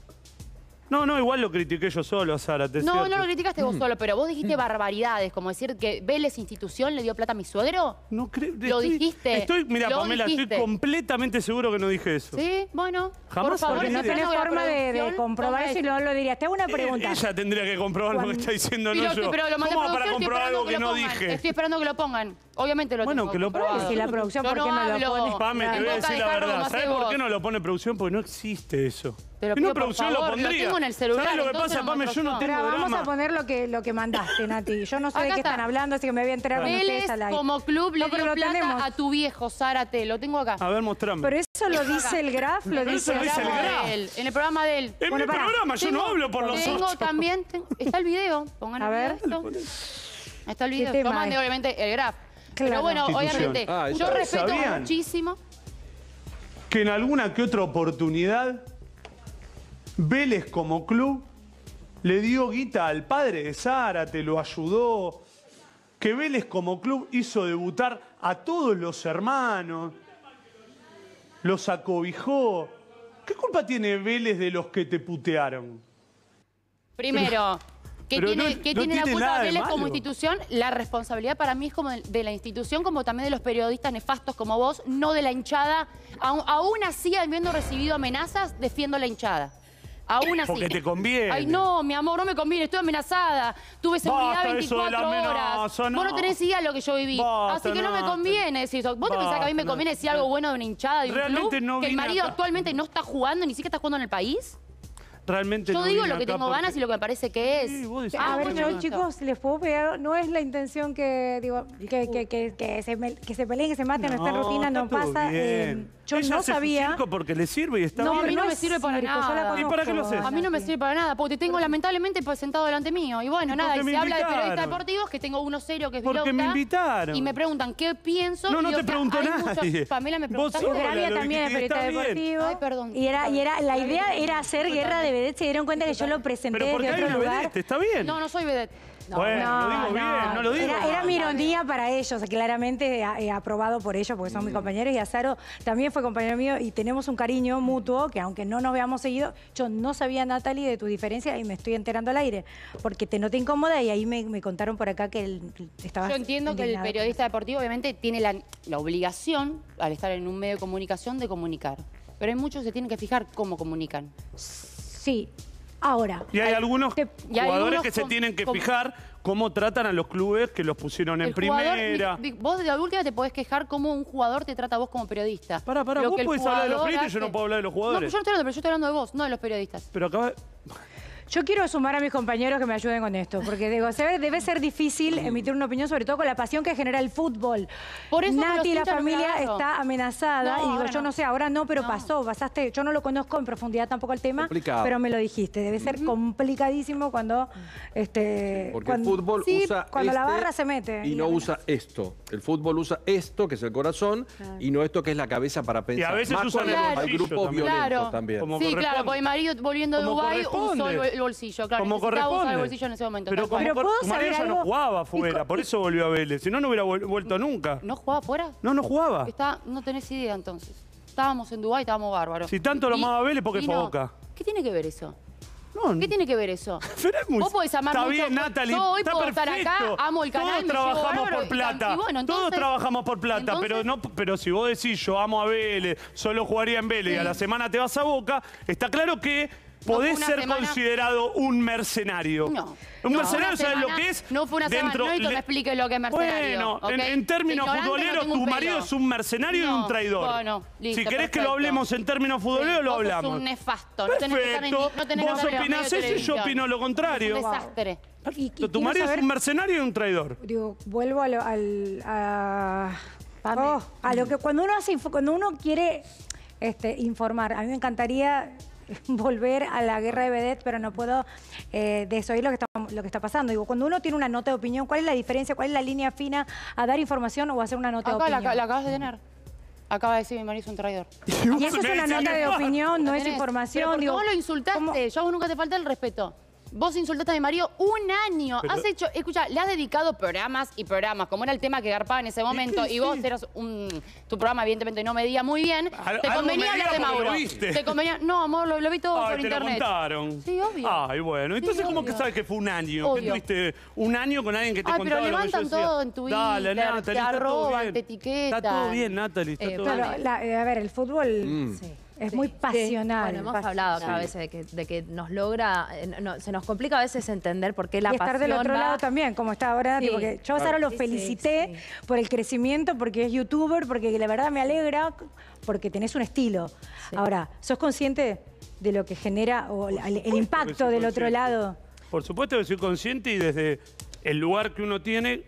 No, no, igual lo critiqué yo solo a Zárate. No, cierto. no lo criticaste Mm. vos solo, pero vos dijiste barbaridades, como decir que Vélez institución le dio plata a mi suegro. No creo. Lo estoy- dijiste. Estoy, mira, lo Pamela, dijiste. estoy completamente seguro que no dije eso. Sí, bueno. Jamás por favor, no tenés forma de, de comprobar ponga eso y no lo dirías. Te hago una Eh, pregunta. Ella tendría que comprobar lo que está diciendo, Pero, no yo. pero lo mandé ¿Cómo a para comprobar algo que no dije? Estoy esperando que lo pongan. Obviamente lo Bueno, tengo que lo pongan. Si la producción, ¿por qué no lo pone? Pame, te voy a decir de la verdad. ¿Sabes por qué no lo pone producción? Porque no existe eso. Pero pido, por producción favor, lo lo pondría. tengo en el celular, ¿Sabes lo que pasa, lo Pame? Yo no tengo vamos drama. a poner lo que, lo que mandaste, Nati. Yo no sé de qué está. están hablando, así que me voy a enterar cuando Vélez ustedes al aire. como club le No, pero dio lo plata tenemos. a tu viejo, Zárate. Lo tengo acá. A ver, mostrame. Pero eso lo dice el graf, lo Pero dice eso lo dice el programa graf. de él, en el programa de él. En mi programa, yo no hablo por los Tengo ocho. también, ten- está el video, pongan A el ver. video esto. Está el ¿Qué video, tema yo mandé es? obviamente el graf. Claro. Pero bueno, Institución. obviamente, Ah, yo respeto ¿Sabían? muchísimo. que en alguna que otra oportunidad Vélez como club le dio guita al padre de Zárate, lo ayudó, que Vélez como club hizo debutar a todos los hermanos, los acobijó. ¿Qué culpa tiene Vélez de los que te putearon? Primero, que pero tiene, no- que no tiene la culpa de Vélez como institución? La responsabilidad para mí es como de, de la institución, como también de los periodistas nefastos como vos, no de la hinchada. Aún, aún así, habiendo recibido amenazas, defiendo la hinchada. Aún así. Porque te conviene. Ay, no, mi amor, no me conviene, estoy amenazada. Tuve seguridad Basta eso de la 24 horas. amenaza, no. Vos no tenés idea de lo que yo viví. Basta, así que no, me no. conviene decir eso. ¿Vos te pensás que a mí me Basta, conviene no. decir algo bueno de una hinchada, de un Realmente club? no que el vine marido acá. actualmente no está jugando, ni siquiera está jugando en el país. Realmente Yo no digo vine lo que acá tengo porque- ganas y lo que me parece que es. decís Ah, A ver, bueno, yo, chicos, les puedo pegar. No es la intención que, digo, que, que, que, que se, me- que se peleen, que se maten. Nuestra rutina no está todo pasa. eh, bien. Yo Ella no hace su sabía. circo porque le sirve y está No, bien. a mí no no me es sirve para circo, yo la nada. ¿Y para qué lo haces? A mí no me sirve para nada, porque te tengo lamentablemente pues, sentado delante mío. Y bueno, ¿Y nada, y se me habla de periodistas deportivos, que tengo uno serio que es Porque me Vilauta, invitaron. Y me preguntan qué pienso. No, no y te yo, preguntó hay nadie. muchos- Pamela me Vos preguntó. sola Gravia lo también es dijiste, periodista está bien. deportivo. Ay, perdón. Y era, y era, la idea era hacer guerra de vedettes. Se dieron cuenta que yo lo presenté Pero porque desde hay otro una lugar. vedette, está bien. No, no soy vedette. Bueno, lo digo bien, no lo digo. Era, era mi ironía para ellos, claramente eh, aprobado por ellos porque son mis compañeros y Azaro también fue compañero mío y tenemos un cariño mutuo que aunque no nos veamos seguido, yo no sabía, Natalie, de tu diferencia y me estoy enterando al aire porque te noté incómoda y ahí me, me contaron por acá que el, estabas Yo entiendo que el periodista deportivo obviamente tiene la, la obligación, al estar en un medio de comunicación, de comunicar. Pero hay muchos que se tienen que fijar cómo comunican. Sí, Ahora. Y hay algunos y hay jugadores algunos que se tienen que fijar cómo tratan a los clubes que los pusieron en El jugador- primera. vos de la última te podés quejar cómo un jugador te trata a vos como periodista. Pará, pará, Lo vos que el podés hablar de los jugador periodistas y yo no hace- puedo hablar de los No, jugadores. pero yo no estoy hablando, pero yo estoy hablando de vos, no de los periodistas. Pero acaba... Yo quiero sumar a mis compañeros que me ayuden con esto, porque digo, se debe ser difícil emitir una opinión, sobre todo con la pasión que genera el fútbol. Por eso Nati la familia no está amenazada No, y digo, yo no. no. sé, ahora no, pero pasó, pasaste, yo no lo conozco en profundidad tampoco el tema, Complicado. pero me lo dijiste, debe ser complicadísimo cuando este Porque cuando- el fútbol sí, usa cuando la este barra se mete y no usa esto. El fútbol usa esto, que es el corazón, y no esto que es la cabeza para pensar. Y a veces Más usan el hay grupos también. violentos Claro. también. Sí, claro, porque mi marido volviendo de Dubái usó el bolsillo, claro. Como necesitaba usar el corresponde. bolsillo en ese momento. Pero tal como cual. cor- ¿puedo tu marido saber ya no jugaba afuera, por eso volvió a Vélez. Si no, no hubiera vuel- vuelto nunca. ¿No jugaba afuera? No, no jugaba. Está, no tenés idea entonces. Estábamos en Dubái, estábamos bárbaros. Si tanto lo Y- amaba Vélez, ¿por qué y fue a no. Boca? ¿Qué tiene que ver eso? No, ¿Qué tiene que ver eso? Pero es muy- Vos podés amar Está mucho. bien, Natalie, Yo hoy está puedo estar acá, perfecto. amo el canal, Todos me llevo trabajamos bárbaro, por y- plata. y bueno, Todos trabajamos por plata, pero no, pero si vos decís yo amo a Vélez, solo jugaría en Vélez y a la semana te vas a Boca, está claro que podés ser semana- considerado un mercenario. No. Un No, mercenario, ¿sabes lo semana- que es? No fue una semana, Dentro- no necesito que le- me explique lo que es mercenario. Bueno, en, ¿ok? en términos Ignorante no futboleros, tengo tu marido es un mercenario y No, un traidor. bueno, listo, si querés que perfecto. lo hablemos en términos futboleros, lo Vos sos hablamos. un nefasto. No que en- Perfecto. no tenés que Vos en opinás eso y yo opino lo contrario. Es un desastre. Y- y Tu marido es saber- un mercenario y un traidor. Digo, vuelvo a lo, al, a, oh, a lo que cuando uno hace, cuando uno quiere este, informar, a mí me encantaría volver a la guerra de vedette, pero no puedo eh, desoír lo que, está, lo que está pasando. Digo, cuando uno tiene una nota de opinión, ¿cuál es la diferencia? ¿Cuál es la línea fina a dar información o a hacer una nota Acá de opinión? la acabas de tener. Acaba de decir mi marido es un traidor. y eso es una nota de opinión, no es información. Pero porque digo, vos lo insultaste. Yo a vos nunca te falta el respeto. Vos insultaste a mi marido un año. Pero- Has hecho, escucha, le has dedicado programas y programas, como era el tema que garpaba en ese momento, y, vos eras un. Tu programa, evidentemente, no medía muy bien. Al- te convenía hablar de porque lo Mauro. viste. Te convenía. No, amor, lo, lo vi todo Ay, por te lo internet. contaron. Sí, obvio. Ay, bueno. Entonces, Sí, ¿cómo obvio. que sabes que fue un año? Que Obvio. tuviste un año con alguien que te Ay, contaba pero lo que yo levantan decía? todo en Twitter, Dale, Natalie, te está todo arroban, bien. te etiquetan. Está todo bien, Natalie, está Eh, todo pero, bien. la- eh, a ver, el fútbol Mm. Es muy pasional. Bueno, hemos hablado acá a veces de que, de que nos logra, eh, no- se nos complica a veces entender por qué la y estar del otro va- lado también, como está ahora Sí. porque yo a Sara lo Sí, sí, felicité por el crecimiento, porque es youtuber, porque la verdad me alegra, porque tenés un estilo. Ahora, ¿sos consciente de lo que genera o el, impacto del otro lado? Por supuesto que soy consciente y desde el lugar que uno tiene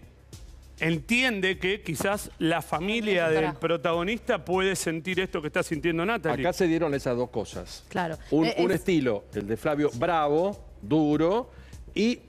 entiende que quizás la familia del protagonista puede sentir esto que está sintiendo Natalie. Acá se dieron esas dos cosas. Claro. Un, Eh, un es- estilo, el de Flavio, bravo, duro, y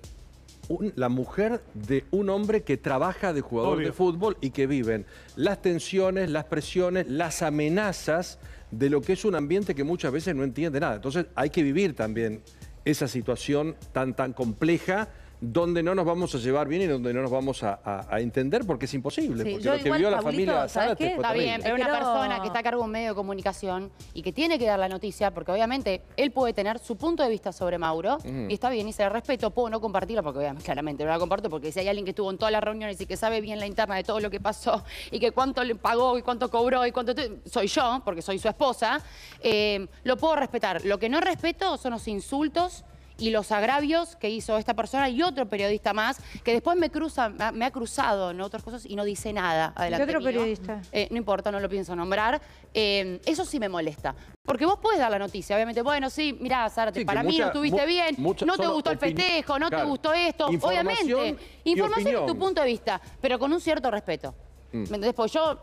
un- la mujer de un hombre que trabaja de jugador Obvio. de fútbol y que viven las tensiones, las presiones, las amenazas de lo que es un ambiente que muchas veces no entiende nada. Entonces hay que vivir también esa situación tan, tan compleja donde no nos vamos a llevar bien y donde no nos vamos a, a- a entender porque es imposible. Sí, porque yo lo que igual, vivió la familia ¿sabes Zárate fue Está terrible. bien, pero una persona que está a cargo de un medio de comunicación y que tiene que dar la noticia, porque obviamente él puede tener su punto de vista sobre Mauro, y está bien, y se le respeto, puedo no compartirlo, porque obviamente, claramente no la comparto, porque si hay alguien que estuvo en todas las reuniones y que sabe bien la interna de todo lo que pasó, y que cuánto le pagó, y cuánto cobró, y cuánto... Soy yo, porque soy su esposa, eh, lo puedo respetar. Lo que no respeto son los insultos y los agravios que hizo esta persona y otro periodista más, que después me cruza, me ha- cruzado en otras cosas y no dice nada. Adelante otro mío. periodista? Eh, no importa, no lo pienso nombrar. Eh, eso sí me molesta. Porque vos podés dar la noticia, obviamente. Bueno, sí, mirá, Zárate, Sí, para mí no estuviste mu- bien, mucha- no te gustó el festejo, no te gustó esto. Información Obviamente. y Información es tu punto de vista, pero con un cierto respeto. Mm. ¿Me entendés? Porque yo,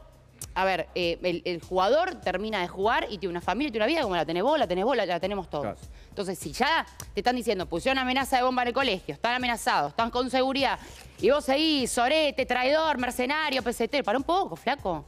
a ver, eh, el, el jugador termina de jugar y tiene una familia y tiene una vida como la tenés vos, la tenés vos, la, la tenemos todos. Entonces, si ya te están diciendo, pusieron amenaza de bomba en el colegio, están amenazados, están con seguridad, y vos seguís, sorete, traidor, mercenario, pesetero, para un poco, flaco.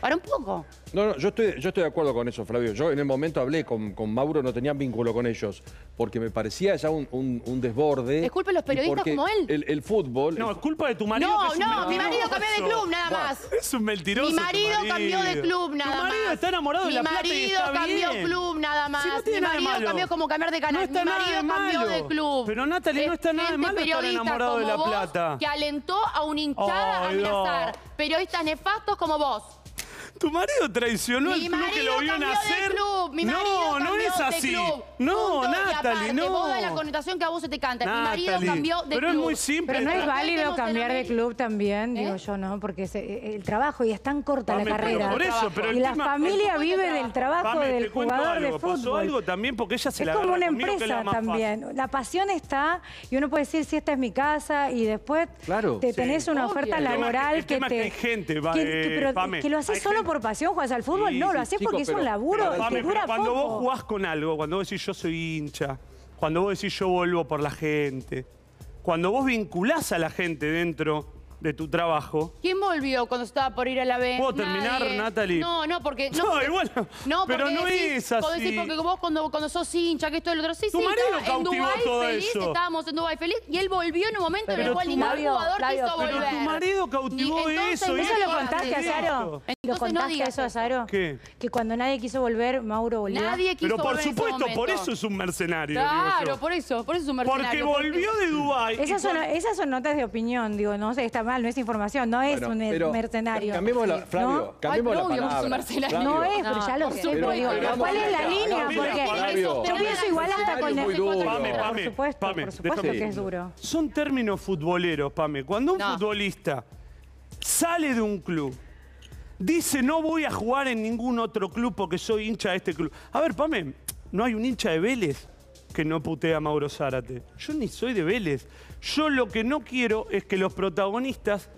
Para un poco. No, no, yo estoy, yo estoy de acuerdo con eso, Flavio. Yo en el momento hablé con, con Mauro, no tenían vínculo con ellos, porque me parecía ya un, un- un desborde. Es culpa de los periodistas como él. El, el fútbol. No, es culpa de tu marido. No, que es un no, mi marido cambió de club, nada más. Es un mentiroso. Mi tu marido cambió de club, nada Tu marido más. está enamorado de Mi la plata y marido cambió club, nada más. Sí, no tiene Mi nada de marido malo. cambió como cambiar de canal. No está Mi nada marido de cambió malo. de club. Pero, Natalie, no Es está nada de gente malo estar enamorado de la vos plata. Que alentó a una hinchada a amenazar. Periodistas nefastos como vos. Tu marido traicionó al club que lo vio mi marido no, no es así. No, Natalie, no. Vos la connotación que a vos se te canta. Mi marido cambió de pero es muy simple. Pero no es válido cambiar de club también, ¿Eh? digo yo, ¿no? Porque eh, eh, el trabajo y es tan corta Pame, la pero carrera. por eso, pero y la familia vive del trabajo Pame, del jugador algo. de fútbol. Pasó algo es como una empresa también. La pasión está y uno puede decir si esta es mi casa y después te tenés una oferta laboral que te lo haces solo por pasión, juegas al fútbol, Sí, no, sí, lo haces chico, porque es un laburo que pero cuando poco. vos jugás con algo, cuando vos decís yo soy hincha, cuando vos decís yo vuelvo por la gente, cuando vos vinculás a la gente dentro de tu trabajo, ¿Quién volvió cuando estaba por ir a la B? ¿Puedo terminar, Nadie. Natalie? No, no, porque... No, No, porque- igual, pero porque no es cuando así. porque vos cuando, cuando sos hincha, que esto y lo otro, sí, Tu sí, marido estaba en cautivó Dubái todo feliz, eso. estábamos en Dubái feliz, y él volvió en un momento en el cual ningún jugador Flavio, quiso pero tu marido cautivó Y entonces eso. y Eso lo contaste, Azaro. ¿Lo Entonces, contaste eso, Azaro? ¿Qué? Que cuando nadie quiso volver, Mauro volvió. Nadie quiso Pero por supuesto, por eso es un mercenario. Claro, por eso, por eso es un mercenario. Porque volvió de Dubái. Esas, son, notas de opinión, digo, no sé, está mal, no es información, no es un mercenario. Cambiemos la, Flavio, ¿No? Es No es, pero ya lo sé, pero ¿cuál es la línea? Porque yo pienso igual hasta con... el Pame, por supuesto, por supuesto que es duro. Son términos futboleros, Pame. Cuando un futbolista sale de un club Dice, no voy a jugar en ningún otro club porque soy hincha de este club. A ver, Pame, ¿no hay un hincha de Vélez? que no putea a Mauro Zárate. Yo ni soy de Vélez. Yo lo que no quiero es que los protagonistas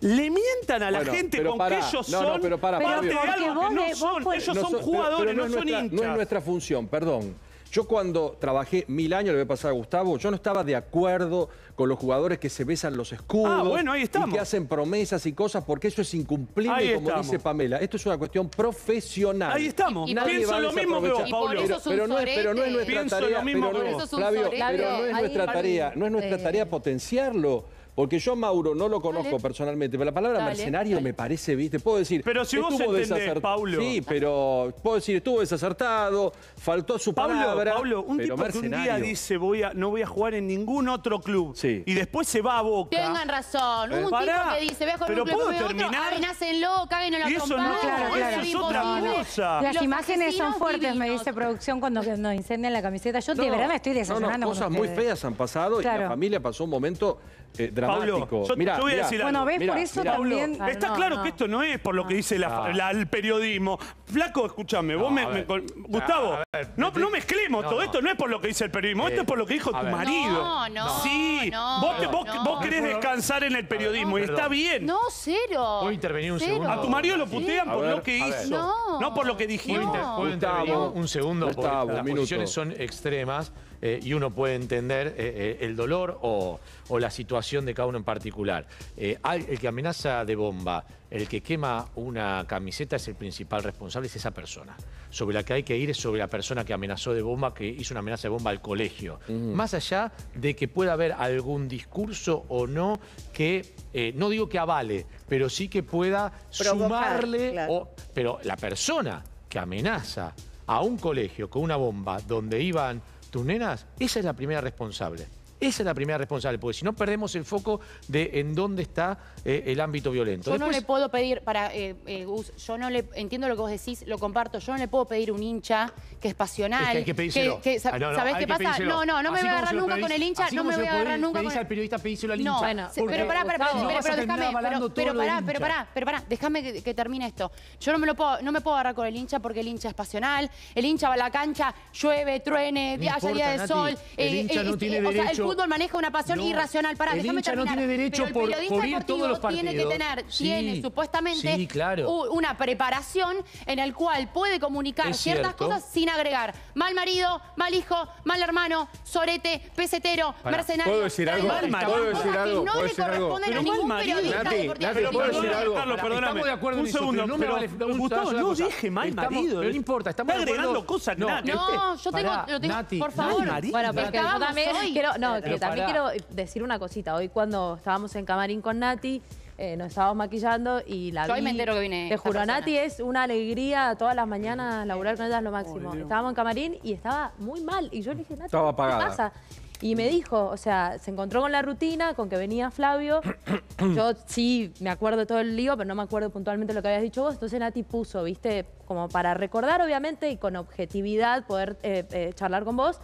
le mientan a la gente con que ellos son para, parte de algo que no son. Ellos son jugadores, no, son hinchas. No es nuestra función, perdón. Yo cuando trabajé mil años, le voy a pasar a Gustavo, yo no estaba de acuerdo con los jugadores que se besan los escudos. Ah, y que hacen promesas y cosas, porque eso es incumplible, como dice Pamela. Esto es una cuestión profesional. Ahí estamos. Pienso lo mismo que vos, Paulo. Pero, pero, no es, pero, Pienso. Lo mismo pero. No es nuestra tarea potenciarlo. Porque yo Mauro no lo conozco personalmente, pero la palabra mercenario me parece, ¿viste? Puedo decir. Pero si vos Sí, pero puedo decir, estuvo desacertado, faltó su Paulo, palabra. Pablo, un tipo un día dice, voy no voy a jugar en ningún otro club. Sí. Y después se va a Boca. Tengan razón. Eh, un tipo que dice, voy a jugar en un club, puedo terminar? Otro, caguen en la y eso no, claro, claro. eso es otra cosa. Las imágenes son fuertes, me dice producción, cuando nos incendian la camiseta. Yo de verdad me estoy desayunando cosas muy feas han pasado y la familia pasó un momento Pablo, yo, voy a decir algo. Bueno, ¿ves? Por eso también... Está claro que esto no es por lo que dice el periodismo. Flaco, escúchame, vos me, Gustavo, no, no mezclemos. todo esto no es por lo que dice el periodismo. esto es por lo que dijo tu marido. No, no, Sí, vos, vos, vos querés descansar en el periodismo y está bien. No, cero. Voy a intervenir un segundo. A tu marido lo putean por lo que hizo. No. por lo que dijimos. Puedo intervenir un segundo porque las posiciones son extremas. Eh, y uno puede entender eh, eh, el dolor o, o, la situación de cada uno en particular. Hay, el que amenaza de bomba, el que quema una camiseta es el principal responsable, es esa persona. Sobre la que hay que ir es sobre la persona que amenazó de bomba, que hizo una amenaza de bomba al colegio. Más allá de que pueda haber algún discurso o no que, no digo que avale, pero sí que pueda sumarle, pero la persona que amenaza a un colegio con una bomba donde iban tus nenas, esa es la primera responsable. Esa es la primera responsable, porque si no perdemos el foco de en dónde está eh, el ámbito violento. Yo no le puedo pedir, para eh, eh, Gus, yo no le entiendo lo que vos decís, lo comparto, yo no le puedo pedir un hincha que es pasional. Es ¿Sabés qué pasa? No, no, no me voy a agarrar nunca con el hincha, no me voy a agarrar nunca con el al periodista pedíselo al no, hincha. Bueno, pero pará, pará, pará, pero, déjame, pero, pará, pero pará, pero pará, déjame que, termine esto. Yo no me lo puedo, no me puedo agarrar con el hincha porque el hincha es pasional, el hincha va a la cancha, llueve, truene, haya día de sol. El hincha no tiene derecho. O sea, el fútbol maneja una pasión irracional. Pará, déjame terminar. El hincha no tiene derecho por ir los partidos. Tiene que tener, sí, tiene supuestamente sí, claro. una preparación en el cual puede comunicar es ciertas cierto. cosas sin agregar mal marido, mal hijo, mal hermano, sorete, pesetero, Para. mercenario. ¿Puedo decir algo? Mal marido. ¿Puedo decir algo? No ¿Puedo decir algo? Pero a ningún mal periodista Nati, Nati, ¿puedo, decir algo? Carlos, perdóname. Estamos de acuerdo un en segundo, eso, pero, pero no Gustavo, no dije mal marido. No importa, estamos Está agregando cosas, Nati. No, yo tengo... Nati, por favor. Bueno, porque yo también quiero decir una cosita. Hoy cuando estábamos en Camarín con Nati, eh, nos estábamos maquillando y la Yo vi, que vine. Te juro, persona. Nati es una alegría todas las mañanas laburar con ellas lo máximo. Estábamos en camarín y estaba muy mal. Y yo le dije, Nati, estaba ¿qué apagada. pasa? Y me dijo, o sea, se encontró con la rutina, con que venía Flavio. Yo sí me acuerdo de todo el lío, pero no me acuerdo puntualmente lo que habías dicho vos. Entonces Nati puso, viste, como para recordar, obviamente, y con objetividad poder eh, eh, charlar con vos.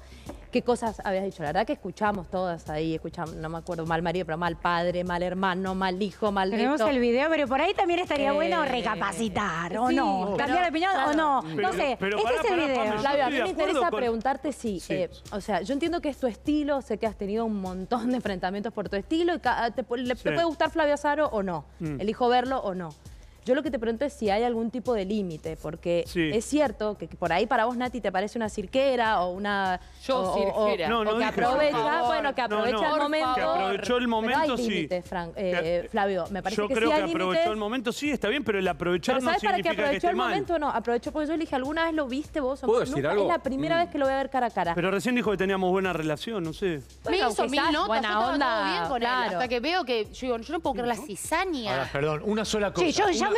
¿Qué cosas habías dicho? La verdad que escuchamos todas ahí, escuchamos, no me acuerdo, mal marido, pero mal padre, mal hermano, mal hijo, mal Tenemos el video, pero por ahí también estaría bueno eh, recapacitar, ¿o sí, no? ¿Cambiar de opinión o no? No sé, pero, pero este es el video. Flavio, a mí me interesa preguntarte si, eh, o sea, yo entiendo que es tu estilo, sé que has tenido un montón de enfrentamientos por tu estilo, y eh, te, puede gustar Flavio Azaro o no, elijo verlo o no. Yo lo que te pregunto es si hay algún tipo de límite, porque es cierto que por ahí para vos, Nati, te parece una cirquera o una... Yo cirquera. O, no, no que aprovecha, bueno, que aprovecha el momento. Que aprovechó el momento, hay sí. Frank, eh, Flavio, me parece yo que creo que aprovechó el momento, sí, está bien, pero el aprovechar pero no significa para qué aprovechó el mal? momento no? Aprovechó porque yo le dije, ¿alguna vez lo viste vos? ¿Puedo decir algo? Es la primera mm. vez que lo voy a ver cara a cara. Pero recién dijo que teníamos buena relación, no sé. Me hizo mil notas, buena onda, bien con él, hasta que veo que, yo no puedo creer la cizaña. perdón, una sola cosa.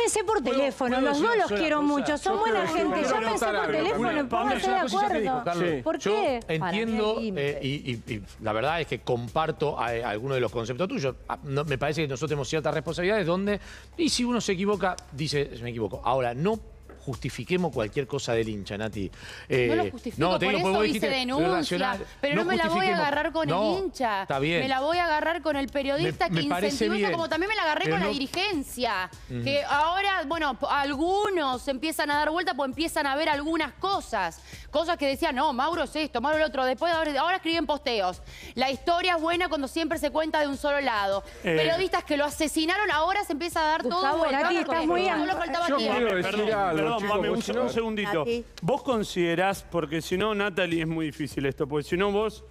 Llámense por teléfono, puedo los los quiero mucho, son Yo buena gente. decir una Llámense cosa. por teléfono, pónganse de dijo, acuerdo. Carlos. ¿Por qué? entiendo eh, y, la verdad es que comparto eh, algunos de los conceptos tuyos. Ah, me parece que nosotros tenemos ciertas responsabilidades donde, y si uno se equivoca, dice, me equivoco. Ahora, no justifiquemos cualquier cosa del hincha, Nati. Eh, no lo justifico, no, por eso hice denuncia, pero no, me la voy a agarrar con el hincha. Está bien. Me la voy a agarrar con el periodista que incentivó eso, como también me la agarré con la dirigencia. Que ahora, bueno, algunos empiezan a dar vuelta pues empiezan a ver algunas cosas. Cosas que decían, no, Mauro es esto, Mauro el otro. Después ahora, ahora escriben posteos. La historia es buena cuando siempre se cuenta de un solo lado. Eh. Periodistas que lo asesinaron, ahora se empieza a dar Gustavo, todo. Nati, estás muy... Solo faltaba Yo quiero decir algo perdón, Mame, un, un segundito. Vos considerás, porque si no, Natalie, es muy difícil esto, porque si no vos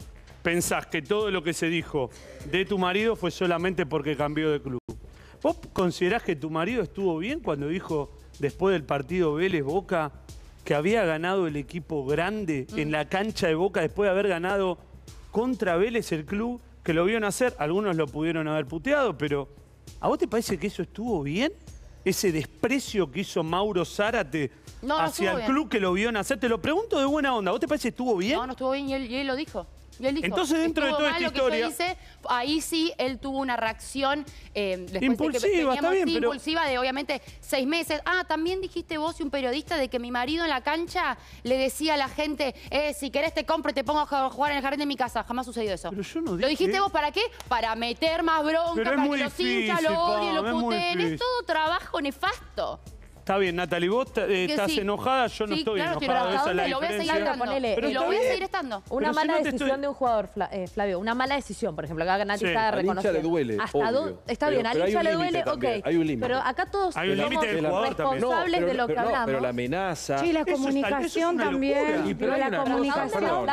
pensás que todo lo que se dijo de tu marido fue solamente porque cambió de club. ¿Vos considerás que tu marido estuvo bien cuando dijo, después del partido Vélez-Boca, que había ganado el equipo grande mm. en la cancha de Boca después de haber ganado contra Vélez el club que lo vieron hacer? Algunos lo pudieron haber puteado, pero ¿a vos te parece que eso estuvo bien? ese desprecio que hizo Mauro Zárate hacia el club que lo vio nacer. Te lo pregunto de buena onda. ¿Vos te parece que estuvo bien? No, no estuvo bien y él lo dijo. Entonces, dentro de toda esta historia- ahí sí él tuvo una reacción eh, después Impulsiva, de que teníamos, impulsiva de obviamente seis meses. Ah, también dijiste vos y un periodista de que mi marido en la cancha le decía a la gente, eh, si querés te compro, y te pongo a jugar en el jardín de mi casa. Jamás sucedió eso. Pero yo no ¿Lo dijiste vos para qué? Para meter más bronca, para que los hinchas lo odien, lo puteen. Es todo trabajo nefasto. Está bien, Natalie, vos eh, estás sí. enojada, yo no sí, estoy claro, enojada. Estoy enojada lo voy a seguir estando, ponele. Pero y lo voy a seguir estando. Una pero mala si no decisión estoy... de un jugador, eh, Flavio, una mala decisión, por ejemplo, acá Nati sí. está reconociendo. A le duele, Hasta obvio. Está pero, bien, a Licha le duele, ok. Hay un límite. Pero acá todos hay un somos del responsables no, pero, de lo que hablamos. Pero la amenaza... Sí, la comunicación también. Pero la comunicación...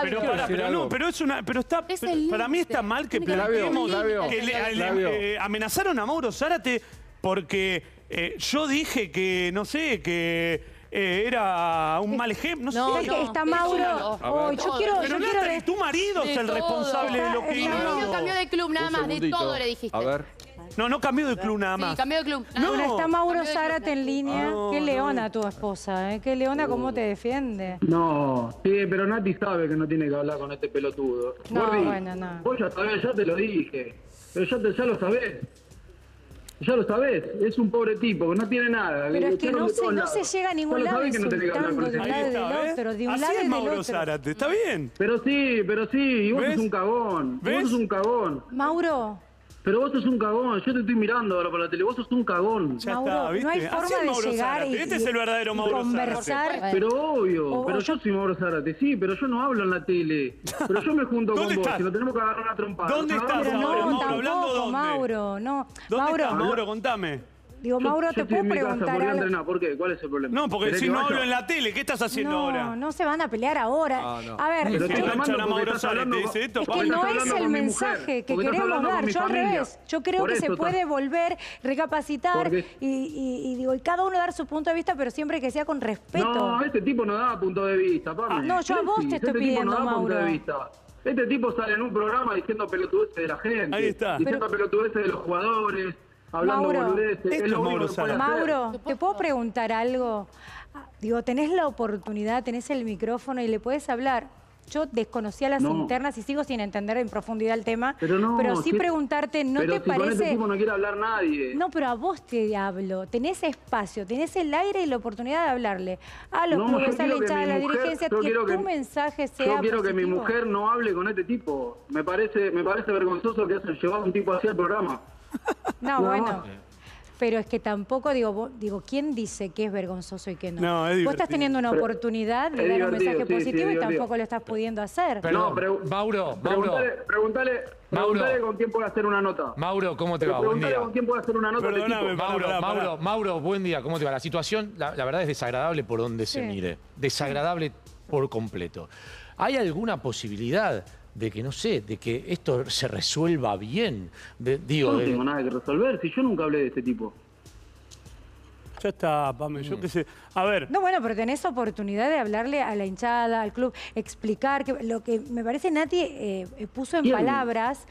Pero pero es una... Pero está... Para mí está mal que planteemos que eh, amenazaron a Mauro Zárate porque eh, yo dije que, no sé, que eh, era un mal ejemplo. No, no, sé. no, está Mauro. Oh, yo quiero, Pero no quiero de... tu marido es el responsable de lo que hizo. No, cambió de club nada más, de todo le dijiste. A ver. No, no cambió de club nada más. Sí, cambió de club. No, no está Mauro Zárate en línea. Ah, Qué leona tu esposa, ¿eh? Qué leona cómo te defiende. No, sí, pero Nati sabe que no tiene que hablar con este pelotudo. No, bueno, no. Vos ya, sabés, ya te lo dije. Pero ya, te, ya lo sabés. Ya lo sabés, es un pobre tipo, que no tiene nada. Pero es que no, se, no se, llega a ningún lado que Mauro otro. Zárate, está bien. Pero sí, pero sí, y vos ¿Ves? sos un cagón, ¿Ves? vos sos un cagón. Mauro, pero vos sos un cagón, yo te estoy mirando ahora por la tele, vos sos un cagón. Ya Mauro, está, ¿viste? no hay forma Así de Mauro llegar Zárate. y, Este es el verdadero Mauro conversar. Zárate. Pero obvio, O- pero yo yo- soy Mauro Zárate, sí, pero yo no hablo en la tele. Pero yo me junto con vos, estás? lo tenemos que agarrar a trompada. ¿Dónde estás, Mauro, no. Mauro, hablando dónde. Mauro, no. ¿Dónde Mauro, estás, Mauro? Contame. Digo, Mauro, yo, te puedo preguntar. Casa, algo? ¿Por qué? ¿Cuál es el problema? No, porque si no hablo en la tele, ¿qué estás haciendo no, ahora? No, no se van a pelear ahora. Ah, no. A ver, Pero te a Mauro Sárez, te dice esto. Es que no es el mensaje que queremos dar. Yo al revés. Yo creo que se puede volver, recapacitar y digo, y cada uno dar su punto de vista, pero siempre que sea con respeto. No, este tipo no da punto de vista, ah, no, yo a vos te estoy este pidiendo, Mauro. Este tipo sale en un programa diciendo pelotudeces de la gente, Ahí está. diciendo Pero... pelotudeces de los jugadores, hablando Mauro. boludeces. Es lo único Mauro que puede Sala. hacer. Mauro, ¿te puedo preguntar algo? Ah, Digo, tenés la oportunidad, tenés el micrófono y le puedes hablar. yo desconocía las No. internas y sigo sin entender en profundidad el tema, Pero no, sí si- preguntarte, ¿no pero te si con parece...? este tipo no quiere hablar nadie. No, pero a vos te hablo. Tenés espacio, tenés el aire y la oportunidad de hablarle a los No, clubes, a la hinchada, a la mujer- dirigencia, que tu que- mensaje sea Yo quiero que mi mujer no hable con este tipo. Me parece, me parece vergonzoso que hayan llevado un tipo así al programa. No, Nada bueno. más. Pero es que tampoco, digo, vos- digo, ¿quién dice que es vergonzoso y que no? No, es Vos divertido. estás teniendo una Pero- oportunidad de dar un mensaje sí, sí, positivo es y tampoco lo estás pudiendo hacer. Perdón, No, pero- Mauro, Mauro, Preguntale, preguntale, Mauro. con quién puede hacer una nota. Mauro, ¿cómo te Pero va? Buen preguntale día. con quién puede hacer una nota. Perdóname, pará, Mauro, pará. Mauro, Mauro, buen día, ¿cómo te va? La situación, la, la verdad, es desagradable por donde se Sí. mire. Desagradable por completo. ¿Hay alguna posibilidad de que, no sé, de que esto se resuelva bien? De- Yo digo, no de- tengo nada que resolver si yo nunca hablé de este tipo. Ya está, Pame, Mm. yo qué sé. A ver, No, bueno, pero tenés oportunidad de hablarle a la hinchada, al club, explicar que lo que me parece Nati eh, eh, puso en palabras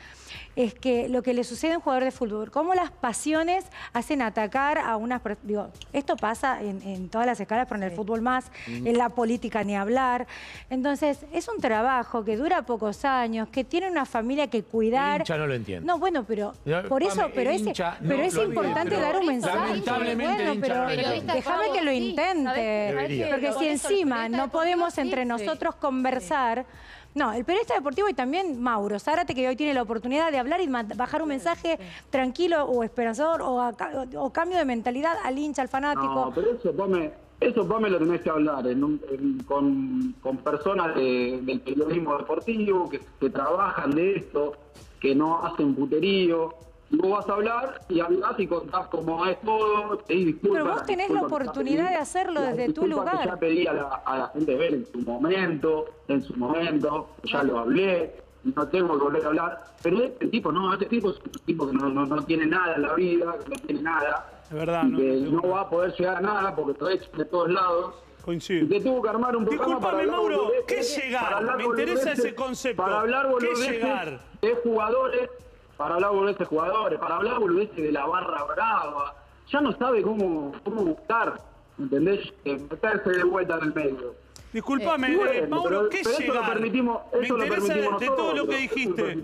es que lo que le sucede a un jugador de fútbol, cómo las pasiones hacen atacar a unas digo, esto pasa en, en todas las escalas, pero en el fútbol más, en la política ni hablar. Entonces, es un trabajo que dura pocos años, que tiene una familia que cuidar. El hincha no lo entiende. No, bueno, pero por eso, Pame, pero es, no pero importante pero dar un mensaje. lamentablemente bueno, pero no entiende. déjame que lo Sí, intente. Debería. Porque Por si encima no podemos entre sí. nosotros conversar. No, el periodista deportivo y también Mauro Zárate, que hoy tiene la oportunidad de hablar y bajar un mensaje tranquilo o esperanzador o, a ca- o cambio de mentalidad al hincha, al fanático. No, pero eso, Pame, eso, Pame, lo tenés que hablar en un- en- con, con personas de- del periodismo deportivo que, que trabajan de esto, que no hacen puterío. Y vos vas a hablar y hablas y contás cómo es todo. Pero vos tenés la oportunidad de hacerlo desde tu que lugar. ya pedí a la, a la gente ver en su momento, en su momento, ya lo hablé, no tengo que volver a hablar. Pero este tipo no, este tipo es un tipo que no, no, no tiene nada en la vida, que no tiene nada. es verdad, y no, que no, no va a poder llegar a nada porque he hecho de todos lados. Y coincido. que tuvo que armar un programa para Disculpame, hablar Mauro, ¿qué es llegar? para Me interesa ese concepto. Para hablar ¿Qué llegar? de jugadores, para hablar boludeces de jugadores, para hablar boludeces de la barra brava. Ya no sabe cómo, cómo buscar, ¿entendés? Eh, Meterse de vuelta en el medio. Disculpame, Eh, bueno, eh, Mauro, ¿qué pero es eso lo llegar? permitimos- me eso interesa de, permitimos de todo lo que lo dijiste.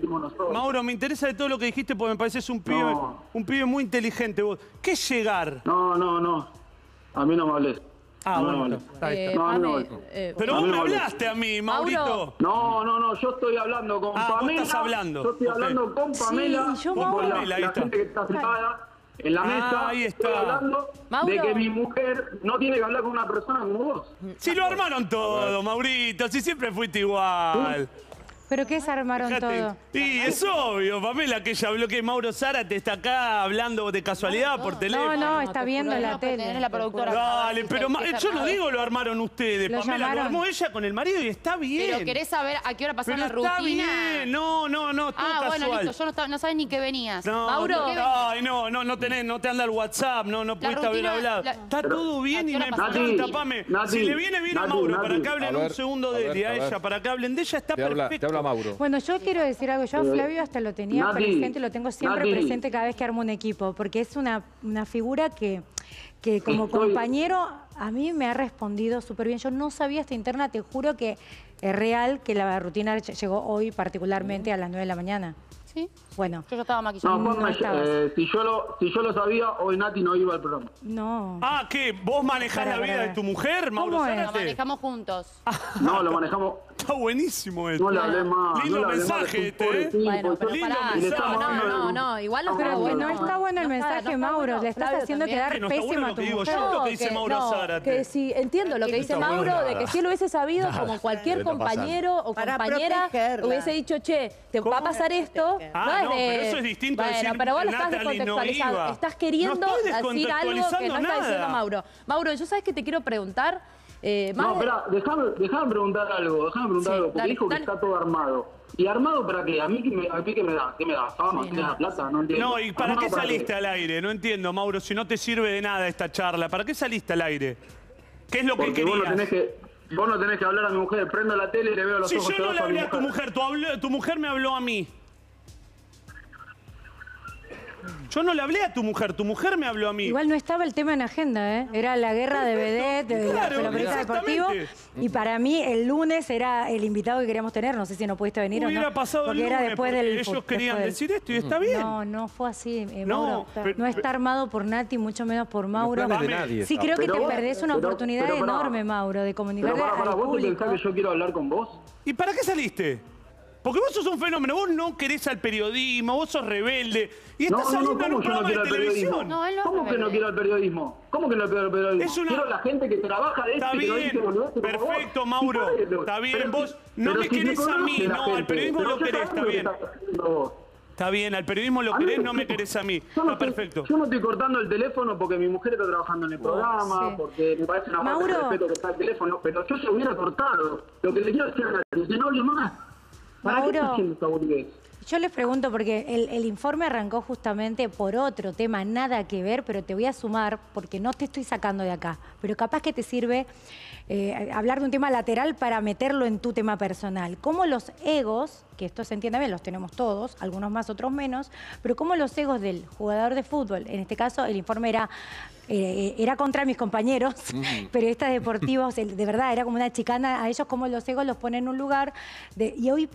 Mauro, me interesa de todo lo que dijiste porque me pareces un pibe, No. un pibe muy inteligente. ¿Qué llegar? No, no, no. A mí no me hables. Ah, no bueno, está, está. Eh, No, no hables. eh, Pero vos me hablaste a mí, Mauro. Maurito. No, no, no, yo estoy hablando con Ah, vos Pamela. estás hablando. Yo estoy hablando con Pamela, Sí, yo, con Mauro. Pamela, ahí la está. gente que está sentada en la Ah, mesa. ahí Estoy está. hablando Mauro. de que mi mujer no tiene que hablar con una persona como vos. Si lo armaron todo, Maurito, si siempre fuiste igual. ¿Pero qué se armaron Fíjate. todo? Y es obvio, Pamela, que ella habló que Mauro Zárate está acá hablando de casualidad por teléfono. No, no, está viendo la no, tele. Tenés la productora. Dale, pero ma- yo no digo lo armaron ustedes, Lo Pamela, lo llamaron. armó ella con el marido y está bien. Pero querés saber a qué hora pasó Pero la está rutina. bien, no, no, no, todo Ah, bueno, casual. listo. Yo no, estaba- no sabes ni qué venías. No, Mauro, no, ¿qué ay, no, no, no tenés, no te anda el WhatsApp, no, no pudiste haber rutina, hablado. la- Está Pero- todo bien ¿A y qué me hora pasó? encanta, Nati, Pame. Nati, si le viene bien a Nati, Mauro para que hablen A un segundo de ver, él y a a ver. ella, para que hablen de ella, está Te habla, perfecto. te habla Mauro. Bueno, yo quiero decir algo. Yo a Flavio hasta lo tenía Nati, presente y lo tengo siempre Nati. presente cada vez que armo un equipo, porque es una, una figura que, que como Estoy- compañero a mí me ha respondido súper bien. Yo no sabía esta interna, te juro que es real que la rutina ll- llegó hoy particularmente a las 9 de la mañana. ¿Sí? Bueno, Yo ya estaba maquillando. No, estabas. eh, si, yo lo, si yo lo sabía, hoy Nati no iba al programa. no. Ah, ¿qué? ¿Vos manejás la vida de tu mujer, Mauro ¿Cómo es? Lo manejamos juntos. No, lo manejamos. Está buenísimo esto. No le hablé más. Lindo no mensaje este, ¿eh? Bueno, pero Lindo mensaje. No, no, un- no, igual no Pero hablando no está bueno el No está- mensaje, no está Mauro. bueno. Le estás haciendo también. quedar Que no está bueno pésimo a lo tu que digo mujer. yo. lo que dice Mauro no, Zárate. que si entiendo lo que No dice Mauro, de que si él hubiese sabido, como cualquier compañero o compañera, hubiese dicho, che, te va a pasar esto. Ah, no, de- pero eso es distinto a Bueno, decir, pero vos lo estás no descontextualizando. estás queriendo No decir algo que no está diciendo. Mauro. Mauro, yo sabes que te quiero preguntar. eh, más No, espera, déjame, déjame preguntar algo, déjame preguntar Sí, algo, porque dale, dijo que está todo armado. ¿Y armado para qué? ¿A mí qué me, a mí qué me da? ¿Qué me da? ¿Fama? ¿Qué me da? ¿Plata? No entiendo. No, ¿y para ¿Armado qué saliste al aire? No entiendo, Mauro, si no te sirve de nada esta charla. ¿Para qué saliste al aire? ¿Qué es lo que vos no, querías? tenés que, vos no tenés que hablar a mi mujer. Prendo la tele y le veo los Si ojos yo no le a hablé a tu mujer, tu, habló- tu mujer me habló a mí. Yo no le hablé a tu mujer, tu mujer me habló a mí. Igual no estaba el tema en agenda, ¿eh? Era la guerra de Vedet, de, la- Claro, de la deportivo. exactamente. Y para mí el lunes era el invitado que queríamos tener. No sé si no pudiste venir Hubiera o no. pasado el porque era lunes, después porque del ellos querían después decir esto y está bien. No, no fue así, eh, No, Mauro. pero- no está armado por Nati, mucho menos por Mauro. planes de nadie sí, creo que te vos- perdés una pero- oportunidad pero enorme, Mauro, de Pero comunicarle para, para, al ¿vos público. pensás que yo quiero hablar con vos? ¿Y para qué saliste? Porque vos sos un fenómeno, vos no querés al periodismo, vos sos rebelde. Y No, estás no, no, saliendo en ¿cómo un no programa de televisión. No, él no ¿Cómo que no quiero al periodismo? ¿Cómo que no quiero al periodismo? Es una- Quiero a la gente que trabaja de esto Está que no bien, dice perfecto, Mauro. Está bien, pero vos si- no me si querés a mí, no, gente, al periodismo pero lo querés, está bien. Está bien, al periodismo lo querés, no me querés a mí. Yo no Está estoy- perfecto. Yo no estoy cortando el teléfono porque mi mujer está trabajando en el programa, sí. porque me parece una falta de Mauro. respeto que está el teléfono, pero yo se hubiera cortado. Lo que le quiero decir a la que no hable más. ¿Para qué Mauro. está haciendo esta boludez? Yo les pregunto, porque el, el informe arrancó justamente por otro tema, nada que ver, pero te voy a sumar, porque no te estoy sacando de acá, pero capaz que te sirve eh, hablar de un tema lateral para meterlo en tu tema personal. Cómo los egos, que esto se entiende bien, los tenemos todos, algunos más, otros menos, pero cómo los egos del jugador de fútbol, en este caso el informe era... eh, era contra mis compañeros, periodistas deportivos, de verdad, era como una chicana a ellos, como los egos los ponen en un lugar. de- y hoy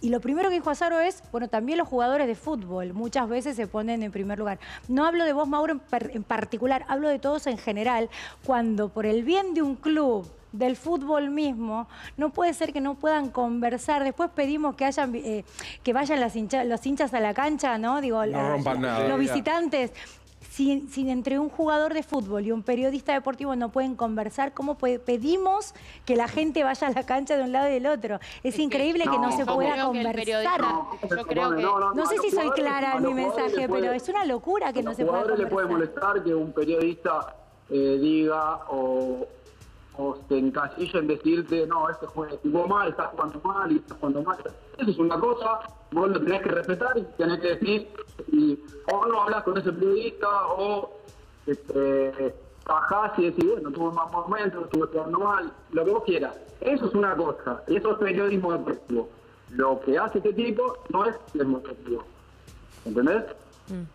y lo primero que dijo Azaro es, bueno, también los jugadores de fútbol muchas veces se ponen en primer lugar. No hablo de vos, Mauro, en, par- en particular, hablo de todos en general. Cuando por el bien de un club, del fútbol mismo, no puede ser que no puedan conversar. Después pedimos que hayan eh, que vayan las hincha- los hinchas a la cancha, ¿no? Digo, la- rompan nada. los visitantes. Si, si entre un jugador de fútbol y un periodista deportivo no pueden conversar, ¿cómo puede- pedimos que la gente vaya a la cancha de un lado y del otro? Es, increíble que no no, se pueda conversar. periodista- yo creo que- No sé si soy clara en mi mensaje, puede- pero es una locura que a no se pueda jugadores le puede conversar. molestar que un periodista eh, diga o, o se encasille en decirte, no, este juega jugó mal, está jugando mal y está jugando mal. Eso es una cosa, vos lo tenés que respetar y tenés que decir, y, o no hablas con ese periodista o este, bajás y decís, bueno, tuve más momentos, estuve jugando mal, lo que vos quieras. Eso es una cosa, y eso es periodismo deportivo. Lo que hace este tipo no es periodismo deportivo. ¿Entendés?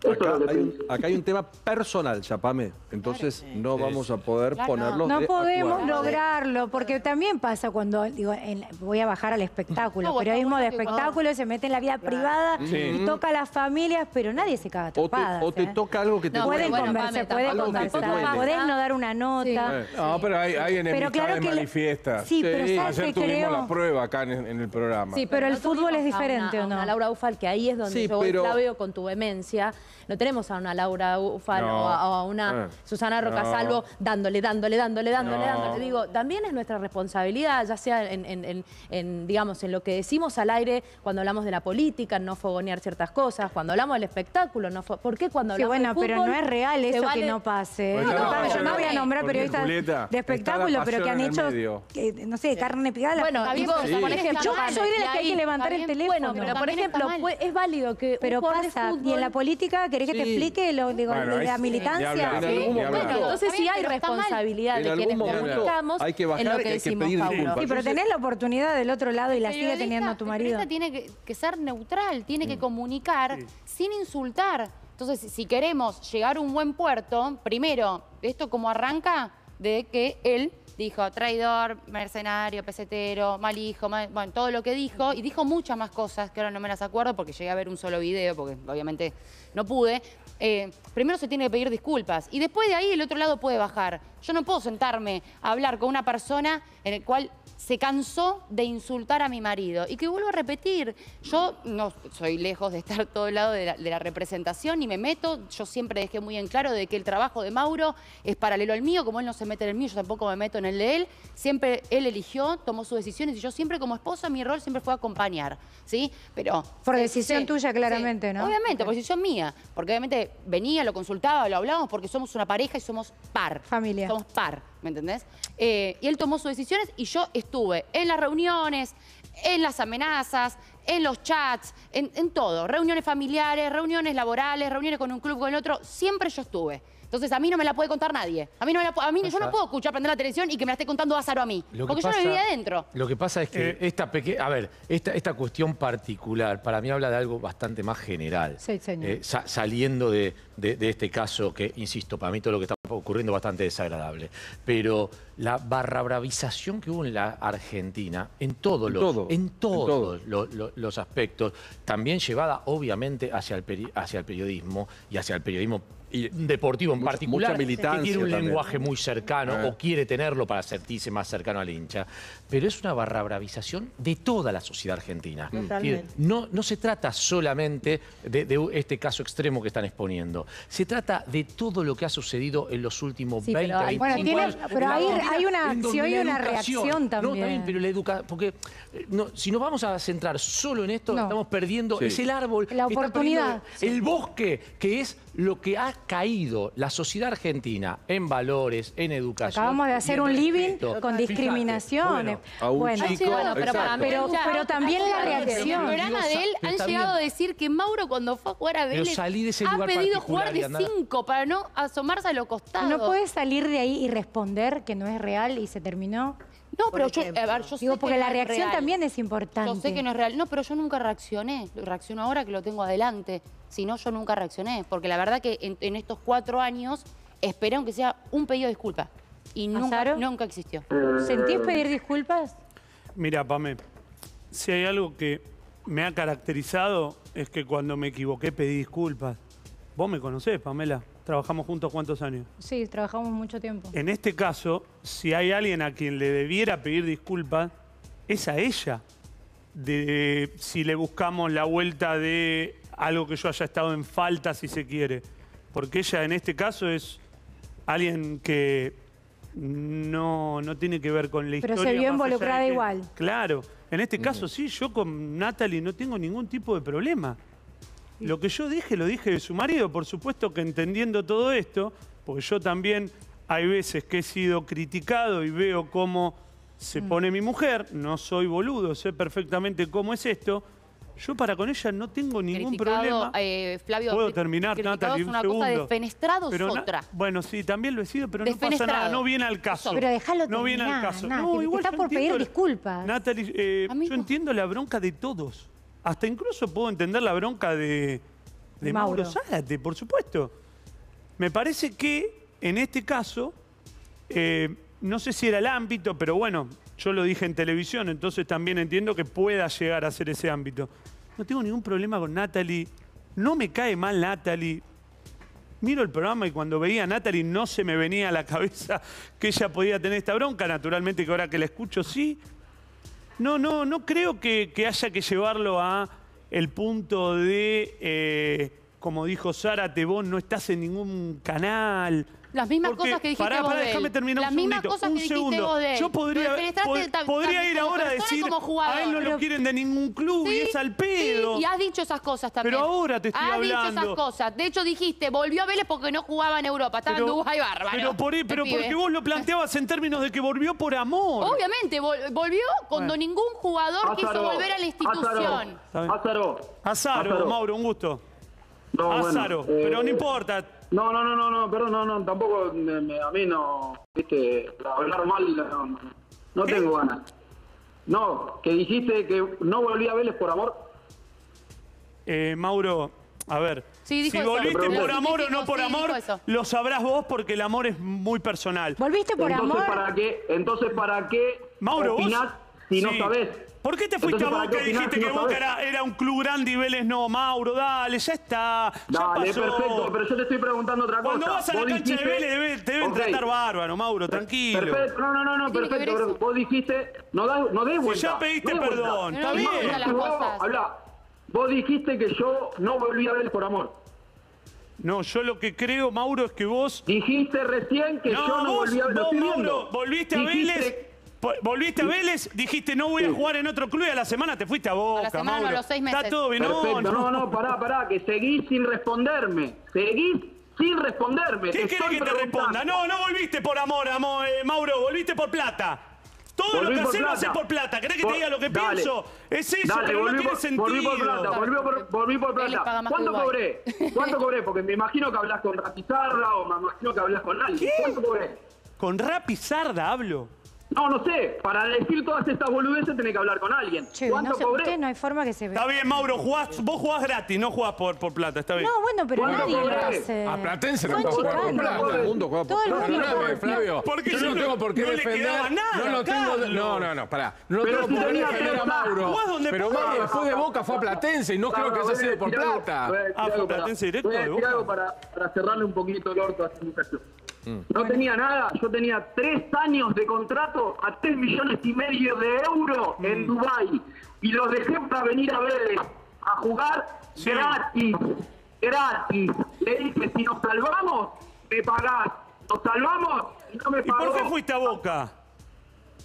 Es Acá hay, un, dice. acá hay un tema personal, Chapame. Entonces no vamos a poder Claro, ponerlo No de podemos acuerdo. lograrlo, porque también pasa cuando, digo, en- voy a bajar al espectáculo, No, periodismo de espectáculo, se mete en la vida privada Sí. y toca a las familias, pero nadie se caga a O te, o te ¿eh? toca algo que te No. Pueden bueno, conversar, Pame, pueden conversar, podés no dar una nota. No, pero hay, hay enemistades claro que manifiestas. Sí, pero ¿sabes Ayer tuvimos creo? la prueba acá en, en el programa. Sí, Pero el no fútbol es diferente, ¿o no? Laura Ufal, que ahí es donde yo pero- Flavio, con tu vehemencia. No tenemos a una Laura Ufal No. o, a, una Eh. Susana Roca No. Salvo dándole, dándole, dándole, dándole, No. dándole. Digo, también es nuestra responsabilidad, ya sea en, en- en- en, digamos, en lo que decimos al aire cuando hablamos de la política, no fogonear ciertas cosas, cuando hablamos del espectáculo, no ¿por qué cuando Sí, hablamos bueno, de pero no es real eso que no pase. No, yo no voy a nombrar periodistas Julieta, de espectáculo, la pero que han hecho, que, no sé, carne picada. Bueno, pero por sí. ejemplo, yo soy de las que hay que levantar el teléfono. Bueno, pero por ejemplo, es válido que Pero un jugador de pasa, fútbol... y en la política, ¿querés que te explique lo, digo, Bueno, de la militancia? hablar, hablar. Bueno, entonces sí hay pero está mal. responsabilidad En de algún quienes momento comunicamos hay que bajar en lo y que hay que decimos, pedir Pablo. disculpas. Sí, pero tenés la oportunidad del otro lado y la sigue periodista- teniendo tu el marido. periodista tiene que, que ser neutral, tiene que comunicar sin insultar. Entonces, si- si queremos llegar a un buen puerto, primero, esto como arranca de que él dijo traidor, mercenario, pesetero, mal hijo, bueno, todo lo que dijo, y dijo muchas más cosas que ahora no me las acuerdo porque llegué a ver un solo video, porque obviamente no pude. Eh, primero se tiene que pedir disculpas y después de ahí el otro lado puede bajar. Yo no puedo sentarme a hablar con una persona en el cual se cansó de insultar a mi marido. Y que vuelvo a repetir, yo no soy lejos de estar todo el lado de la, de la representación y me meto. Yo siempre dejé muy en claro de que el trabajo de Mauro es paralelo al mío, como él no se mete en el mío, yo tampoco me meto en el de él. Siempre él eligió, tomó sus decisiones y yo siempre como esposa mi rol siempre fue acompañar, ¿sí? Pero... Por sí, decisión sí, tuya, sí. claramente, ¿no? Obviamente, por decisión mía. Porque obviamente venía, lo consultaba, lo hablábamos porque somos una pareja y somos par. Familia. Somos par, ¿me entendés? Eh, y él tomó sus decisiones y yo estuve en las reuniones, en las amenazas, en los chats, en, todo. Reuniones familiares, reuniones laborales, reuniones con un club, con el otro. Siempre yo estuve. Entonces a mí no me la puede contar nadie. A mí no me la a mí yo no puedo escuchar prender la televisión y que me la esté contando Lázaro a mí. Lo que porque yo no vivía adentro. Lo que pasa es que Eh, esta pequeña. A ver, esta, esta cuestión particular para mí habla de algo bastante más general. Sí, señor. Eh, sa- saliendo de, de- de este caso que, insisto, para mí todo lo que está ocurriendo es bastante desagradable. Pero la barra bravización que hubo en la Argentina, en todos En los, todo, en en todos todo. lo- lo- los aspectos, también llevada obviamente hacia el, peri- hacia el periodismo y hacia el periodismo deportivo en Mucha- particular, mucha militancia que tiene un también. lenguaje muy cercano Eh. o quiere tenerlo para sentirse más cercano al hincha, pero es una barra bravización de toda la sociedad argentina. Quiere- No, no se trata solamente de, de este caso extremo que están exponiendo, se trata de todo lo que ha sucedido en los últimos Sí, 20, pero hay- 25 Bueno, tiene- años. pero hay- hay una acción y una reacción No, también. también, pero la educación, porque eh, no, si nos vamos a centrar solo en esto, No. estamos perdiendo, Sí. es el árbol, La oportunidad. perdiendo el bosque, que es lo que ha caído la sociedad argentina en valores, en educación. Acabamos de hacer en un living respeto. con discriminaciones. bueno, a un Bueno, chico- pero, también la En reacción. el programa de él Pero han llegado bien. a decir que Mauro cuando fue a jugar a Vélez salí de ese ha lugar pedido jugar de 5 para no asomarse a los costados. ¿No puedes salir de ahí y responder que no es real y se terminó? No, pero yo, ejemplo. a ver, yo sé Digo, que porque no la es reacción real. también es importante. Yo sé que no es real. No, pero yo nunca reaccioné. Reacciono ahora que lo tengo adelante. Si no, yo nunca reaccioné. Porque la verdad que en, en estos cuatro años esperé aunque sea un pedido de disculpa. Y nunca, nunca existió. ¿Sentís pedir disculpas? Mira, Pame, si hay algo que me ha caracterizado es que cuando me equivoqué pedí disculpas. Vos me conocés, Pamela. Trabajamos juntos cuántos años. Sí, trabajamos mucho tiempo. En este caso, si hay alguien a quien le debiera pedir disculpas, es a ella. De si le buscamos la vuelta de algo que yo haya estado en falta, si se quiere. Porque ella en este caso es alguien que no, no tiene que ver con la Pero historia. se vio involucrada que- igual. Claro. En este caso sí, yo con Natalie no tengo ningún tipo de problema. Lo que yo dije, lo dije de su marido, por supuesto que entendiendo todo esto, porque yo también hay veces que he sido criticado y veo cómo se pone mi mujer, no soy boludo, sé perfectamente cómo es esto. Yo para con ella no tengo ningún Criticado, problema. eh, Flavio, Puedo terminar, Natalie, es un una cosa, segundo. defenestrado es Pero otra. Bueno, sí, también lo he sido, pero no pasa nada, no viene al caso. Pero déjalo No viene al caso. No, que igual está por pedir disculpas. Natalie, eh, yo entiendo la bronca de todos. Hasta incluso puedo entender la bronca de, de Mauro. Mauro. Zárate, por supuesto. Me parece que en este caso, eh, no sé si era el ámbito, pero bueno, yo lo dije en televisión, entonces también entiendo que pueda llegar a ser ese ámbito. No tengo ningún problema con Natalie. No me cae mal Natalie. Miro el programa y cuando veía a Natalie no se me venía a la cabeza que ella podía tener esta bronca. Naturalmente que ahora que la escucho sí. No, no, no creo que, haya que llevarlo a el punto de, eh, como dijo Zárate, vos no estás en ningún canal. Las mismas Porque- cosas que dijiste pará, vos pará, de él. déjame terminar Las un mismas segundito, cosas un que dijiste segundo. vos de él. Yo podría, Lo defenestraste pod- tan- podría ir como ahora a persona decir, como jugador. a él no lo Pero- quieren de ningún club y Sí, es al pedo. sí, y has dicho esas cosas también. Pero ahora te estoy has dicho hablando. esas cosas. De hecho, dijiste, volvió a Vélez porque no jugaba en Europa. Estaba en Dubái bárbaro. pero, por, el pero pibe. porque vos lo planteabas en términos de que volvió por amor. Obviamente, vol- volvió cuando Bueno. ningún jugador quiso volver a la institución. Está bien. Azaro. Azaro, Azaro. Mauro, un gusto. No, bueno, Azaro, eh, pero no importa. No, no, no, no, no, perdón, no, no, tampoco me- me- a mí no, viste, hablar mal no, no, no tengo ganas. No, que dijiste que no volví a Vélez por amor. Eh, Mauro, a ver. Sí, dijo si eso. volviste Pero por lo amor o no por sí, amor, dijo eso. lo sabrás vos porque el amor es muy personal. ¿Volviste por entonces, amor? ¿para qué? Entonces, ¿para qué Mauro, vos- opinás si no sí. sabés? ¿Por qué te fuiste Entonces, a ¿para Boca y dijiste si que no Boca era, era un club grande y Vélez no? Mauro, dale, ya está. ya Dale, pasó. perfecto, pero yo te estoy preguntando otra cosa. Cuando vas a la cancha de Vélez te deben tratar bárbaro, Mauro, tranquilo. Perfecto, no, no, no, no, perfecto. pero Vos dijiste, no, da, no des Si vuelta. ya pediste no perdón, está no bien. habla. Vos dijiste que yo no volví a Vélez por amor. No, yo lo que creo, Mauro, es que vos. Dijiste recién que No, yo no vos, volví a Vélez. estoy Mauro, volviste a Dijiste- Vélez. Volviste a Vélez, dijiste no voy a jugar en otro club y a la semana te fuiste a Boca, semana, no, Mauro. a los seis Está meses. todo bien, Perfecto, no, no, no, pará, pará, que seguís sin responderme. Seguís sin responderme. ¿Qué querés que te responda? No, no volviste por amor, amor eh, Mauro, volviste por plata. Todo lo Volví que lo plata. haces por plata. ¿Querés que te diga lo que Dale. pienso? Es eso, Dale, pero no volví tiene por- sentido. Volví por plata, volví por, volví por plata. que ¿Cuánto cobré? ¿Cuánto cobré? Porque me imagino que hablas con Ratizarra o me imagino que hablas con alguien. ¿Cuánto cobré? Con rap y sarda hablo. No, no sé. Para decir todas estas boludeces tenés que hablar con alguien. Che, ¿Cuánto no sé, cobré? usted no hay forma que se vea. Está bien, Mauro, jugás, vos jugás gratis, no jugás por, por plata, está bien. No, bueno, pero ¿Cuánto nadie lo cobré? hace. A Platense no jugar por plata. Todo el mundo juega por Todo el plata. juega por Flavio. Porque yo yo no no- tengo por qué no le defender. quedaba nada, no lo tengo. No, no, no, pará. No Pero tengo si por qué defender a Mauro. Jugás donde Pero. Mauro después de Boca fue a Platense y no creo que haya sido por plata. Ah, fue Platense directo Voy a de decir Boca. algo para, cerrarle un poquito el orto a este muchacho. No tenía nada, yo tenía tres años de contrato a tres millones y medio de euros Mm. en Dubái y los dejé para venir a Vélez a jugar gratis, gratis. Le dije, si nos salvamos, me pagás. Nos salvamos y no me ¿Y pagó. por qué fuiste a Boca?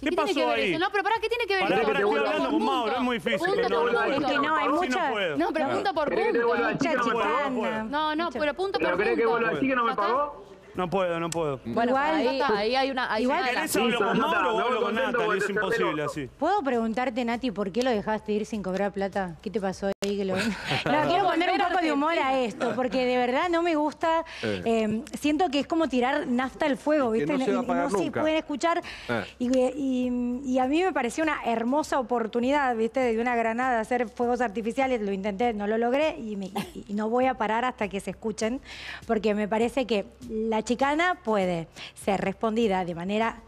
¿Y ¿Qué tiene pasó que ver ahí? eso? No, pero pará, ¿qué tiene que ver Pará, eso? pará, estoy hablando con Punto. Mauro, es muy difícil. Punto pero no, por punto. no, hay Sí, mucha- no pero punto por ¿Querés que te punto. Mucha chicana. No, no, pero punto por ¿Pero querés que punto. vuelva a decir que no me pagó? No puedo, no puedo. Bueno, Igual- ahí, ahí hay una... Hay Igual- una de las- ¿Querés hablo con Mauro o hablo con Natalie? Es imposible así. ¿Puedo preguntarte, Nati, por qué lo dejaste ir sin cobrar plata? ¿Qué te pasó ahí? Que lo... No, quiero poner un poco de humor a esto, porque de verdad no me gusta. Eh. eh, siento que es como tirar nafta al fuego, Que ¿viste? no se va a Y- y pagar no se nunca. pueden escuchar. Eh. Y, y- y a mí me pareció una hermosa oportunidad, ¿viste? De una granada de hacer fuegos artificiales. Lo intenté, no lo logré y, me- y- y no voy a parar hasta que se escuchen, porque me parece que la chicana puede ser respondida de manera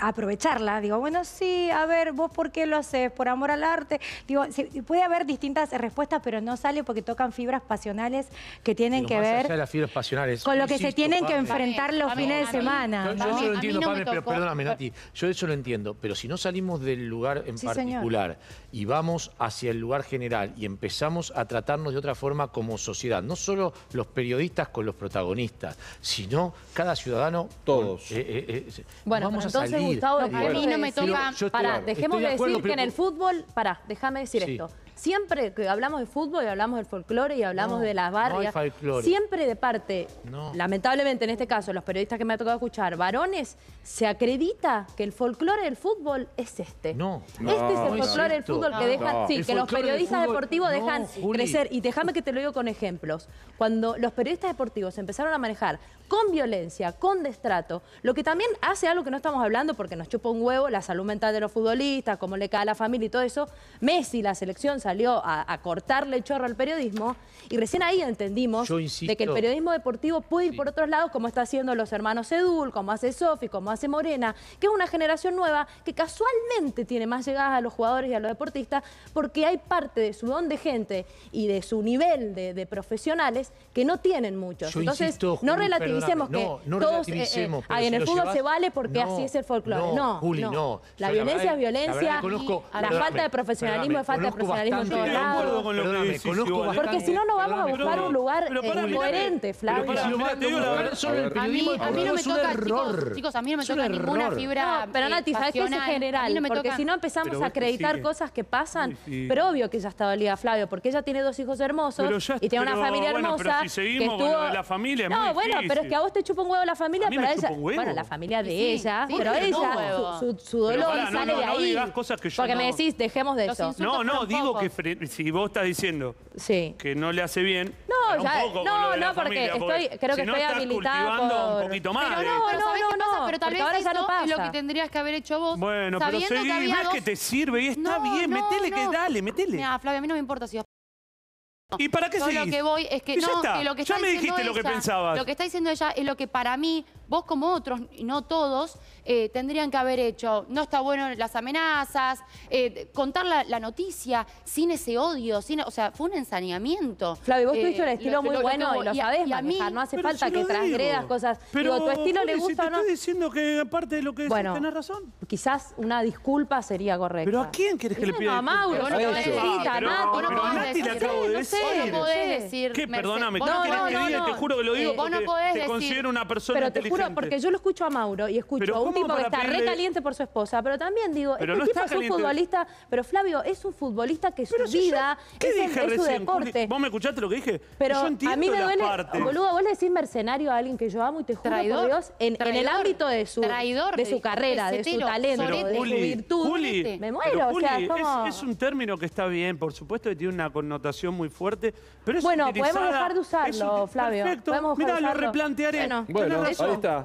aprovecharla, digo, bueno, sí, a ver, vos por qué lo haces, por amor al arte. Digo, puede haber distintas respuestas, pero no sale porque tocan fibras pasionales que tienen que allá ver de las fibras pasionales. con lo que se tienen que enfrentar los A fines de mí- semana. Yo, yo eso lo entiendo, no Pame, pero perdóname, Nati. Yo eso lo entiendo, pero si no salimos del lugar en Sí, señor. particular y vamos hacia el lugar general y empezamos a tratarnos de otra forma como sociedad, no solo los periodistas con los protagonistas, sino cada ciudadano. Todos. eh, eh, eh, Bueno, vamos pero a entonces, salir. Gustavo, No, a mí no me decir- toca- Pará, dejemos de decir que en el fútbol, pará, déjame decir Sí. esto. Siempre que hablamos de fútbol y hablamos del folclore y hablamos No, de las barrias, siempre de parte, No. lamentablemente en este caso, los periodistas que me ha tocado escuchar, varones, se acredita que el folclore del fútbol es este. No. Este No, es el folclore del fútbol que dejan, No. sí, El que los periodistas fútbol- deportivos dejan crecer. Y déjame que te lo digo con ejemplos. Cuando los periodistas deportivos empezaron a manejar con violencia, con destrato, lo que también hace algo que no estamos hablando porque nos chupa un huevo la salud mental de los futbolistas, cómo le cae a la familia y todo eso. Messi, la selección, salió a, a cortarle el chorro al periodismo y recién ahí entendimos de que el periodismo deportivo puede ir por otros lados, como está haciendo los hermanos Edul, como hace Sofi, como hace Morena, que es una generación nueva que casualmente tiene más llegadas a los jugadores y a los deportistas, porque hay parte de su don de gente y de su nivel de, de profesionales que no tienen muchos. Yo Entonces, insisto, no relativicemos que no, no todos relativicemos, pero ay, si en el fútbol llevas- se vale porque No, así es el folclore. no, No, Juli, no. no. La Yo violencia verdad- es violencia la verdad conozco- y la falta de profesionalismo es falta de profesionalismo en todos Estoy de acuerdo lados. con lo que conozco bastante- Porque si no, no vamos a buscar un lugar coherente, Flavio. la a verdad. ver solo el A mí, periodismo a mí no me es un toca, error. chicos, chicos, a mí no me toca ninguna fibra No, pero Nati, ¿sabes qué es general? mí no me Porque si no empezamos a acreditar cosas que pasan, pero obvio que ya está dolida Flavio, porque ella tiene dos hijos hermosos ya- y tiene una pero familia bueno, hermosa. pero si seguimos que con estuvo... lo de la familia es No, muy bueno, pero es que a vos te chupa un huevo la familia, pero a ella. Bueno, la familia de Sí, ella, sí, pero pero ella, no. su, su- su dolor pará, no, sale no, de no ahí. digas cosas que yo porque me no- decís, dejemos de eso. No, no, digo que fre- si vos estás diciendo Sí. que no le hace bien, No, ya- poco con no, lo de la no, porque familia, estoy- creo que si no estoy estás habilitada cultivando por- un poquito más. Pero de- no, no, ¿sabés qué no, pasa? Pero tal porque vez ahora ya eso no es lo pasa. que tendrías que haber hecho vos. Bueno, pero sabiendo seguí, que había ves dos... que te sirve y está No, bien, no, metele que no. dale, metele. Mira, Flavia, a mí no me importa si ¿Y para qué Yo seguís? lo que voy es que Y ya no, está, que lo que ya está me diciendo dijiste lo que ella- pensabas. Lo que está diciendo ella es lo que para mí, vos como otros, y no todos, eh, tendrían que haber hecho. No está bueno las amenazas, eh, contar la, la noticia sin ese odio, sin, o sea, fue un ensañamiento. Flavio, vos Eh, tuviste un lo- estilo lo- muy lo que bueno y lo a- sabés y a mí- manejar. No hace falta que lo transgredas digo. cosas. Pero, Digo, tu estilo le si gusta te o no. estoy diciendo que aparte de lo que decís, Bueno, tenés razón. quizás una disculpa sería correcta. ¿Pero a quién querés que le pida a Mauro, no A podés decir, no podés decir- acabo de no sé, decir porque yo lo escucho a Mauro y escucho a un tipo que está pedirle... recaliente por su esposa, pero también digo, pero este es un futbolista, pero Flavio es un futbolista que su vida es, su deporte. ¿Vos me escuchaste lo que dije? Pero a mí me duele, partes. boludo, vos le decís mercenario a alguien que yo amo y te juro traidor, por Dios, en, traidor, el ámbito de su, traidor, de su carrera, de su talento, de su virtud, me muero. Es, un término que está bien, por supuesto que tiene una connotación muy fuerte, Bueno, podemos dejar de usarlo, Flavio. Perfecto, mirá, lo replantearé. Bueno, ahí.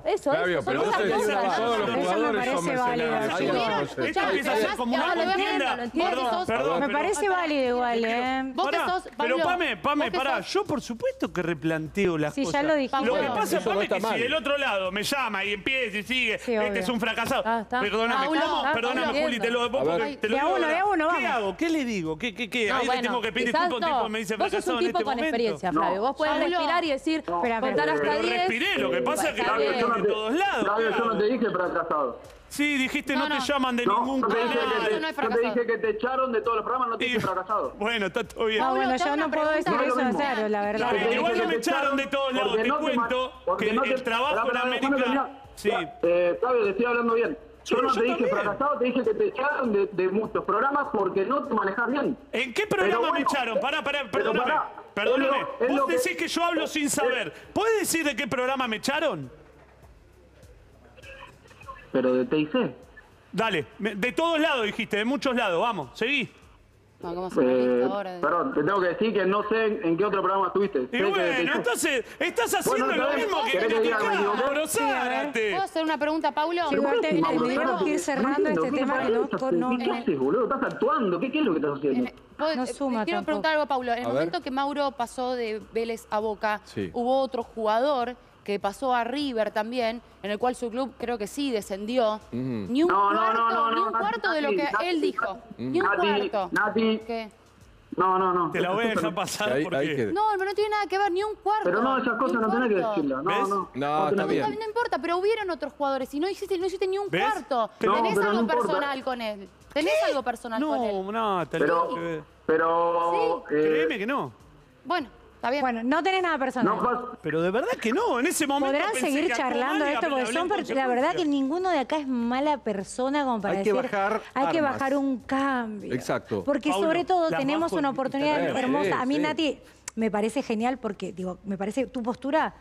Eso, Flavio, pero me parece válido. Esto Me parece válido igual, ¿eh? Pero Pame, Pame, pará. Yo por supuesto que replanteo las cosas. Ya lo. Lo que pasa, Pame, que si del otro lado me llama y empieza y sigue, este es un fracasado. Ah, Perdóname, ah, ¿cómo? Perdóname, Juli, te lo te ¿Qué hago? ¿Qué le digo? ¿Qué, qué, qué? Ahí tengo que pedir un tipo me dice fracasado Vos sos un tipo este con experiencia, Flavio. Vos podés respirar y decir, contar hasta respiré, lo que pasa es que... Yo no te, todos lados. Yo no te dije fracasado. Sí, dijiste no, no, llaman de ningún no, canal. Te, no, yo te dije que te echaron de todos los programas, no te dije fracasado. Bueno, está todo bien. No, bueno, yo no puedo decir eso, claro, la verdad. Igual no me echaron de todos lados, te cuento que el trabajo en América... Sí. Eh, te estoy hablando bien. Yo no te dije fracasado, te dije que te echaron de, muchos programas porque no te manejas bien. ¿En qué programa me echaron? Pará, pará, perdóname. Perdóname. Vos decís que yo hablo sin saber. ¿Puedes decir de qué programa me echaron? pero de TIC. Dale, de todos lados dijiste, de muchos lados, vamos, seguí. No, ¿cómo se eh, ahora? Perdón, te tengo que decir que no sé en, en qué otro programa estuviste. Y sé bueno, entonces estás haciendo bueno, lo mismo que criticaba sí, ¿Puedo hacer una pregunta, Paulo? Sí, Igual te, tenemos que ir cerrando este tema. No, no, ¿Qué haces, boludo? ¿Estás actuando? ¿Qué, qué es lo que estás haciendo? Puedo, no suma quiero tampoco. preguntar algo, Paulo. En el a momento que Mauro pasó de Vélez a Boca, sí. hubo otro jugador que pasó a River también, en el cual su club creo que sí descendió. Ni un cuarto, ni un cuarto de lo que él dijo. Ni un cuarto. ¿Qué? No, no, no. Te la voy a dejar pasar ahí, porque... Ahí que... No, pero no tiene nada que ver, ni un cuarto. Pero no, esas cosas no tenés que decirlo. No, ¿Ves? no. No, está bien. No, importa, pero hubieron otros jugadores y no hiciste, no hiciste ni un ¿Ves? cuarto. Pero, Tenés pero algo personal con él. Tenés ¿Qué? algo personal con él. No, no, Pero, pero... ¿Sí? Eh... Créeme que no. Bueno. Está bien. Bueno, no tenés nada personal. Pues, Pero de verdad que no, en ese momento. Podrán seguir que charlando esto, porque son la verdad que ninguno de acá es mala persona como para hay decir, Que bajar hay que bajar un cambio. Exacto. Porque sobre todo tenemos una oportunidad hermosa. A mí. Nati, me parece genial porque, digo, me parece tu postura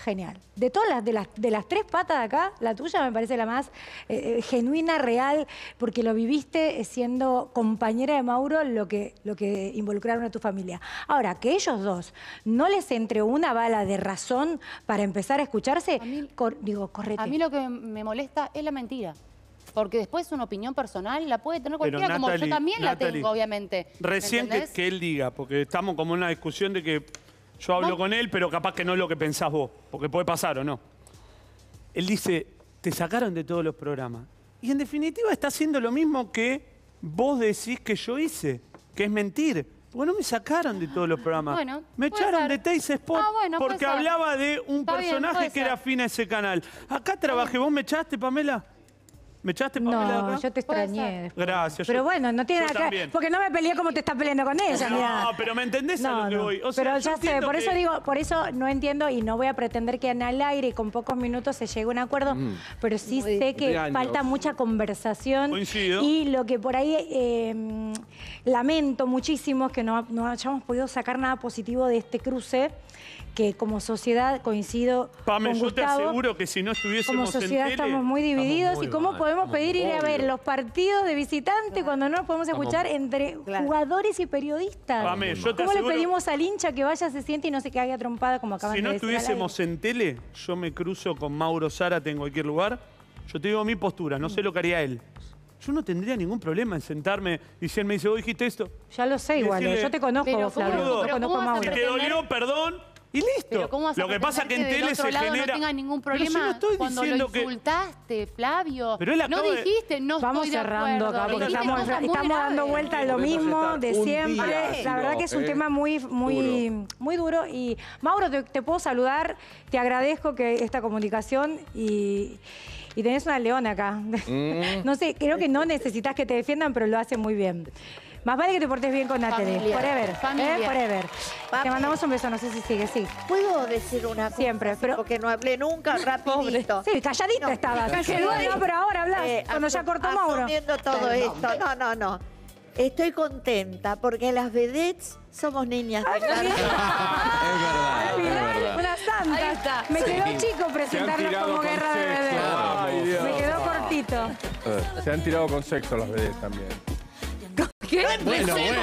genial. De todas las de, las, de las tres patas de acá, la tuya me parece la más eh, eh, genuina, real, porque lo viviste eh, siendo compañera de Mauro lo que, lo que involucraron a tu familia. Ahora, que ellos dos no les entre una bala de razón para empezar a escucharse, a mí, digo, correte. A mí lo que me molesta es la mentira. Porque después una opinión personal la puede tener cualquiera, como yo también la tengo, obviamente. Recién que él diga, porque estamos como en una discusión de que yo hablo con él, pero capaz que no es lo que pensás vos, porque puede pasar o no. Él dice, te sacaron de todos los programas. Y en definitiva está haciendo lo mismo que vos decís que yo hice, que es mentir. Porque no me sacaron de todos los programas. Bueno, me echaron de Teis Sport porque hablaba de un personaje que era afín a ese canal. Acá trabajé, ¿vos me echaste, Pamela? ¿Me echaste Pamela de acá? Yo te extrañé. Gracias. Pero bueno, no tiene nada que ver. Porque no me peleé como te estás peleando con ella. No, pero me entendés a lo que voy. Pero ya sé, por eso digo, por eso no entiendo y no voy a pretender que en al aire y con pocos minutos se llegue a un acuerdo, mm. pero sí sé que falta mucha conversación. Coincido. Y lo que por ahí em, lamento muchísimo es que no, no hayamos podido sacar nada positivo de este cruce que como sociedad coincido Pame, con yo te aseguro que si no estuviésemos como sociedad en tele, estamos muy divididos estamos muy y cómo podemos pedir ir a ver los partidos de visitante cuando no nos podemos escuchar entre jugadores y periodistas. Pame, yo te ¿Cómo aseguro... le pedimos al hincha que vaya, se siente y no se caiga trompada como acabas si de no decir? Si no estuviésemos en tele, yo me cruzo con Mauro Zárate en cualquier lugar. Yo te digo mi postura, no sé lo que haría él yo no tendría ningún problema en sentarme y si él me dice, vos dijiste esto. Ya lo sé igual, eh, yo te conozco, pero, te conozco a Mauro. Si te dolió, perdón, y listo. lo que pasa que en tele se genera... No tengas ningún problema pero no estoy cuando lo insultaste, que... Flavio. Pero él acaba no dijiste, de... Vamos cerrando acá, porque estamos, estamos dando vuelta a lo mismo de siempre. La verdad que es un tema muy, muy, duro. muy duro. Y Mauro, te, puedo saludar. Te agradezco que esta comunicación y... y tenés una leona acá. No sé, creo que no necesitas que te defiendan, pero lo hace muy bien. Más vale que te portes bien con Natalie. Familia. Forever. Familia. ¿eh? Forever. Te mandamos un beso, no sé si sigue, sí. ¿Puedo decir una cosa? Siempre, pero- Porque no hablé nunca, rapidito. Sí, calladita estabas. Casi Bueno, pero ahora hablas, cuando ya cortó Mauro. Asumiendo todo Perdón. esto. No, no, no. Estoy contenta porque las vedettes somos niñas de Ay, carne. Al final, una santa. Me quedó Sí. chico tirado como con guerra de sexo, Dios. Me quedó cortito. Eh, Se han tirado con sexo las vedettes también. ¿Qué? Bueno, bueno, bueno.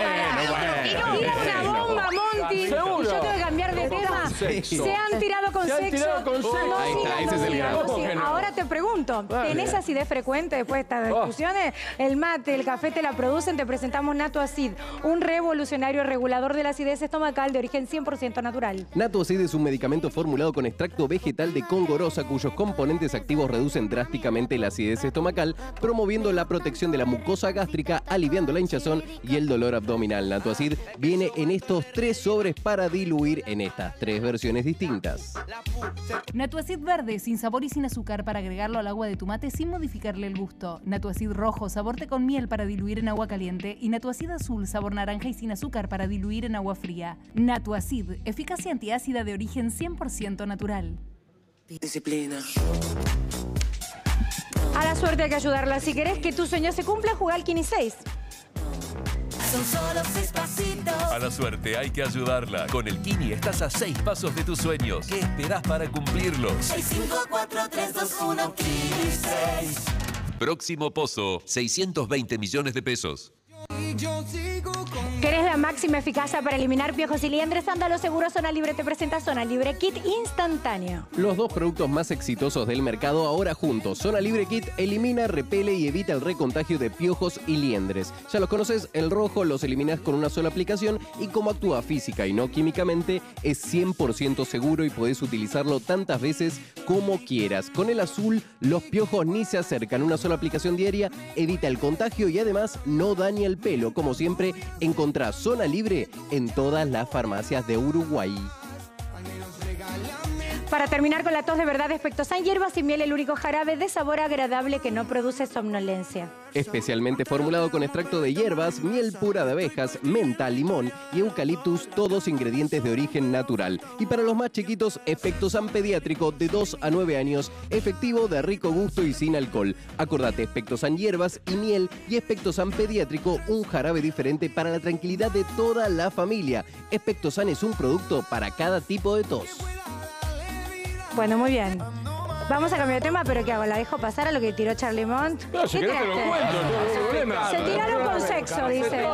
Tira una bomba, Monty. ¿Seguro? Y yo tengo que cambiar de ¿Cómo tema. con sexo? Se han tirado con Se han sexo. tirado con sexo. No Ahí está, sigas, ese no es el sigas, gran- no ¿Cómo sigas. que no? Ahora te pregunto, Vale. ¿tenés acidez frecuente después de estas Oh. discusiones? El mate, el café te la producen, te presentamos Nato Acid, un revolucionario regulador de la acidez estomacal de origen 100% natural. Natoacid es un medicamento formulado con extracto vegetal de congorosa cuyos componentes activos reducen drásticamente la acidez estomacal, promoviendo la protección de la mucosa gástrica, aliviando la hinchazón y el dolor abdominal. Natoacid viene en estos tres sobres para diluir en estas tres versiones distintas. Natuacid verde, sin sabor y sin azúcar para agregarlo al agua de tu mate sin modificarle el gusto. Natuacid rojo, sabor té con miel para diluir en agua caliente. Y Natuacid azul, sabor naranja y sin azúcar para diluir en agua fría. Natuacid, eficacia antiácida de origen 100% natural. Disciplina. A la suerte hay que ayudarla. Si querés que tu sueño se cumpla, juega al Kini 6. Son solo seis pasitos. A la suerte hay que ayudarla. Con el Kini estás a seis pasos de tus sueños. ¿Qué esperás para cumplirlos? 6, 5, 4, 3, 2, 1, 6. Próximo pozo, 620 millones de pesos. ¿Querés la máxima eficacia para eliminar piojos y liendres? Ándalo seguro, Zona Libre te presenta Zona Libre Kit instantáneo. Los dos productos más exitosos del mercado ahora juntos. Zona Libre Kit elimina, repele y evita el recontagio de piojos y liendres. Ya los conoces, el rojo los eliminas con una sola aplicación y como actúa física y no químicamente, es 100% seguro y podés utilizarlo tantas veces como quieras. Con el azul, los piojos ni se acercan. Una sola aplicación diaria evita el contagio y además no daña el pelo. Como siempre, encontrás Zona Libre en todas las farmacias de Uruguay. Para terminar con la tos de verdad, Espectosan hierbas y miel, el único jarabe de sabor agradable que no produce somnolencia. Especialmente formulado con extracto de hierbas, miel pura de abejas, menta, limón y eucaliptus, todos ingredientes de origen natural. Y para los más chiquitos, Espectosan pediátrico de 2 a 9 años, efectivo, de rico gusto y sin alcohol. Acordate, Espectosan hierbas y miel y Espectosan pediátrico, un jarabe diferente para la tranquilidad de toda la familia. Espectosan es un producto para cada tipo de tos. Bueno, muy bien. Vamos a cambiar de tema, pero ¿qué hago? ¿La dejo pasar a lo que tiró Charlie Mont? No, si ¿Qué querés te lo cuento, no hay problema. Se tiraron con sexo, dice.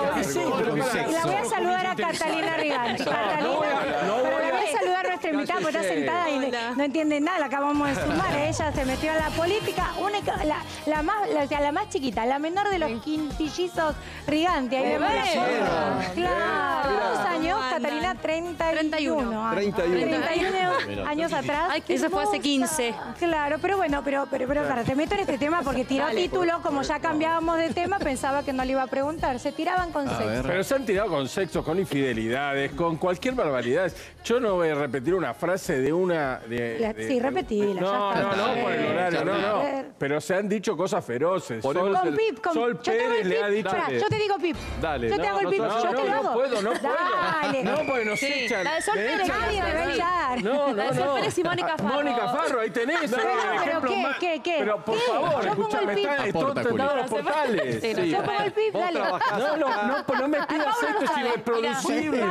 Y la voy a saludar a Catalina Riganti. Catalina, pero la voy a saludar a nuestra invitada porque está sentada y no entiende nada, la acabamos de sumar. Ella se metió en la política, única, la, la más, la, o sea, la más chiquita, la menor de los quintillizos Riganti. Ahí la foto. Claro, ¿cuántos años? Catalina, 31. 31. 31 años atrás. Eso fue hace 15. Claro, pero bueno, pero, pero, pero para, te meto en este tema porque tiró Dale. título, como ya cambiábamos de tema, pensaba que no le iba a preguntar. Se tiraban con sexo. Pero se han tirado con sexo, con infidelidades, con cualquier barbaridad. Yo no voy a repetir una frase de una. De, La- de- sí, repetila, No, ya está. no, no, por el horario, no, A no. ver. Pero se han dicho cosas feroces. Sol, Con Pip, con Sol yo te hago Pérez el le ha dicho. Pará, yo te digo Pip. Dale. Yo te no, hago el no, pip, no, yo no, te lo no hago. puedo, no puedo. Dale. No, porque nos Sí. echan. La de Sol Pérez, nadie me va a echar. No, no, La de Sol no. Pérez y Mónica Farro. Mónica Farro, ahí tenés. Pero, el pero, ejemplo ¿qué, más- qué, qué? Pero por ¿Qué? favor, Yo pongo el escúchame, están tentados los portales. Sí, no, yo pongo el pip, dale. No, no, no, pues no me pidas esto, no es irreproducible.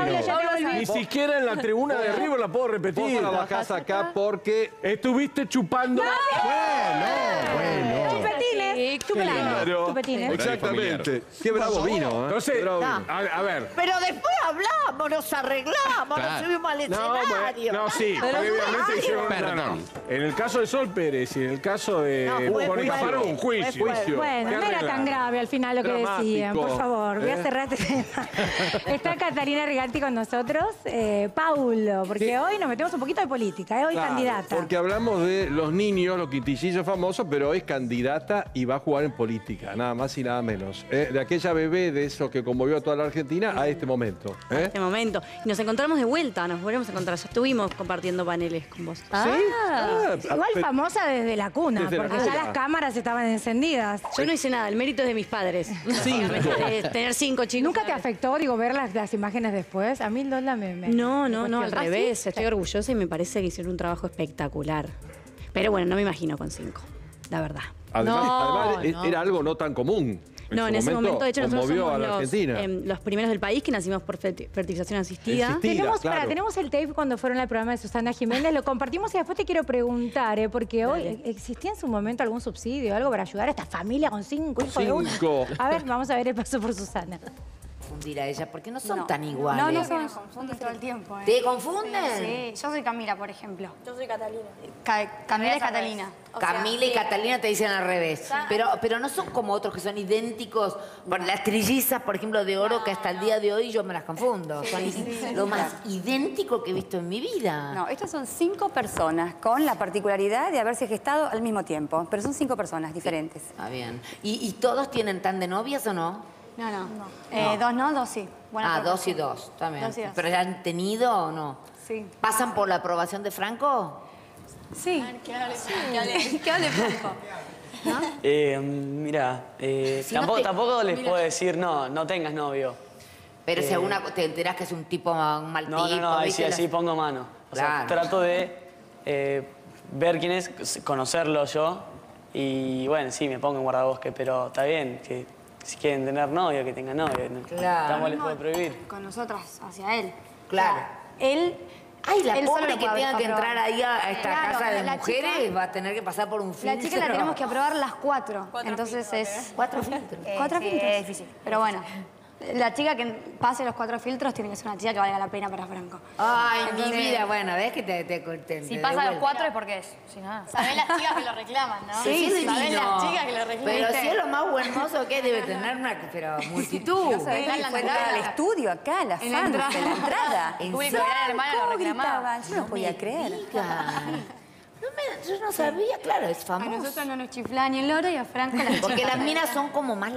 Ni siquiera en la tribuna de River la puedo repetir. Vos trabajás acá porque... Estuviste chupando... Chupetines. Chupetines. Claro. Chupetines. Exactamente. Qué bravo vino, ¿eh? Entonces, Qué bravo No. vino. a, a ver. Pero después hablamos, nos arreglamos, nos Claro. subimos al No, escenario. bueno, no, sí, Pero previamente ay, hicieron Perdón. no, no. En el caso de Sol Pérez y en el caso de No, fue Mónica fuerte, un juicio. fuerte. Bueno, ¿Qué no era tan grave al final lo que Dramático. decían. Por favor, voy a ¿Eh? cerrar este tema. Está Catalina Riganti con nosotros. Eh, Paulo, porque hoy nos metemos un poquito de política, ¿eh? hoy Claro, candidata. Porque hablamos de los niños, los quintillizos famosos, pero es candidata y va a jugar en política, nada más y nada menos. ¿eh? De aquella bebé de eso que conmovió a toda la Argentina a este momento. ¿eh? este momento. Y nos encontramos de vuelta, nos volvemos a encontrar. Ya estuvimos compartiendo paneles con vos. Ah, Ah, igual famosa desde la cuna, Desde la porque ya las cámaras estaban encendidas. Yo no hice nada, el mérito es de mis padres. De tener cinco chicos. ¿Nunca te afectó, digo, ver las, las imágenes después? A mí Lola me... me- No, me no, no, al ¿Ah, sí? revés. Estoy orgullosa y me parece que hicieron un trabajo espectacular. Pero bueno, no me imagino con cinco, la verdad. Además, No, además, no. era algo no tan común. No, en ese momento, de hecho, nosotros somos a la los, Argentina. em, los primeros del país que nacimos por ferti- fertilización asistida. Tenemos, claro. pará, tenemos el tape cuando fueron al programa de Susana Jiménez, lo compartimos y después te quiero preguntar, ¿eh? porque hoy existía en su momento algún subsidio, algo para ayudar a esta familia con cinco hijos de uno. Cinco. A ver, vamos a ver el paso por Susana. Confundir a ella, porque no son No. tan iguales. No, no son, confunden todo el tiempo. ¿eh? ¿Te confunden? Sí, yo soy Camila, por ejemplo. Yo soy Catalina. Camila es Catalina. O Camila y Catalina te dicen al revés. Pero, pero no son como otros que son idénticos. Por las trillizas, por ejemplo, de oro, que hasta el día de hoy yo me las confundo. Son Sí, sí, sí. lo más idéntico que he visto en mi vida. No, estas son cinco personas con la particularidad de haberse gestado al mismo tiempo, pero son cinco personas diferentes. Está bien. ¿Y, y todos tienen tan de novias o no? No, no. Eh, dos no, dos sí. Buena ah, dos y dos, también. Dos y dos. ¿Pero ya han tenido o no? Sí. ¿Pasan por la aprobación de Franco? Sí. Que hable, que hable, Franco. Eh, mira, eh, Si no tampoco, te- tampoco les Mira. puedo decir no, no tengas novio. Pero si Eh, alguna te enteras que es un tipo un mal No, tipo, no, no, ahí sí, así pongo mano. O sea, Claro. trato de eh, ver quién es, conocerlo yo y bueno, sí, me pongo en guardabosque, pero está bien, que si quieren tener novio, que tengan novio. ¿no? Claro. Estamos les Mismo puedo prohibir. Con nosotras, hacia él. Claro. O sea, él. Ay, la él pobre que tenga que entrar ahí a esta Claro, casa de mujeres chica- va a tener que pasar por un filtro. La chica la tenemos que aprobar las cuatro. Entonces es. ¿Cuatro filtros? Cuatro sí, filtros. es difícil. Pero bueno. La chica que pase los cuatro filtros tiene que ser una chica que valga la pena para Franco. Ay, mi vida, bueno, ves que te, te, te Si te pasa los cuatro es porque es. Si no, Sabés las chicas que lo reclaman, ¿no? Sí, sí, sabés divino. las chicas que lo reclaman. Pero si es lo más buen mozo que debe tener una pero multitud. No sabés la fue entrada. al estudio acá, la En la fans, entrada. en la entrada. ¿En Público hermano lo ¿Cómo reclamaba. gritaban? Yo no podía creer. No me- yo no sabía, claro, es A famoso. nosotros no nos chifla ni el oro y a Franco la Porque las minas son como más...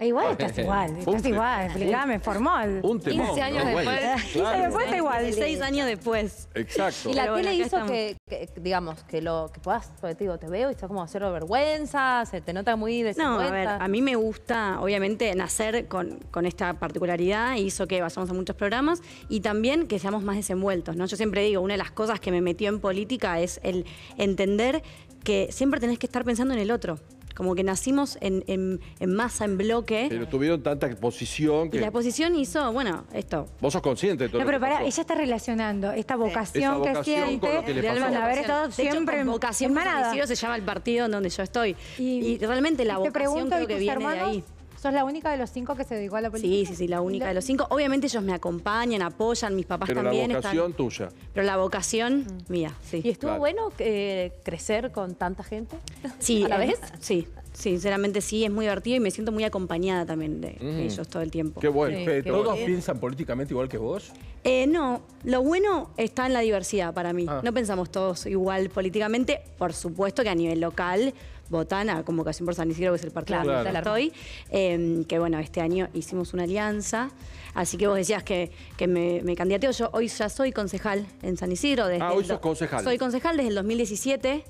E igual estás igual, estás Un- igual, explicame, formal. Un temón, 15 años ¿no? Bueno, después. 15 claro. años después está igual. 16 años después. Exacto. Y la Pero bueno, tele acá hizo estamos. que, que, digamos, que lo que puedas, porque te digo, te veo y está como cero vergüenza, se te nota muy No, desenvuelta. a ver, a mí me gusta, obviamente, nacer con, con esta particularidad, hizo que vayamos a muchos programas y también que seamos más desenvueltos, ¿no? Yo siempre digo, una de las cosas que me metió en política es el entender que siempre tenés que estar pensando en el otro. Como que nacimos en, en- en masa, en bloque. Pero tuvieron tanta exposición Y que la exposición hizo, bueno, esto. vos sos consciente de todo No, pero pará, ella está relacionando esta vocación, Esa vocación que con siente lo que le haber estado De hecho, siempre en vocación en se llama el partido en donde yo estoy. Y, realmente la vocación pregunto, creo ¿y que viene hermanos? de ahí. ¿Sos la única de los cinco que se dedicó a la política? Sí, sí, sí, la única de los cinco. Obviamente ellos me acompañan, apoyan, mis papás Pero la también vocación están. tuya. Pero la vocación mía, sí. ¿Y estuvo Claro. bueno eh, crecer con tanta gente? Sí, ¿A la eh, vez? Sí, sinceramente sí, es muy divertido y me siento muy acompañada también de Mm. ellos todo el tiempo. Qué bueno. Sí, Pero qué ¿Todos piensan políticamente igual que vos? Eh, no, lo bueno está en la diversidad para mí. Ah. No pensamos todos igual políticamente. Por supuesto que a nivel local votan a Convocación por San Isidro, que es el partido Claro. que estoy. Eh, que bueno, este año hicimos una alianza. Así que vos decías que, que me, me candidateo. Yo hoy ya soy concejal en San Isidro. Desde Ah, hoy el sos concejal. Soy concejal desde el 2017.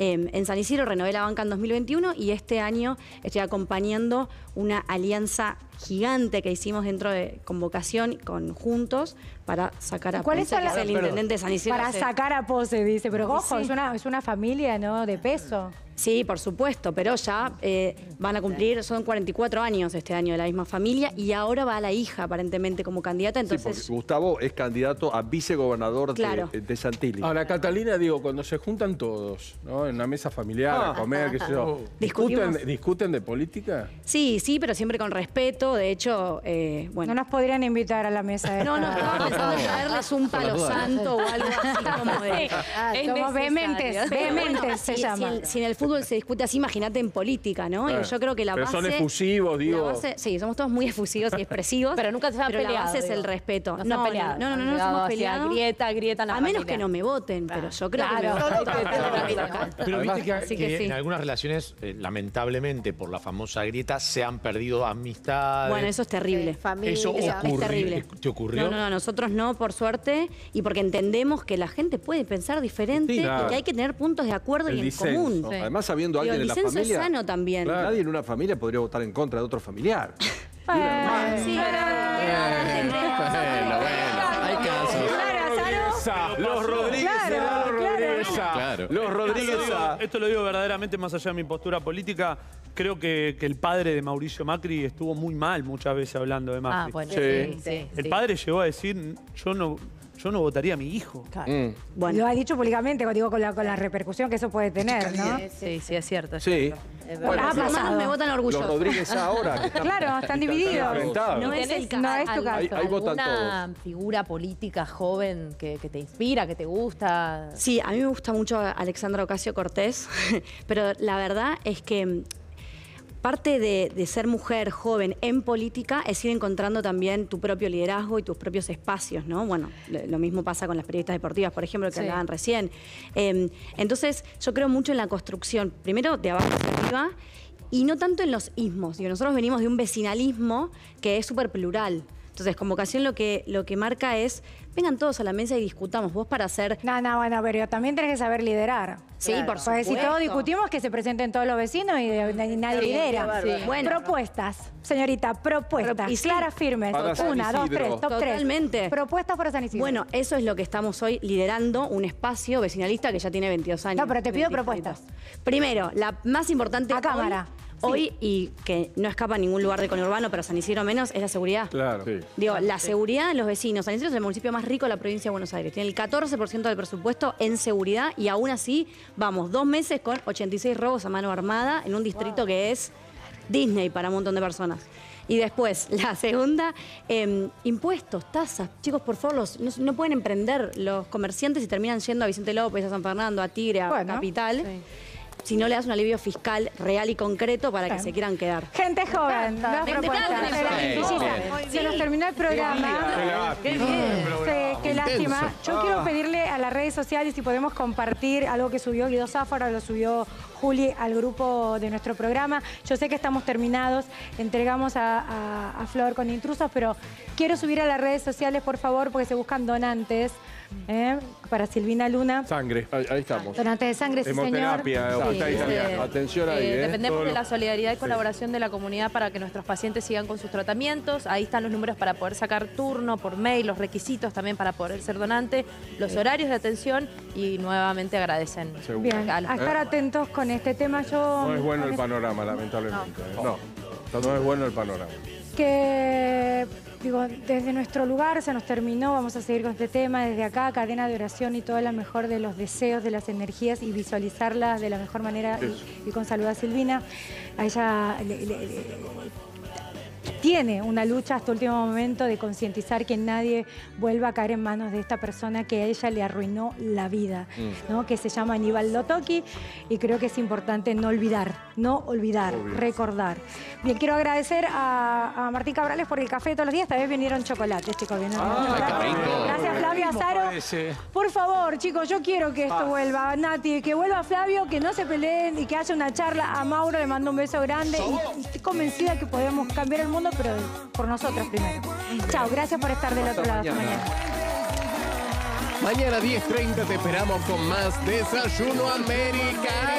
Eh, en San Isidro renové la banca en 2021 y este año estoy acompañando una alianza gigante que hicimos dentro de convocación con juntos para sacar a ¿Cuáles Ponce, son que las- es el intendente de San Isidro. Para sacar a pose, dice. Pero ojo, sí. es, una, es una familia, ¿no? De peso. Sí, por supuesto, pero ya eh, van a cumplir, son 44 años este año de la misma familia y ahora va la hija aparentemente como candidata, Sí, porque entonces Gustavo es candidato a vicegobernador de- Claro. de, Santilli. Ahora, Catalina, digo, cuando se juntan todos, ¿no? En una mesa familiar, Ah. a comer, qué sé yo. ¿discuten, ¿discuten de política? sí, sí, pero siempre con respeto, de hecho, eh, bueno. No nos podrían invitar a la mesa. No, no, estaba pensando en traerles un palo santo o algo así como de. Ah, Es somos necesario. vehementes, bueno, vehementes se si- llama. Si, el- si en el fútbol fútbol se discute así, imagínate en política, ¿no? Claro. Y yo creo que la Pero base... son efusivos, digo. base- sí, somos todos muy efusivos y expresivos. Pero nunca se han pero peleado, la base es digo. el respeto. No han peleado. No, no, no, no, Han nos llegado hemos hacia peleado. grieta, grieta en la A menos familia. que no me voten, pero yo creo Claro. que me. Pero viste que, Así que que sí. en algunas relaciones, eh, lamentablemente, por la famosa grieta, se han perdido amistades. Bueno, eso es terrible. Eso es ocurrió. terrible. ¿Te ocurrió? No, no, no, nosotros no, por suerte, y porque entendemos que la gente puede pensar diferente Sí, claro. y que hay que tener puntos de acuerdo El y en disenso. común. Además, sabiendo Digo, alguien el en la familia. es sano también. Nadie en una familia podría votar en contra de otro familiar. Sí, Bueno, bueno, hay casos. Los Rodríguez, Claro, los Rodríguez. Claro. Los Rodríguez. Esto lo, digo, esto lo digo verdaderamente más allá de mi postura política. Creo que, que el padre de Mauricio Macri estuvo muy mal muchas veces hablando de Macri. Ah, bueno, sí, Sí. sí, El sí. padre llegó a decir, yo no, yo no votaría a mi hijo. Lo ha dicho públicamente, digo, con la, con la repercusión que eso puede tener, ¿no? Sí, sí, es cierto. es Sí. cierto. Es Bueno. Ha pasado. me votan orgullosos. Los Rodríguez ahora. que están- Claro, están divididos. No es ¿Tenés el. No es tu caso. Ahí- ahí votan ¿Alguna figura política joven que, que te inspira, que te gusta? Sí, a mí me gusta mucho Alexandra Ocasio Cortés, pero la verdad es que mm, parte de, de ser mujer joven en política es ir encontrando también tu propio liderazgo y tus propios espacios, ¿no? Bueno, lo, mismo pasa con las periodistas deportivas, por ejemplo, que Sí. hablaban recién. Eh, entonces, yo creo mucho en la construcción, primero de abajo hacia arriba, y no tanto en los ismos. Digo, nosotros venimos de un vecinalismo que es súper plural. Entonces, convocación lo que, lo que marca es, vengan todos a la mesa y discutamos. Vos para hacer... No, no, bueno, pero también tenés que saber liderar. Sí, por Porque si supuesto. todos discutimos, que se presenten todos los vecinos y, y nadie Sí, lidera. Sí. Bueno. propuestas, señorita, propuestas. Y sí. claras, firmes. Una, dos, tres, top Totalmente. tres. Propuestas para San Isidro. Bueno, eso es lo que estamos hoy liderando, un espacio vecinalista que ya tiene 22 años. No, pero te pido 23. propuestas. Primero, la más importante A cámara. Hoy, y que no escapa a ningún lugar de conurbano, pero San Isidro menos, es la seguridad. Claro. Digo, la seguridad de los vecinos. San Isidro es el municipio más rico de la provincia de Buenos Aires. Tiene el 14% del presupuesto en seguridad y aún así vamos dos meses con 86 robos a mano armada en un distrito que es Disney para un montón de personas. Y después, la segunda, eh, impuestos, tasas. Chicos, por favor, los- no, no pueden emprender los comerciantes y terminan yendo a Vicente López, a San Fernando, a Tigre, a Bueno, Capital. Si no le das un alivio fiscal real y concreto para que Bien. se quieran quedar. Gente joven, Me propuestas. Se las- nos terminó el programa. Qué lástima. Yo Ah. quiero pedirle a las redes sociales si podemos compartir algo que subió Guido Záfara, lo subió Juli al grupo de nuestro programa. Yo sé que estamos terminados, entregamos a, a- a Flor con intrusos, pero quiero subir a las redes sociales, por favor, porque se buscan donantes ¿eh? para Silvina Luna. Sangre, ahí, ahí estamos. Donantes de sangre, sí, señor. Hemoterapia, Sí, hospital sí. italiano. Atención ahí, Eh, ¿eh? dependemos Todo de lo- la solidaridad y colaboración de la comunidad para que nuestros pacientes sigan con sus tratamientos. Ahí están los números para poder sacar turno por mail, los requisitos también para poder ser donante, los horarios de atención y nuevamente agradecen. Bien, a estar atentos con este tema. Yo No es bueno el este- panorama, lamentablemente. ¿eh? No, no es bueno el panorama. que digo, desde nuestro lugar se nos terminó, vamos a seguir con este tema desde acá, cadena de oración y todo lo mejor de los deseos, de las energías y visualizarlas de la mejor manera y, y con salud a Silvina. A ella le- le- le- tiene una lucha hasta último momento de concientizar que nadie vuelva a caer en manos de esta persona que a ella le arruinó la vida, ¿no? que se llama Aníbal Lotoki y creo que es importante no olvidar, no olvidar, Obvio. recordar. Bien, quiero agradecer a, a Martín Cabrales por el café de todos los días, esta vez vinieron chocolates, chicos. vinieron chocolates. Gracias Flavio Azaro. Por favor, chicos, yo quiero que esto vuelva. Nati, que vuelva Flavio, que no se peleen y que haya una charla. A Mauro le mando un beso grande y estoy convencida que podemos cambiar el mundo, pero por nosotros primero. Chao, gracias por estar del otro lado. Hasta mañana. Mañana 10.30 te esperamos con más Desayuno Americano.